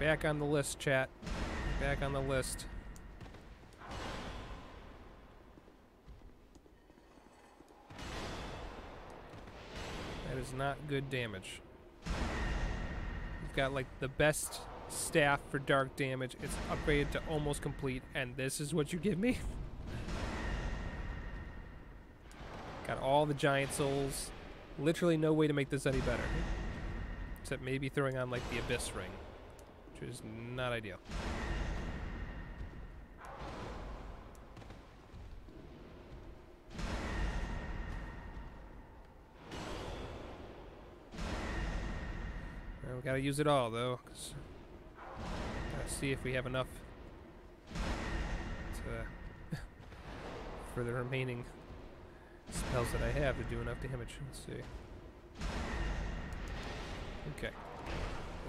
Back on the list, chat. Back on the list. That is not good damage. You've got like the best staff for dark damage. It's upgraded to almost complete, and this is what you give me? got all the giant souls. Literally no way to make this any better. Except maybe throwing on like the Abyss Ring. Which is not ideal. We gotta use it all though, see if we have enough to for the remaining spells that I have to do enough damage. Let's see. Okay.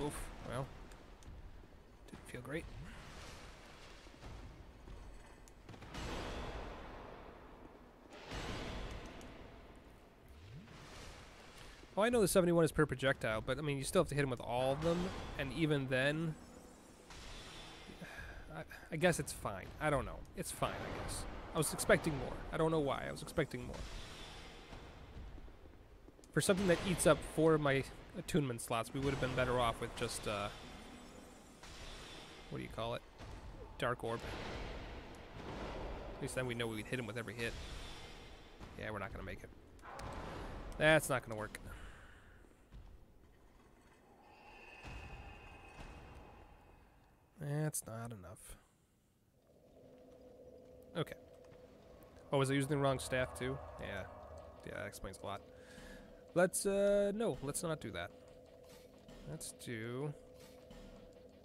Oof. Well, didn't feel great. Well, I know the 71 is per projectile, but I mean, you still have to hit him with all of them, and even then, I, I guess it's fine. I don't know. It's fine, I guess. I was expecting more. I don't know why. I was expecting more. For something that eats up four of my attunement slots, we would have been better off with just, uh, what do you call it? Dark Orb. At least then we know we'd hit him with every hit. Yeah, we're not going to make it. That's not going to work. That's not enough. Okay. Oh, was I using the wrong staff too? Yeah. Yeah, that explains a lot. Let's, uh, no, let's not do that. Let's do...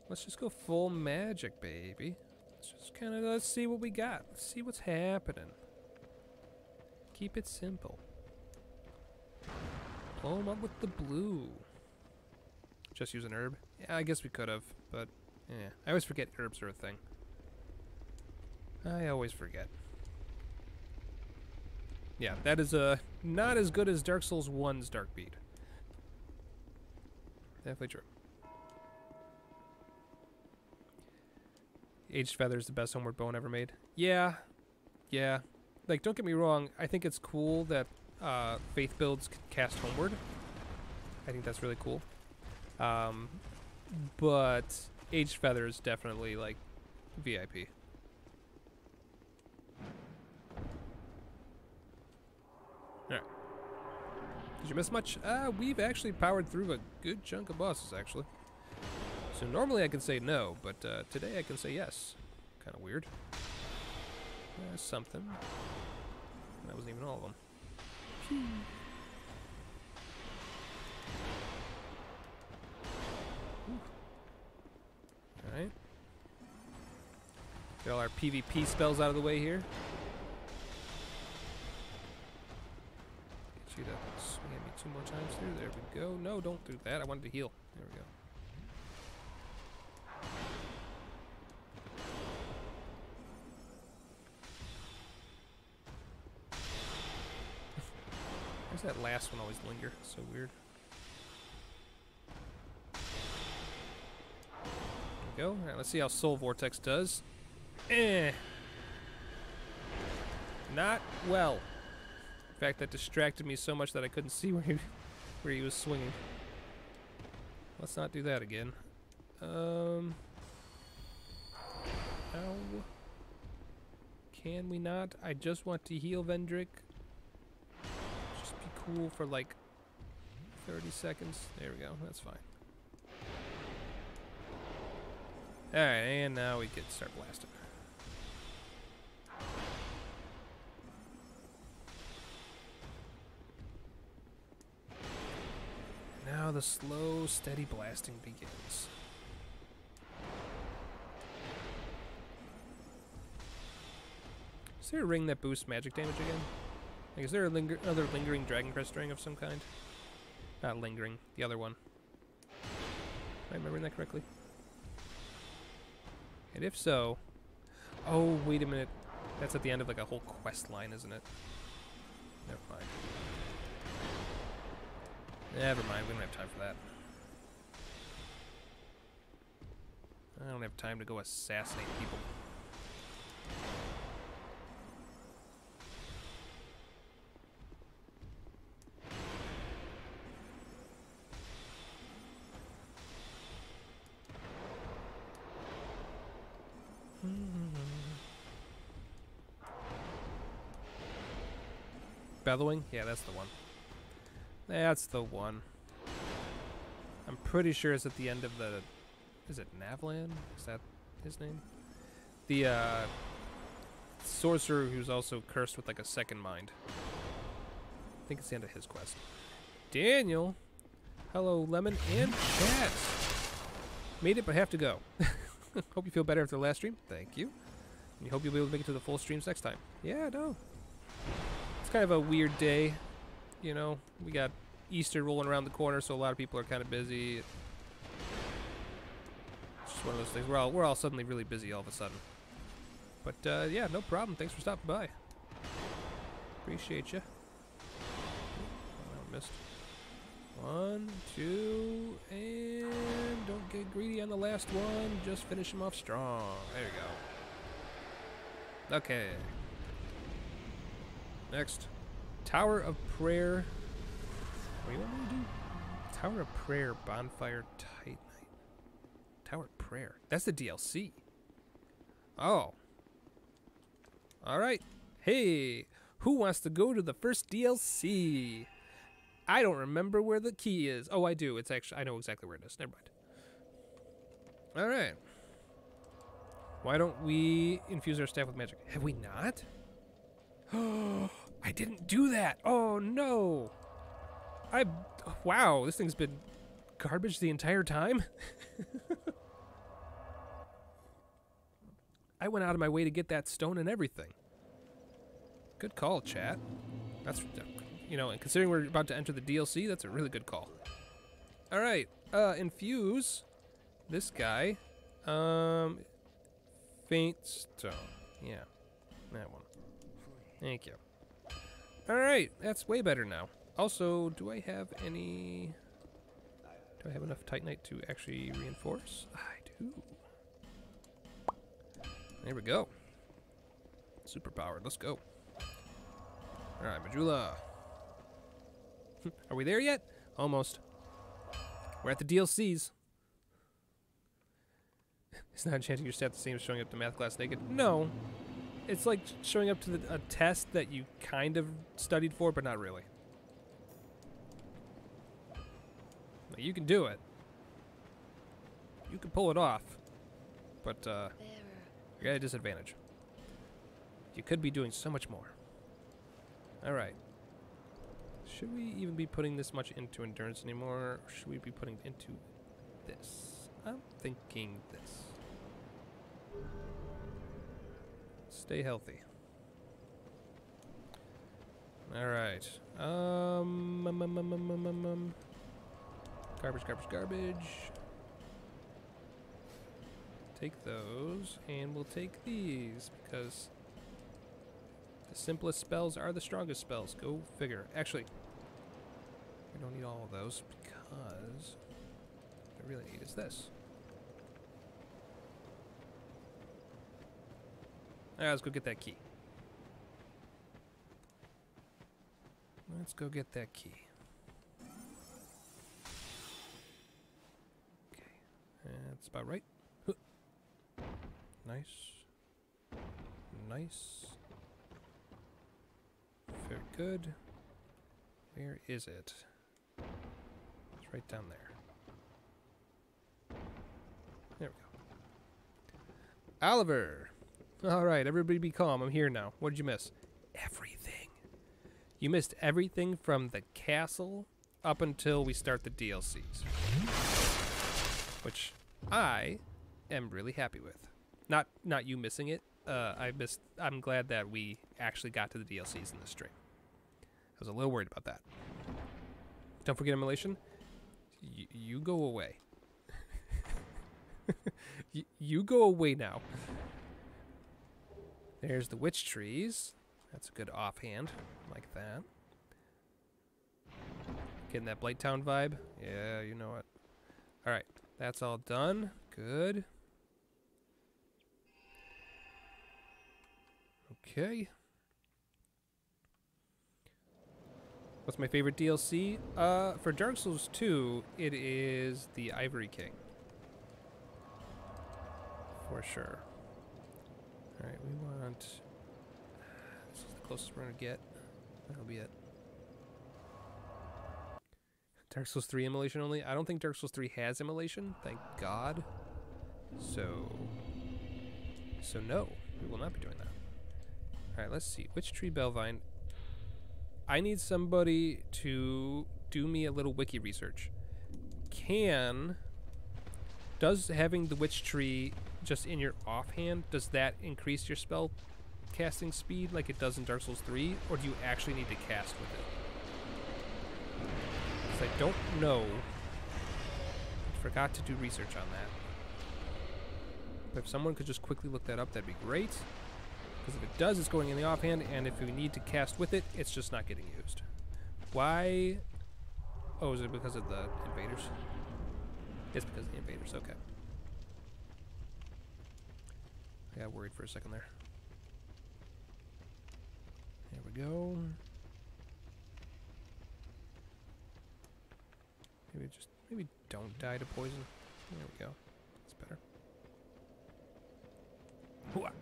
Let's just go full magic, baby. Let's just kind of, let's see what we got. Let's see what's happening. Keep it simple. Blow 'em up with the blue. Just use an herb? Yeah, I guess we could have, but, yeah. I always forget herbs are a thing. I always forget. Yeah, that is uh, not as good as Dark Souls 1's Dark Beat. Definitely true. Aged Feather is the best homeward bone ever made. Yeah, yeah. Like, don't get me wrong. I think it's cool that uh, faith builds cast homeward. I think that's really cool. Um, but Aged Feather is definitely like VIP. Did you miss much? Uh, we've actually powered through a good chunk of bosses, actually. So normally I can say no, but uh, today I can say yes. Kind of weird. Uh, something. That wasn't even all of them. Alright. Get all our PvP spells out of the way here. Get you to swing at me two more times through. There we go. No, don't do that. I wanted to heal. There we go. Why's that last one always linger? So weird. There we go. Alright, let's see how Soul Vortex does. Eh. Not well. In fact, that distracted me so much that I couldn't see where he, where he was swinging. Let's not do that again. Um. Ow. Can we not? I just want to heal Vendrick. Just be cool for like 30 seconds. There we go. That's fine. Alright, and now we can start blasting. The slow, steady blasting begins. Is there a ring that boosts magic damage again? Like, is there linger another lingering Dragon Crest ring of some kind? Not lingering, the other one. Am I remembering that correctly? And if so... Oh, wait a minute. That's at the end of like a whole quest line, isn't it? Never mind. Never mind, we don't have time for that. I don't have time to go assassinate people. Bellowing? Yeah, that's the one. That's the one. I'm pretty sure it's at the end of the. Is it Navlaan? Is that his name? The uh, sorcerer who's also cursed with like a second mind. I think it's the end of his quest. Daniel, hello, Lemon and Chat. Made it, but have to go. hope you feel better after the last stream. Thank you. And hope you'll be able to make it to the full streams next time. Yeah, no. It's kind of a weird day. You know, we got Easter rolling around the corner, so a lot of people are kind of busy. It's just one of those things. We're all we're all suddenly really busy all of a sudden. But uh, yeah, no problem. Thanks for stopping by. Appreciate you. Oh, missed. One, two, and don't get greedy on the last one. Just finish him off strong. There you go. Okay. Next. Tower of Prayer. What do you want me to do? Tower of Prayer, Bonfire Tight Night. Tower of Prayer. That's the DLC. Oh. Alright. Hey, who wants to go to the first DLC? I don't remember where the key is. Oh, I do. It's actually, I know exactly where it is. Never mind. Alright. Why don't we infuse our staff with magic? Have we not? Oh, I didn't do that. Oh no. I wow, this thing's been garbage the entire time. I went out of my way to get that stone and everything. Good call, chat. That's you know, and considering we're about to enter the DLC, that's a really good call. All right, uh, infuse this guy. Um, faint stone. Yeah, that one. Thank you. All right, that's way better now. Also, do I have any... Do I have enough Titanite to actually reinforce? I do. There we go. Super powered. Let's go. All right, Majula. Are we there yet? Almost. We're at the DLCs. It's not enchanting your stat the same as showing up to math class naked. No, it's like showing up to the, a test that you kind of studied for, but not really. Like, you can do it. You can pull it off. But, uh, you're at a disadvantage. You could be doing so much more. Alright. Should we even be putting this much into endurance anymore? Or should we be putting into this? I'm thinking this. Stay healthy. All right. Um, um, um, um, um, um, um, um. Garbage, garbage, garbage. Take those, and we'll take these because the simplest spells are the strongest spells. Go figure. Actually, we don't need all of those because what I really need is this. Alright, let's go get that key. Let's go get that key. Okay, that's about right. Huh. Nice. Nice. Very good. Where is it? It's right down there. There we go. Oliver! Alright, everybody be calm. I'm here now. What did you miss? Everything. You missed everything from the castle up until we start the DLCs. Which I am really happy with. Not not you missing it. Uh, I missed I'm glad that we actually got to the DLCs in this stream. I was a little worried about that. Don't forget immolation. Y- you go away. you go away now. There's the witch trees. That's a good offhand, like that. Getting that Blighttown vibe? Yeah, you know it. Alright, that's all done. Good. Okay. What's my favorite DLC? Uh, for Dark Souls 2, it is the Ivory King. For sure. Alright, we want... This is the closest we're gonna get. That'll be it. Dark Souls 3 immolation only? I don't think Dark Souls 3 has immolation, thank God. So... So no, we will not be doing that. Alright, let's see. Witch Tree Belvine. I need somebody to do me a little wiki research. Can... Does having the Witch Tree just in your offhand, does that increase your spell casting speed like it does in Dark Souls 3? Or do you actually need to cast with it? Because I don't know. I forgot to do research on that. But if someone could just quickly look that up, that'd be great. Because if it does, it's going in the offhand, and if we need to cast with it, it's just not getting used. Why? Oh, is it because of the invaders? It's because of the invaders, okay. Got worried for a second there. There we go. Maybe just, maybe don't die to poison. There we go. That's better. Hooah.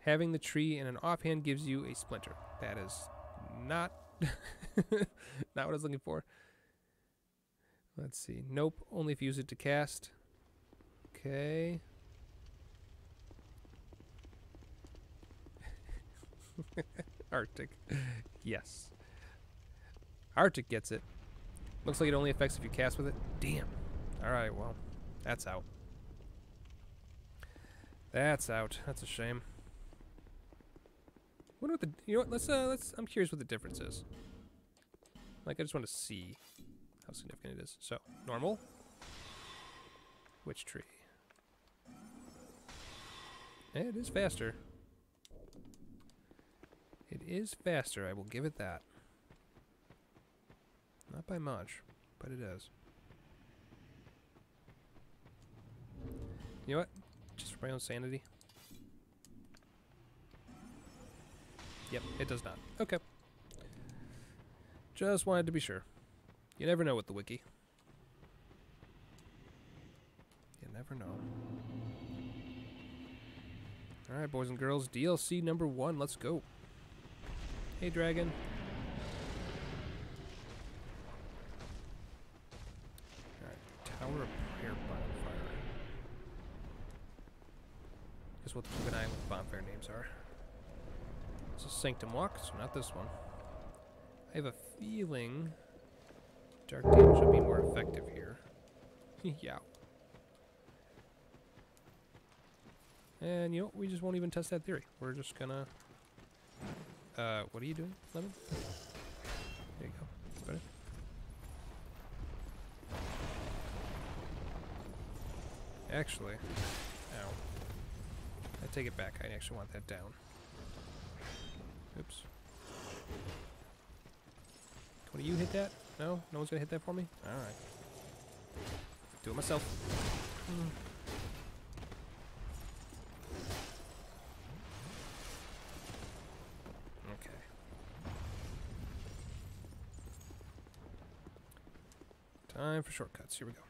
Having the tree in an offhand gives you a splinter. That is not not what I was looking for. Let's see. Nope. Only if you use it to cast. Okay. Arctic. Yes. Arctic gets it. Looks like it only affects if you cast with it. Damn. Alright, well. That's out. That's out. That's a shame. Wonder what the you know what let's uh let's I'm curious what the difference is. Like I just want to see how significant it is. So normal. Witch tree? It is faster. It is faster, I will give it that. Not by much, but it is. You know what? Just for my own sanity. Yep, it does not. Okay. Just wanted to be sure. You never know with the wiki. You never know. Alright, boys and girls, DLC number one, let's go. Hey, dragon. Alright, Tower of Prayer Bonfire. Guess we'll keep an eye on what bonfire names are. This is Sanctum Walk, so not this one. I have a feeling dark damage would be more effective here. yeah. And you know, we just won't even test that theory. We're just gonna. Uh, what are you doing, Lemon? There you go. That's better. Actually, ow. I take it back. I actually want that down. Oops. Can you hit that? No? No one's gonna hit that for me? Alright. Do it myself. Hmm. Okay. Time for shortcuts. Here we go.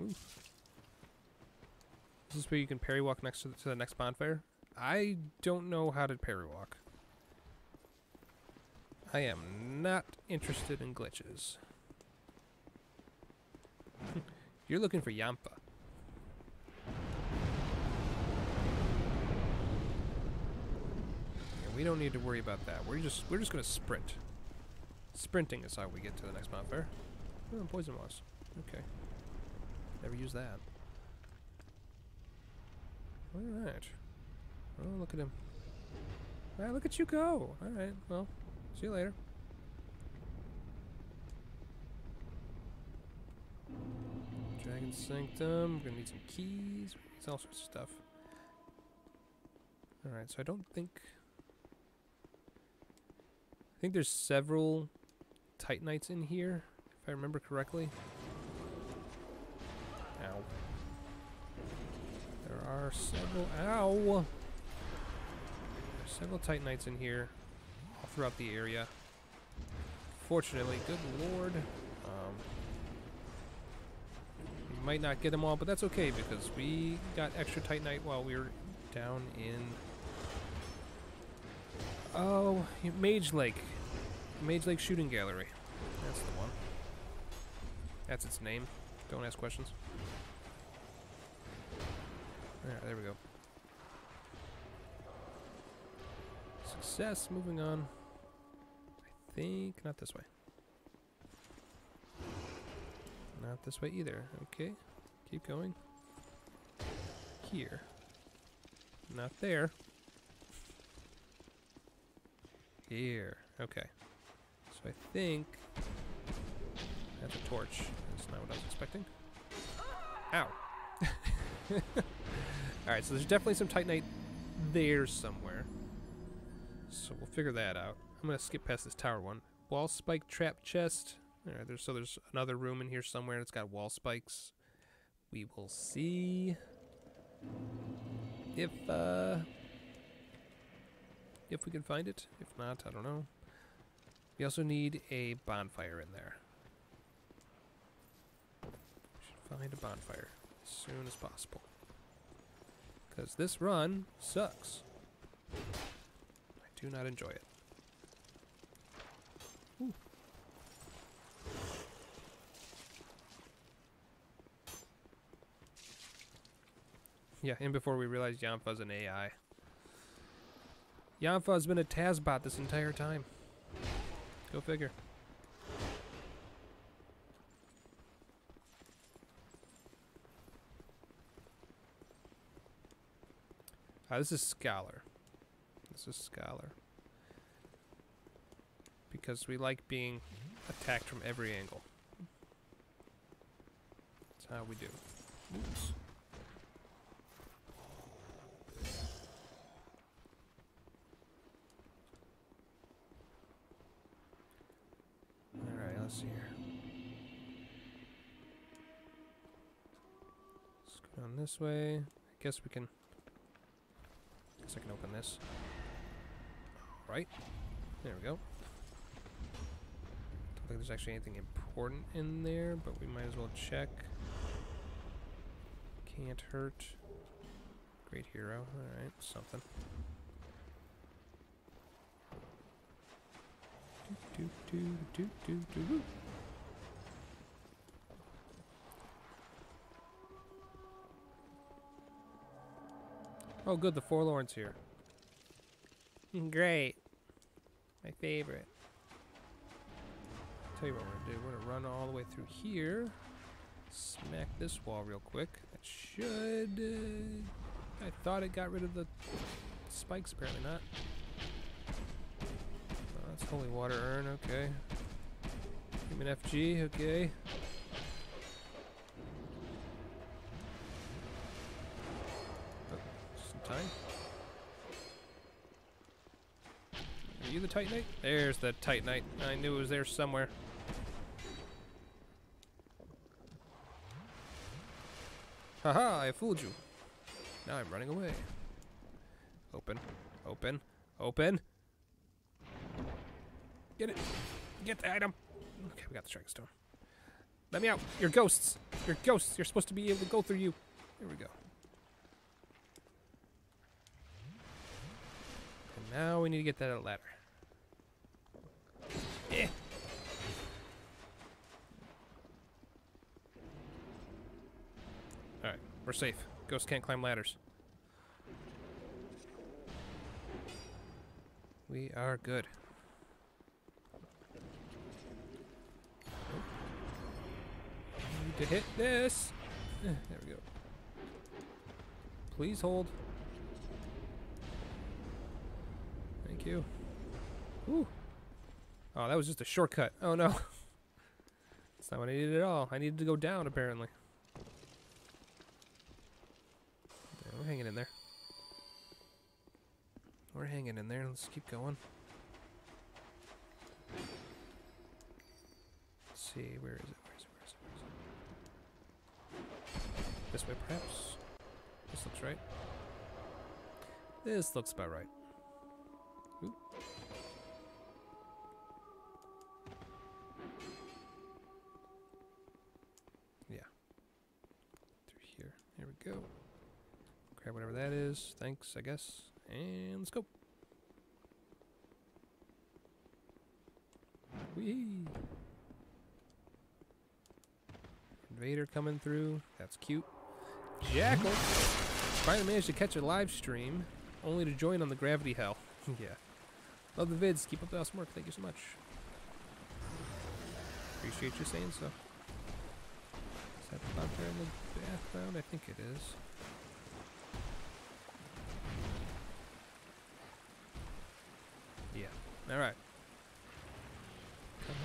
Ooh. Is this where you can parry walk next to the, to the next bonfire? I don't know how to parry walk. I am not interested in glitches. You're looking for Yampa. We don't need to worry about that. We're just we're just gonna sprint. Sprinting is how we get to the next bonfire. Oh, hmm, poison moss. Okay. Never use that. Alright. Oh, look at him. Alright, look at you go. Alright, well, see you later. Dragon Sanctum. We're gonna need some keys. It's all sorts of stuff. Alright, so I don't think... I think there's several Titanites in here, if I remember correctly. Ow. There are several... Ow! There's several Titanites in here, all throughout the area. Fortunately, good lord. Um, we might not get them all, but that's okay because we got extra Titanite while we were down in... Oh, Mage Lake. Mage Lake Shooting Gallery. That's the one. That's its name. Don't ask questions. There we go. Success, moving on. I think not this way. Not this way either. Okay. Keep going. Here. Not there. Here. Okay. So I think that's a torch. That's not what I was expecting. Ow. Alright, so there's definitely some Titanite there somewhere. So we'll figure that out. I'm gonna skip past this tower one. Wall spike trap chest. Alright, there's so there's another room in here somewhere It's got wall spikes. We will see if uh if we can find it. If not, I don't know. We also need a bonfire in there. We should find a bonfire as soon as possible. Because this run sucks. I do not enjoy it. Ooh. Yeah, and before we realized Yanfa's an AI. Yanfa's been a Tazbot this entire time. Go figure. Uh, this is Scholar. This is Scholar. Because we like being attacked from every angle. That's how we do. Oops. This way. I guess we can I Guess I can open this. Right. There we go. Don't think there's actually anything important in there, but we might as well check. Can't hurt. Great hero. Alright, something. Do, do, do, do, do, do. Oh, good, the Forlorn's here. Great. My favorite. Tell you what we're gonna do. We're gonna run all the way through here. Smack this wall real quick. That should. Uh, I thought it got rid of the spikes. Apparently not. Oh, that's holy water urn. Okay. Human Effigy. Okay. time. Are you the Titanite? There's the Titanite. I knew it was there somewhere. Haha, I fooled you. Now I'm running away. Open. Open. Open. Get it. Get the item. Okay, we got the Dragon Stone. Let me out. You're ghosts. You're ghosts. You're supposed to be able to go through you. Here we go. And now we need to get that ladder. Alright, we're safe. Ghosts can't climb ladders. We are good. Need to hit this. Eh, There we go. Please hold. Thank you. Whew. Oh, that was just a shortcut. Oh, no. That's not what I needed at all. I needed to go down, apparently. Yeah, we're hanging in there. We're hanging in there. Let's keep going. Let's see. Where is it? Where is it? Where is it? Where is it? This way, perhaps? This looks right. This looks about right. That is. Thanks, I guess. And let's go. Whee! Invader coming through. That's cute. Jackal! Finally managed to catch a live stream, only to join on the gravity hell. yeah. Love the vids. Keep up the awesome work. Thank you so much. Appreciate you saying so. Is that the bonfire in the background? I think it is. Yeah. Alright. Come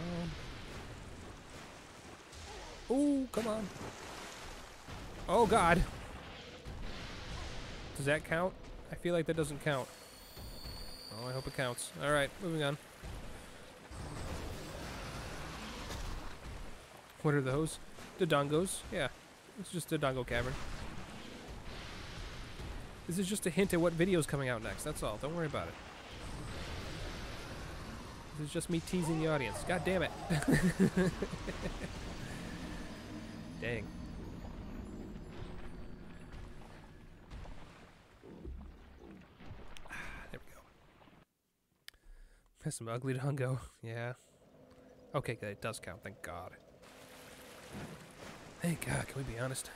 on. Ooh, come on. Oh god. Does that count? I feel like that doesn't count. Oh, I hope it counts. Alright, moving on. What are those? Dodongos? Yeah. It's just a Dodongo cavern. This is just a hint at what video's coming out next, that's all. Don't worry about it. This is just me teasing the audience. God damn it. Dang. Ah, there we go. That's some ugly dongo. Yeah. Okay, good. It does count. Thank God. Thank God. Can we be honest?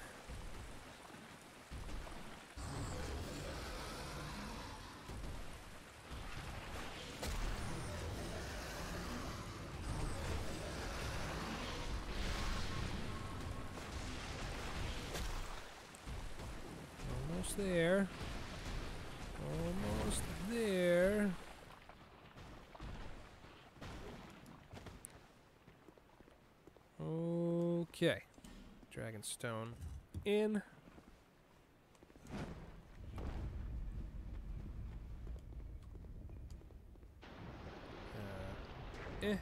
Almost there. Almost there. Okay. Dragonstone in. Uh, eh.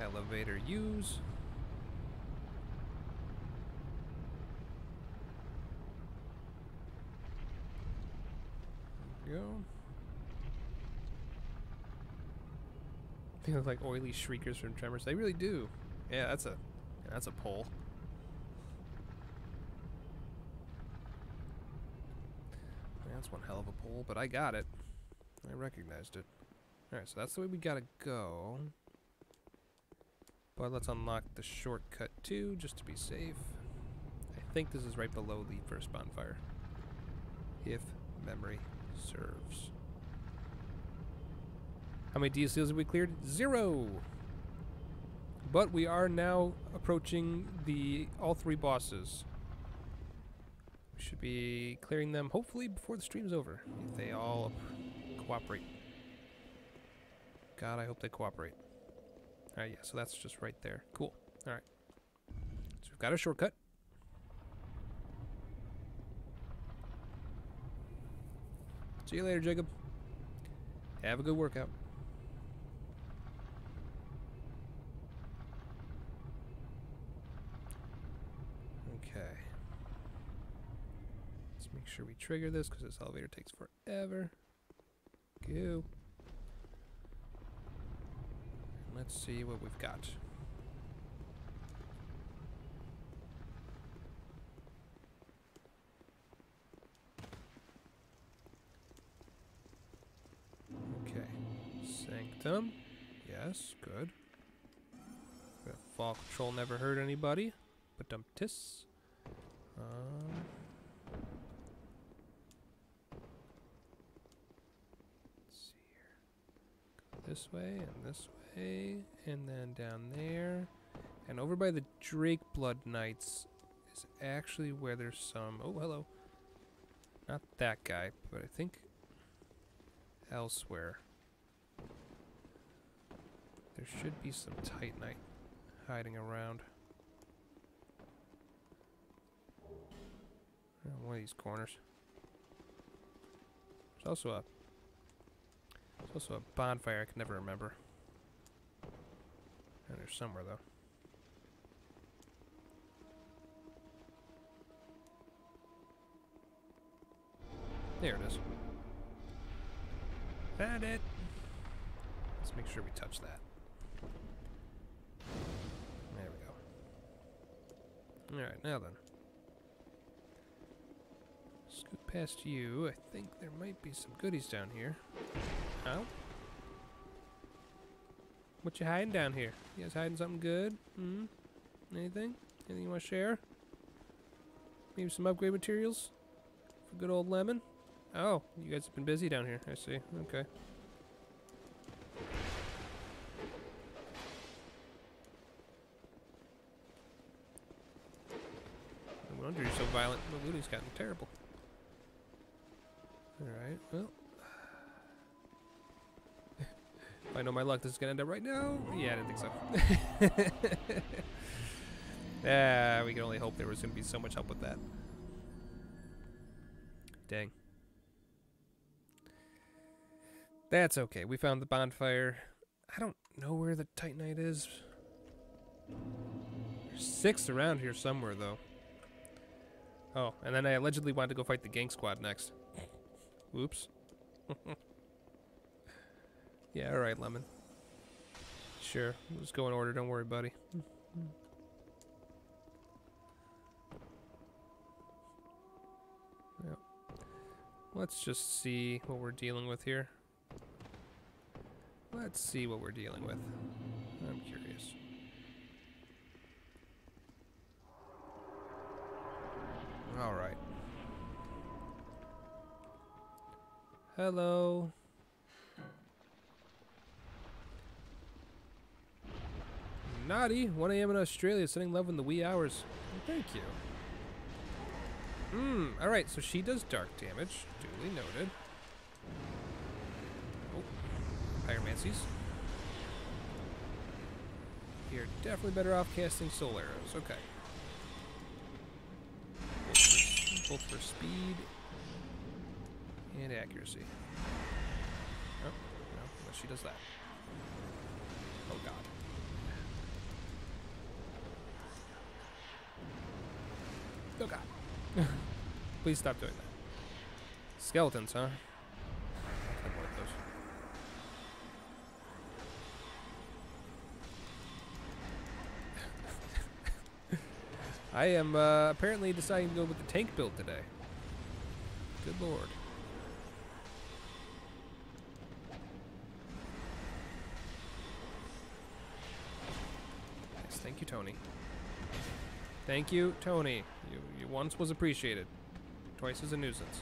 Elevator use. Go. They look like oily shriekers from Tremors. They really do. Yeah, that's a that's a pole. That's one hell of a pole, but I got it. I recognized it. Alright, so that's the way we gotta go. But let's unlock the shortcut too, just to be safe. I think this is right below the first bonfire. If memory serves. How many DSLs have we cleared? Zero! But we are now approaching the all three bosses. We should be clearing them hopefully before the stream's over. If they all cooperate. God, I hope they cooperate. Alright, yeah, so that's just right there. Cool. Alright. So we've got a shortcut. See you later, Jacob. Have a good workout. Okay. Let's make sure we trigger this because this elevator takes forever. Go. Let's see what we've got. Okay. Sanctum. Yes, good. Fall control never hurt anybody. But dump tis. Um, let's see here. Go this way and this way, and then down there, and over by the Drake Blood Knights is actually where there's some. Oh, hello. Not that guy, but I think elsewhere. There should be some Titanite hiding around. Uh, One of these corners. There's also a there's also a bonfire I can never remember. And there's somewhere though. There it is. Found it. Let's make sure we touch that. There we go. Alright, now then. Scoot past you. I think there might be some goodies down here. Oh? What you hiding down here? You guys hiding something good? Hmm? Anything? Anything you want to share? Maybe some upgrade materials? For good old Lemon? Oh, you guys have been busy down here. I see. Okay. No wonder you're so violent. The looting's gotten terrible. Alright, well. If I know my luck, this is gonna end up right now. Yeah, I didn't think so. Yeah, we can only hope there was gonna be so much help with that. Dang. That's okay. We found the bonfire. I don't know where the Titanite is. There's six around here somewhere, though. Oh, and then I allegedly wanted to go fight the gang squad next. Oops. yeah, alright, Lemon. Sure. Let's go in order. Don't worry, buddy. Yep. Let's just see what we're dealing with here. Let's see what we're dealing with. I'm curious. All right. Hello. Naughty, 1 a.m. in Australia, sending love in the wee hours. Thank you. Hmm, alright, so she does dark damage. Duly noted. Oh, pyromancies. You're definitely better off casting soul arrows. Okay. Both for, both for speed and accuracy. Oh, no, unless she does that. Oh god. Oh god. Please stop doing that. Skeletons, huh? I am uh, apparently deciding to go with the tank build today. Good lord. Yes, thank you, Tony. Thank you, Tony. You, you once was appreciated. Twice is a nuisance.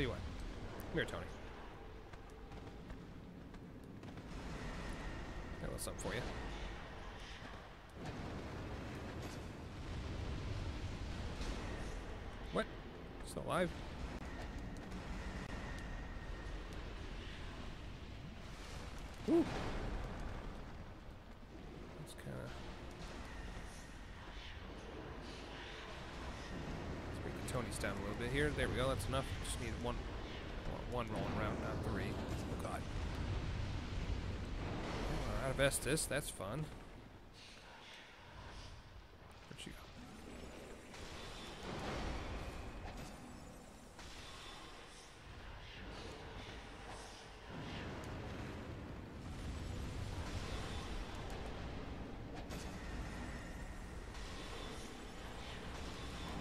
Tell you what. Come here, Tony. Got a little something for you. What? Still alive? Ooh. Let's kind of. Let's bring the Tonys down a little bit here. There we go. That's enough. Just need one, one rolling around, not three. Oh God. Out of Estus. That's fun. Where'd she go?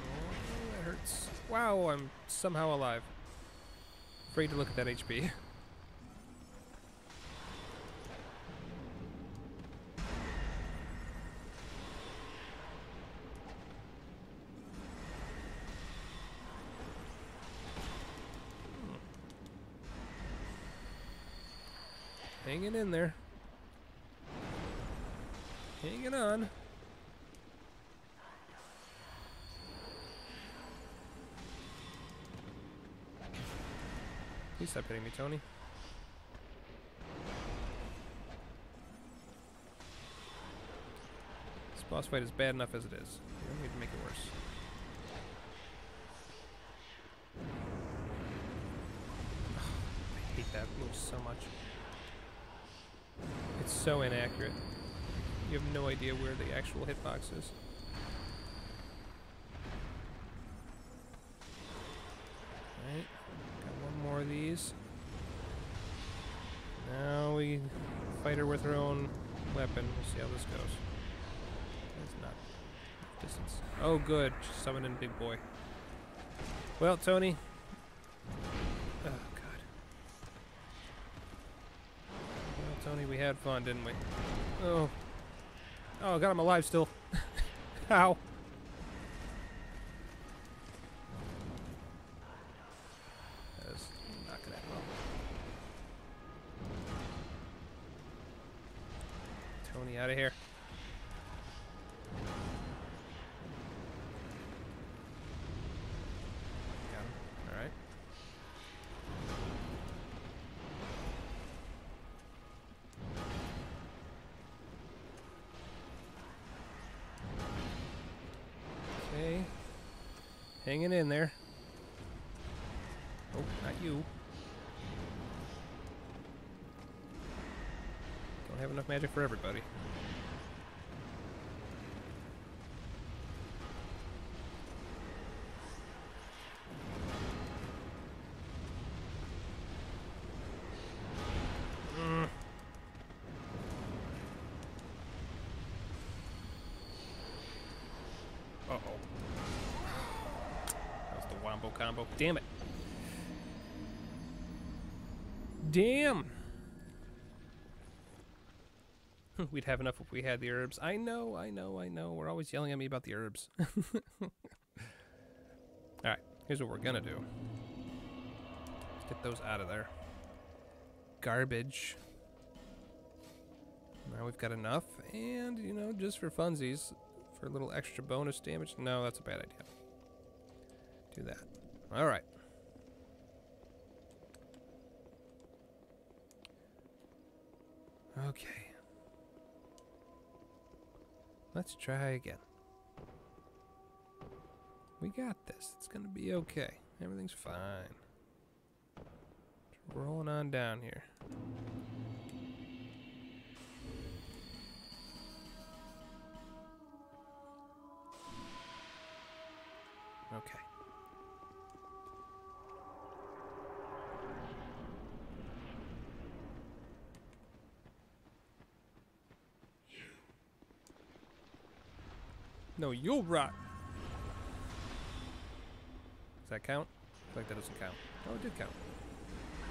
Oh, that hurts. Wow, I'm somehow alive. Afraid to look at that HP. Hanging in there. Hanging on. Please stop hitting me, Tony. This boss fight is bad enough as it is. You don't need to make it worse. I hate that move so much. It's so inaccurate. You have no idea where the actual hitbox is. Right, got Now we fight her with her own weapon. We'll see how this goes. Not distance. Oh, good. Summoning big boy. Well, Tony. Oh, God. Well, Tony, we had fun, didn't we? Oh. Oh, got him alive still. Ow. Hanging in there. Oh, not you. Don't have enough magic for everybody. Damn. We'd have enough if we had the herbs. I know, I know, I know. We're always yelling at me about the herbs. Alright, here's what we're gonna do. Let's get those out of there. Garbage. Now we've got enough. And, you know, just for funsies, for a little extra bonus damage. No, that's a bad idea. Do that. Alright. Okay. Let's try again. We got this. It's gonna be okay. Everything's fine. Just rolling on down here. You'll rot. Does that count? I feel like that doesn't count. Oh, it did count.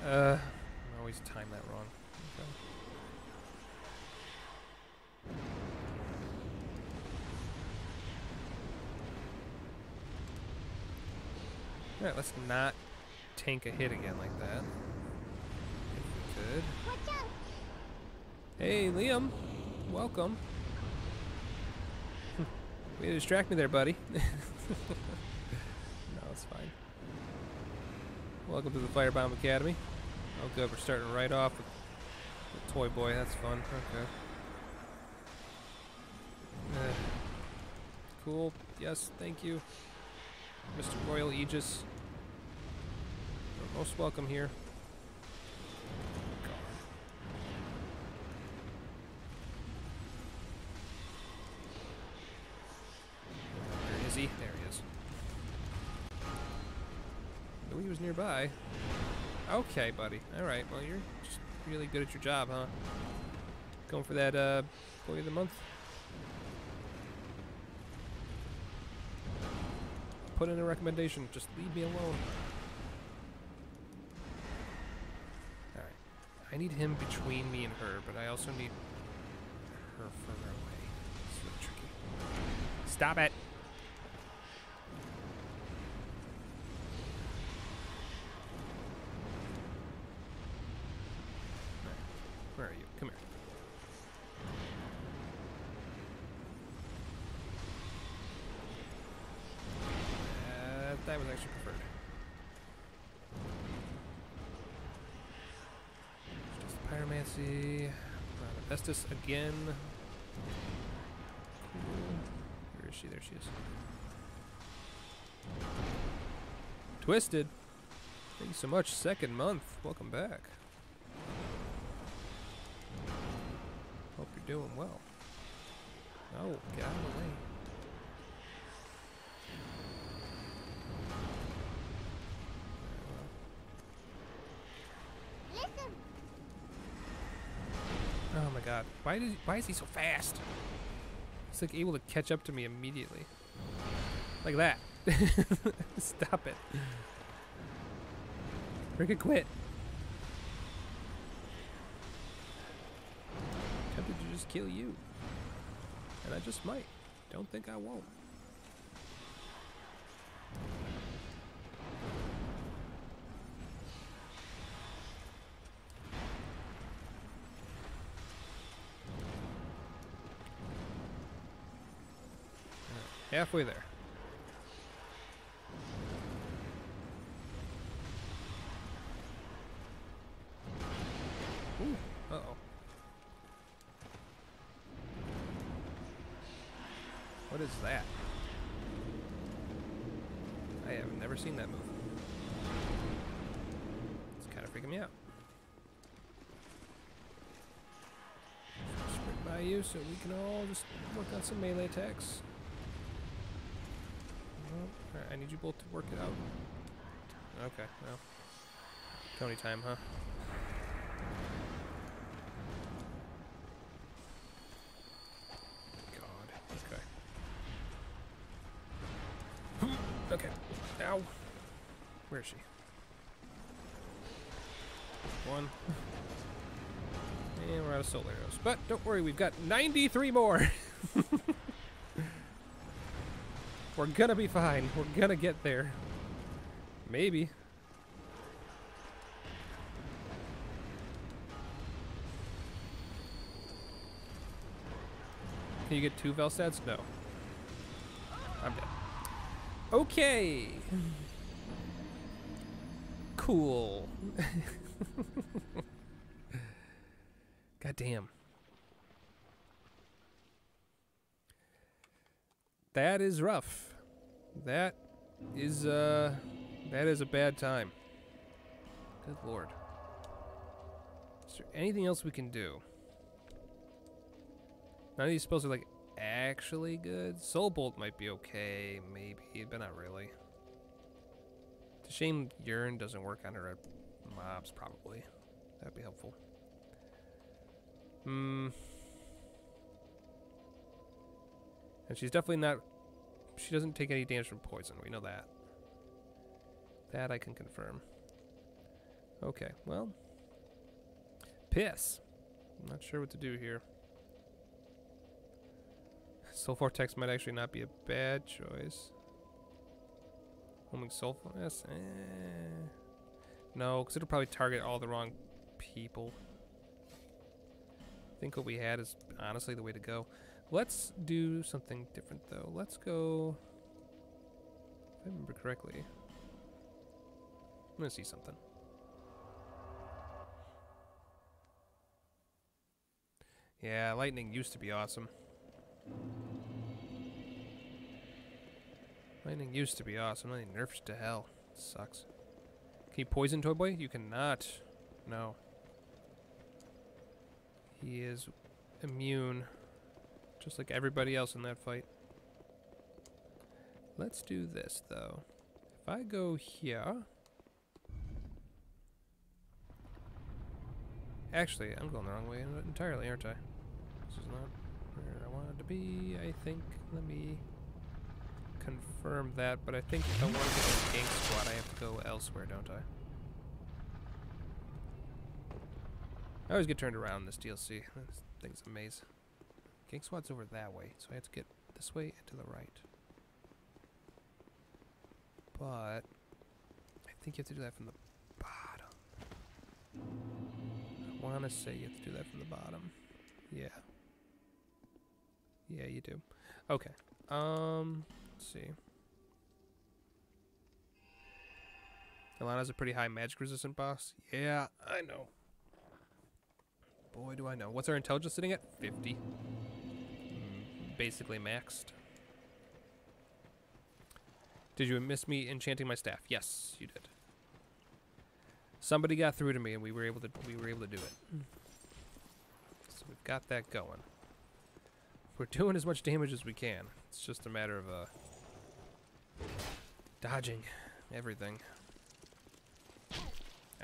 Uh, I always time that wrong. Okay. Alright, let's not tank a hit again like that. If we could. Watch out! Hey, Liam. Welcome. Way to distract me there, buddy. no, it's fine. Welcome to the Firebomb Academy. Oh, good. We're starting right off with the toy boy. That's fun. Okay. Uh, cool. Yes, thank you. Mr. Royal Aegis. You're most welcome here. Nearby. Okay, buddy. Alright, well, you're just really good at your job, huh? Going for that, uh, Boy of the Month? Put in a recommendation. Just leave me alone. Alright. I need him between me and her, but I also need her further away. It's little tricky. Stop it! Where are you? Come here. Uh, that was actually preferred. Let's see. Uh, again. Where is she? There she is. Twisted. Thank you so much. Second month. Welcome back. Hope you're doing well. Oh, get out of the way. Oh my god. Why did why is he so fast? He's like able to catch up to me immediately. Like that. Stop it. Freaking quit. Tempted to just kill you. And I just might. Don't think I won't. Halfway there. Ooh, uh-oh. What is that? I have never seen that move. It's kind of freaking me out. Sprint by you so we can all just work on some melee attacks. Well, both to work it out. Okay, well. Tony time, huh? God, okay. Hmm, okay, ow. Where is she? One. And we're out of soul arrows. But don't worry, we've got 93 more! We're gonna be fine. We're gonna get there. Maybe. Can you get two Velstadts? No. I'm dead. Okay. Cool. God damn. That is rough. That is uh that is a bad time. Good lord. Is there anything else we can do? None of these spells are like actually good. Soul Bolt might be okay, maybe, but not really. It's a shame Urine doesn't work on her mobs, probably. That'd be helpful. Hmm. And she's definitely not. She doesn't take any damage from poison. We know that. That I can confirm. Okay, well. Piss. I'm not sure what to do here. Soul Vortex might actually not be a bad choice. Homing Soul Vortex? Eh. No, because it'll probably target all the wrong people. I think what we had is honestly the way to go. Let's do something different though. Let's go. If I remember correctly. I'm gonna see something. Yeah, lightning used to be awesome. Lightning used to be awesome. Lightning nerfs to hell. Sucks. Can you poison Toy Boy? You cannot. No. He is immune. Just like everybody else in that fight. Let's do this, though. If I go here... Actually, I'm going the wrong way entirely, aren't I? This is not where I wanted to be, I think. Let me confirm that, but I think if I want to get a gank squad, I have to go elsewhere, don't I? I always get turned around in this DLC. This thing's a maze. Gank squad's over that way, so I have to get this way and to the right. But I think you have to do that from the bottom. I want to say you have to do that from the bottom. Yeah. Yeah, you do. Okay. Um, let's see. Elana's a pretty high magic resistant boss. Yeah, I know. Boy, do I know. What's our intelligence sitting at? 50. Basically maxed. Did you miss me enchanting my staff? Yes, you did. Somebody got through to me, and we were able to we were able to do it. So we've got that going. We're doing as much damage as we can. It's just a matter of uh, dodging everything.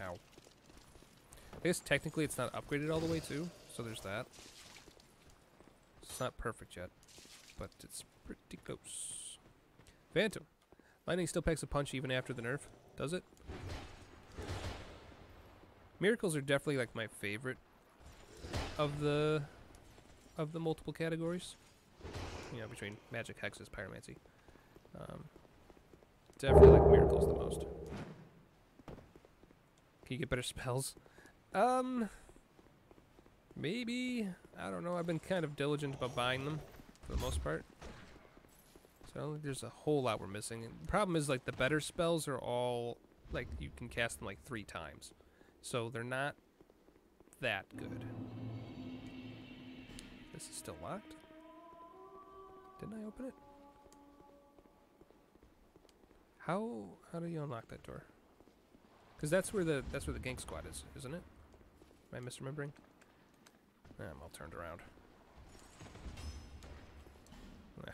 Ow. I guess technically it's not upgraded all the way too, so there's that. It's not perfect yet, but it's pretty close. Phantom. Lightning still packs a punch even after the nerf, does it? Miracles are definitely like my favorite of the of the multiple categories. You know, between magic, hexes, pyromancy. Um, definitely like miracles the most. Can you get better spells? Um, maybe. I don't know. I've been kind of diligent about buying them for the most part. So I don't think there's a whole lot we're missing. And the problem is like the better spells are all like you can cast them like three times, so they're not that good. This is still locked. Didn't I open it? How how do you unlock that door? Because that's where the that's where the gank squad is, isn't it? Am I misremembering? I'm all turned around. Eh.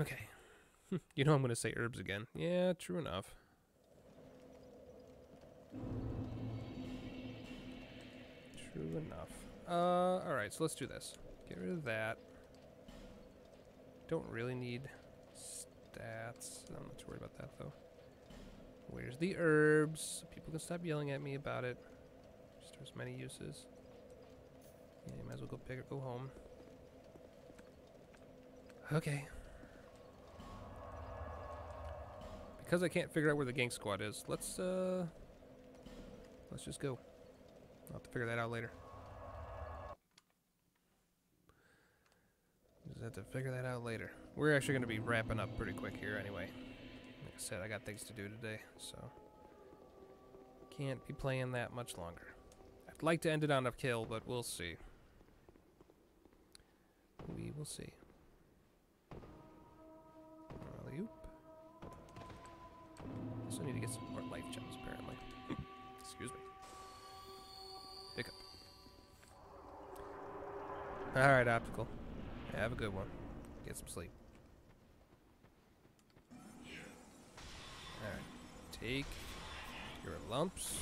Okay. you know I'm gonna say herbs again. Yeah, true enough. True enough. Uh, alright, so let's do this. Get rid of that. Don't really need stats. I'm not too worried about that though. Where's the herbs? People can stop yelling at me about it. Just there's many uses. Yeah, might as well go big or go home. Okay. Because I can't figure out where the gank squad is, let's uh let's just go. I'll have to figure that out later. Just have to figure that out later. We're actually gonna be wrapping up pretty quick here anyway. Like I said, I got things to do today, so can't be playing that much longer. I'd like to end it on a kill, but we'll see. We will see. Also need to get some more life gems, apparently. Excuse me. Pick up. Alright, Optical. Have a good one. Get some sleep. Alright. Take your lumps.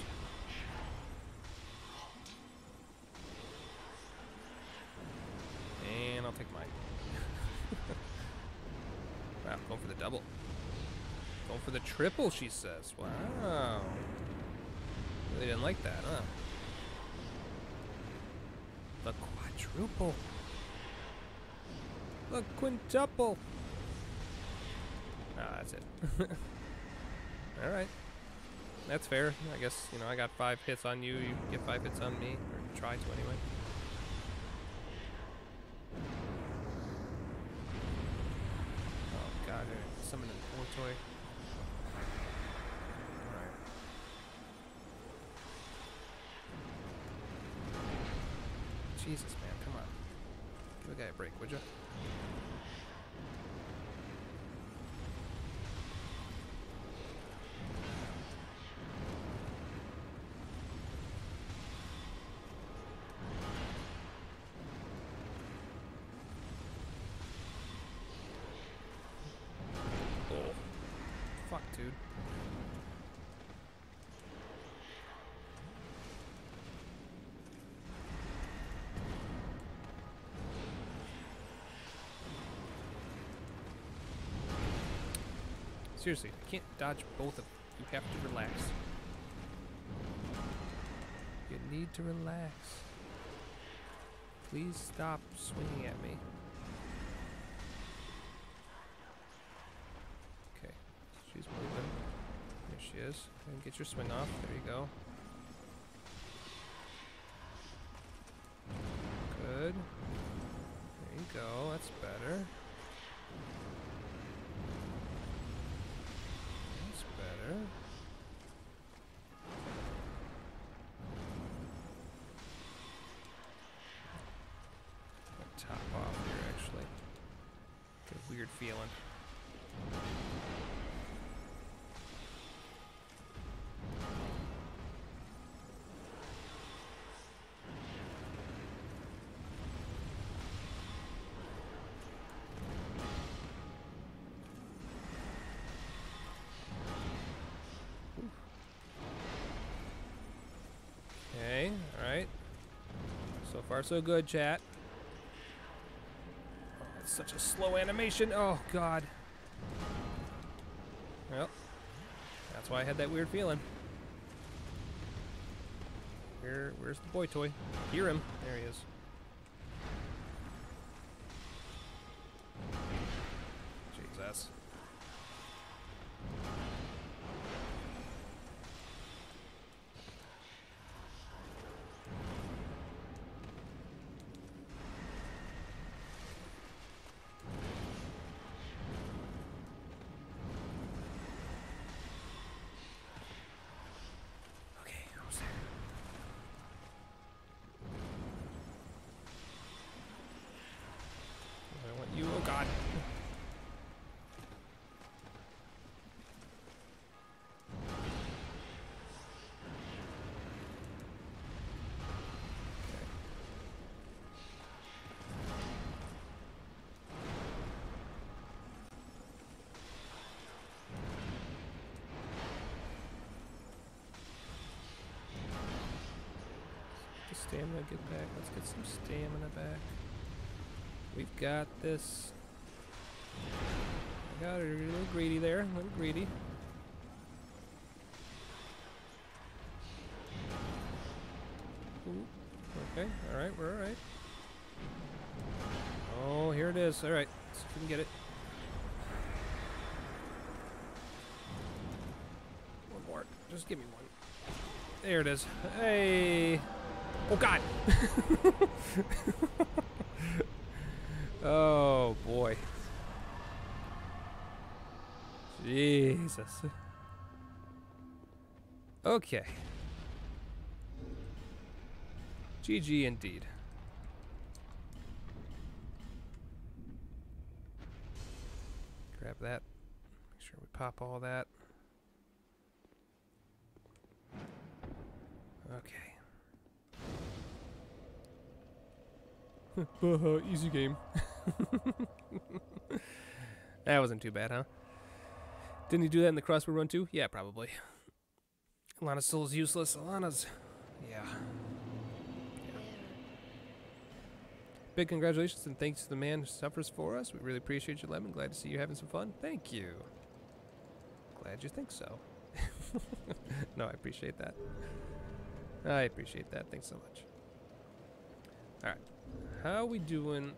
And I'll take mine. wow, going for the double. Going for the triple, she says. Wow. Really didn't like that, huh? The quadruple. The quintuple. Ah, that's it. Alright. That's fair. I guess, you know, I got five hits on you, you get five hits on me. Or try to anyway. Oh god, I summoned an Ortoy. Alright. Jesus, man, come on. Give a guy a break, would you? Seriously, I can't dodge both of them. You have to relax. You need to relax. Please stop swinging at me. Okay, she's moving. There she is. And get your swing off. There you go. Far, so good, chat. Oh, it's such a slow animation. Oh, God. Well, that's why I had that weird feeling. Where, where's the boy toy? Hear him. There he is. Stamina get back. Let's get some stamina back. We've got this. I got a little greedy there, a little greedy. Ooh, okay, alright, we're alright. Oh, here it is. Alright, see if we can get it. One more. Just give me one. There it is. Hey! Oh, God! oh, boy. Jesus. Okay. GG indeed. Grab that. Make sure we pop all that. Okay. Uh-huh, easy game. that wasn't too bad, huh? Didn't he do that in the crossword run too? Yeah, probably. Elana's soul is useless. Elana's. Yeah. Big congratulations and thanks to the man who suffers for us. We really appreciate you, Lemon. Glad to see you having some fun. Thank you. Glad you think so. no, I appreciate that. I appreciate that. Thanks so much. Alright. How are we doing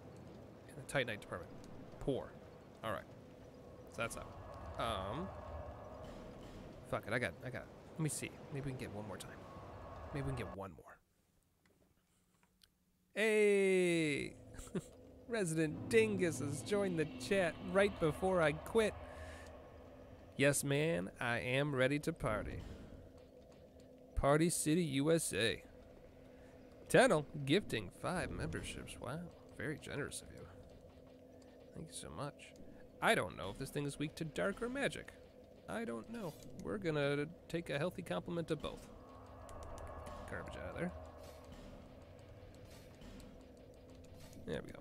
in the Titanite department? Poor. Alright. So that's up. Um. Fuck it. I got. I got. Let me see. Maybe we can get one more time. Maybe we can get one more. Hey! Resident Dingus has joined the chat right before I quit. Yes, man, I am ready to party. Party City, USA. Tunnel gifting five memberships. Wow, very generous of you. Thank you so much. I don't know if this thing is weak to dark or magic. I don't know. We're gonna take a healthy compliment of both. Garbage out of there. There we go.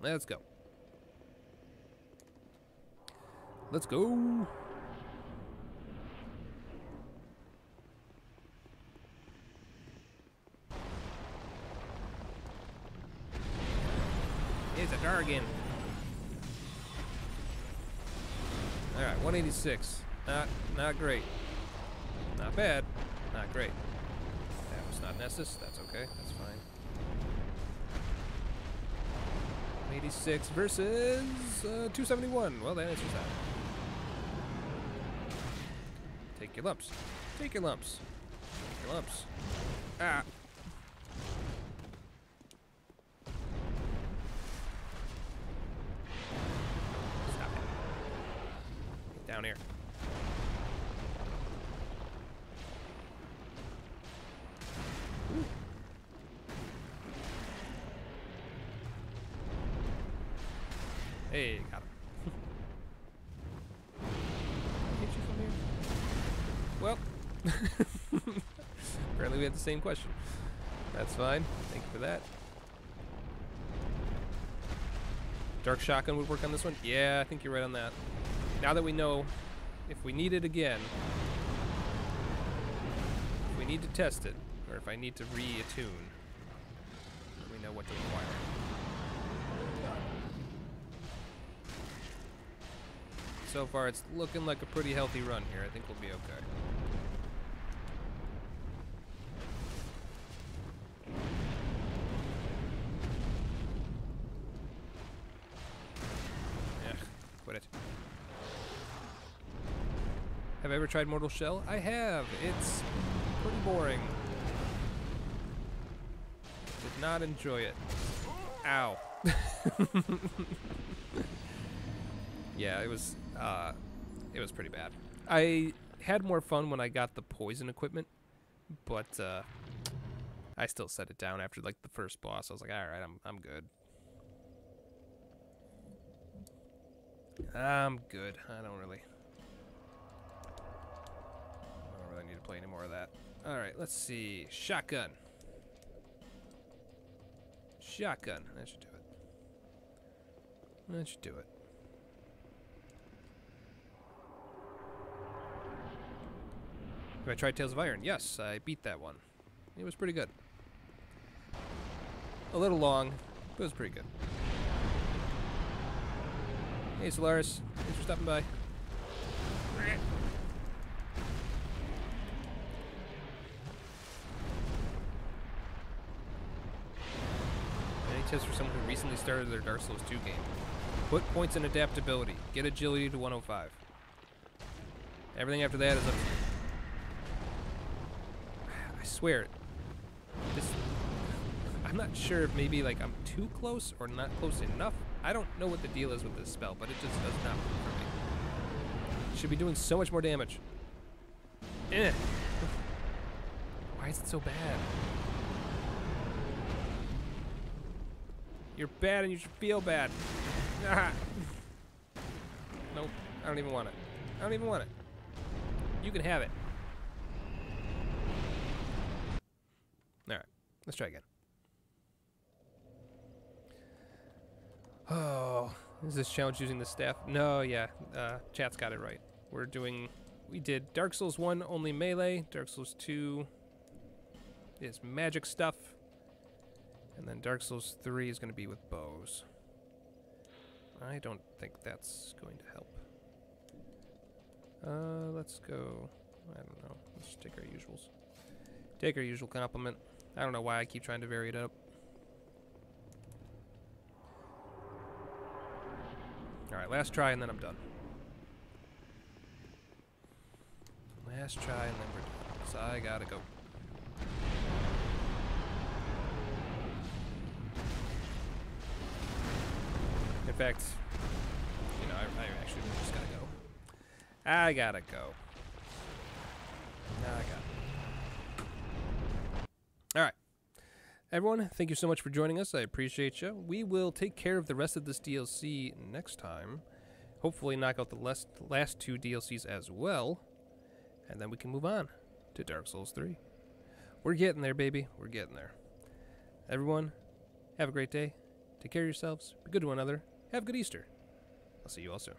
Let's go. Let's go. It's a Dargan. Alright, 186. Not not great. Not bad. Not great. That was not Nessus. That's okay. That's fine. 186 versus uh, 271. Well, that answers that. Take your lumps. Take your lumps. Take your lumps. Ah. Down here. Hey, got him. Hit you from here? Well, apparently we had the same question. That's fine. Thank you for that. Dark shotgun would work on this one? Yeah, I think you're right on that. Now that we know if we need it again, if we need to test it, or if I need to re-attune, we know what to require. So far, it's looking like a pretty healthy run here. I think we'll be okay. Tried Mortal Shell? I have. It's pretty boring. Did not enjoy it. Ow. yeah, it was uh it was pretty bad. I had more fun when I got the poison equipment, but uh I still set it down after like the first boss. I was like, all right, I'm I'm good. I'm good. I don't really. I don't really need to play any more of that. All right, let's see. Shotgun. Shotgun. That should do it. That should do it. Have I tried Tails of Iron? Yes, I beat that one. It was pretty good. A little long, but it was pretty good. Hey, Solaris. Thanks for stopping by. Tips for someone who recently started their Dark Souls 2 game? Put points in adaptability. Get agility to 105. Everything after that is up. I swear, this. I'm not sure if maybe like I'm too close or not close enough. I don't know what the deal is with this spell, but it just does not work for me. Should be doing so much more damage. Eh. Why is it so bad? You're bad and you should feel bad. Ah. Nope. I don't even want it. I don't even want it. You can have it. Alright. Let's try again. Oh, is this challenge using the staff? No, yeah, uh, chat's got it right. We're doing, we did Dark Souls 1 only melee, Dark Souls 2 is magic stuff, and then Dark Souls 3 is going to be with bows. I don't think that's going to help. Uh, let's go, I don't know, let's take our usuals. Take our usual compliment. I don't know why I keep trying to vary it up. Alright, last try and then I'm done. Last try and then we're done. So I gotta go. You know, I, I actually just gotta go. I gotta go. I got. Alright. Everyone, thank you so much for joining us. I appreciate you. We will take care of the rest of this DLC next time. Hopefully, knock out the last, last two DLCs as well. And then we can move on to Dark Souls 3. We're getting there, baby. We're getting there. Everyone, have a great day. Take care of yourselves. Be good to one another. Have a good Easter. I'll see you all soon.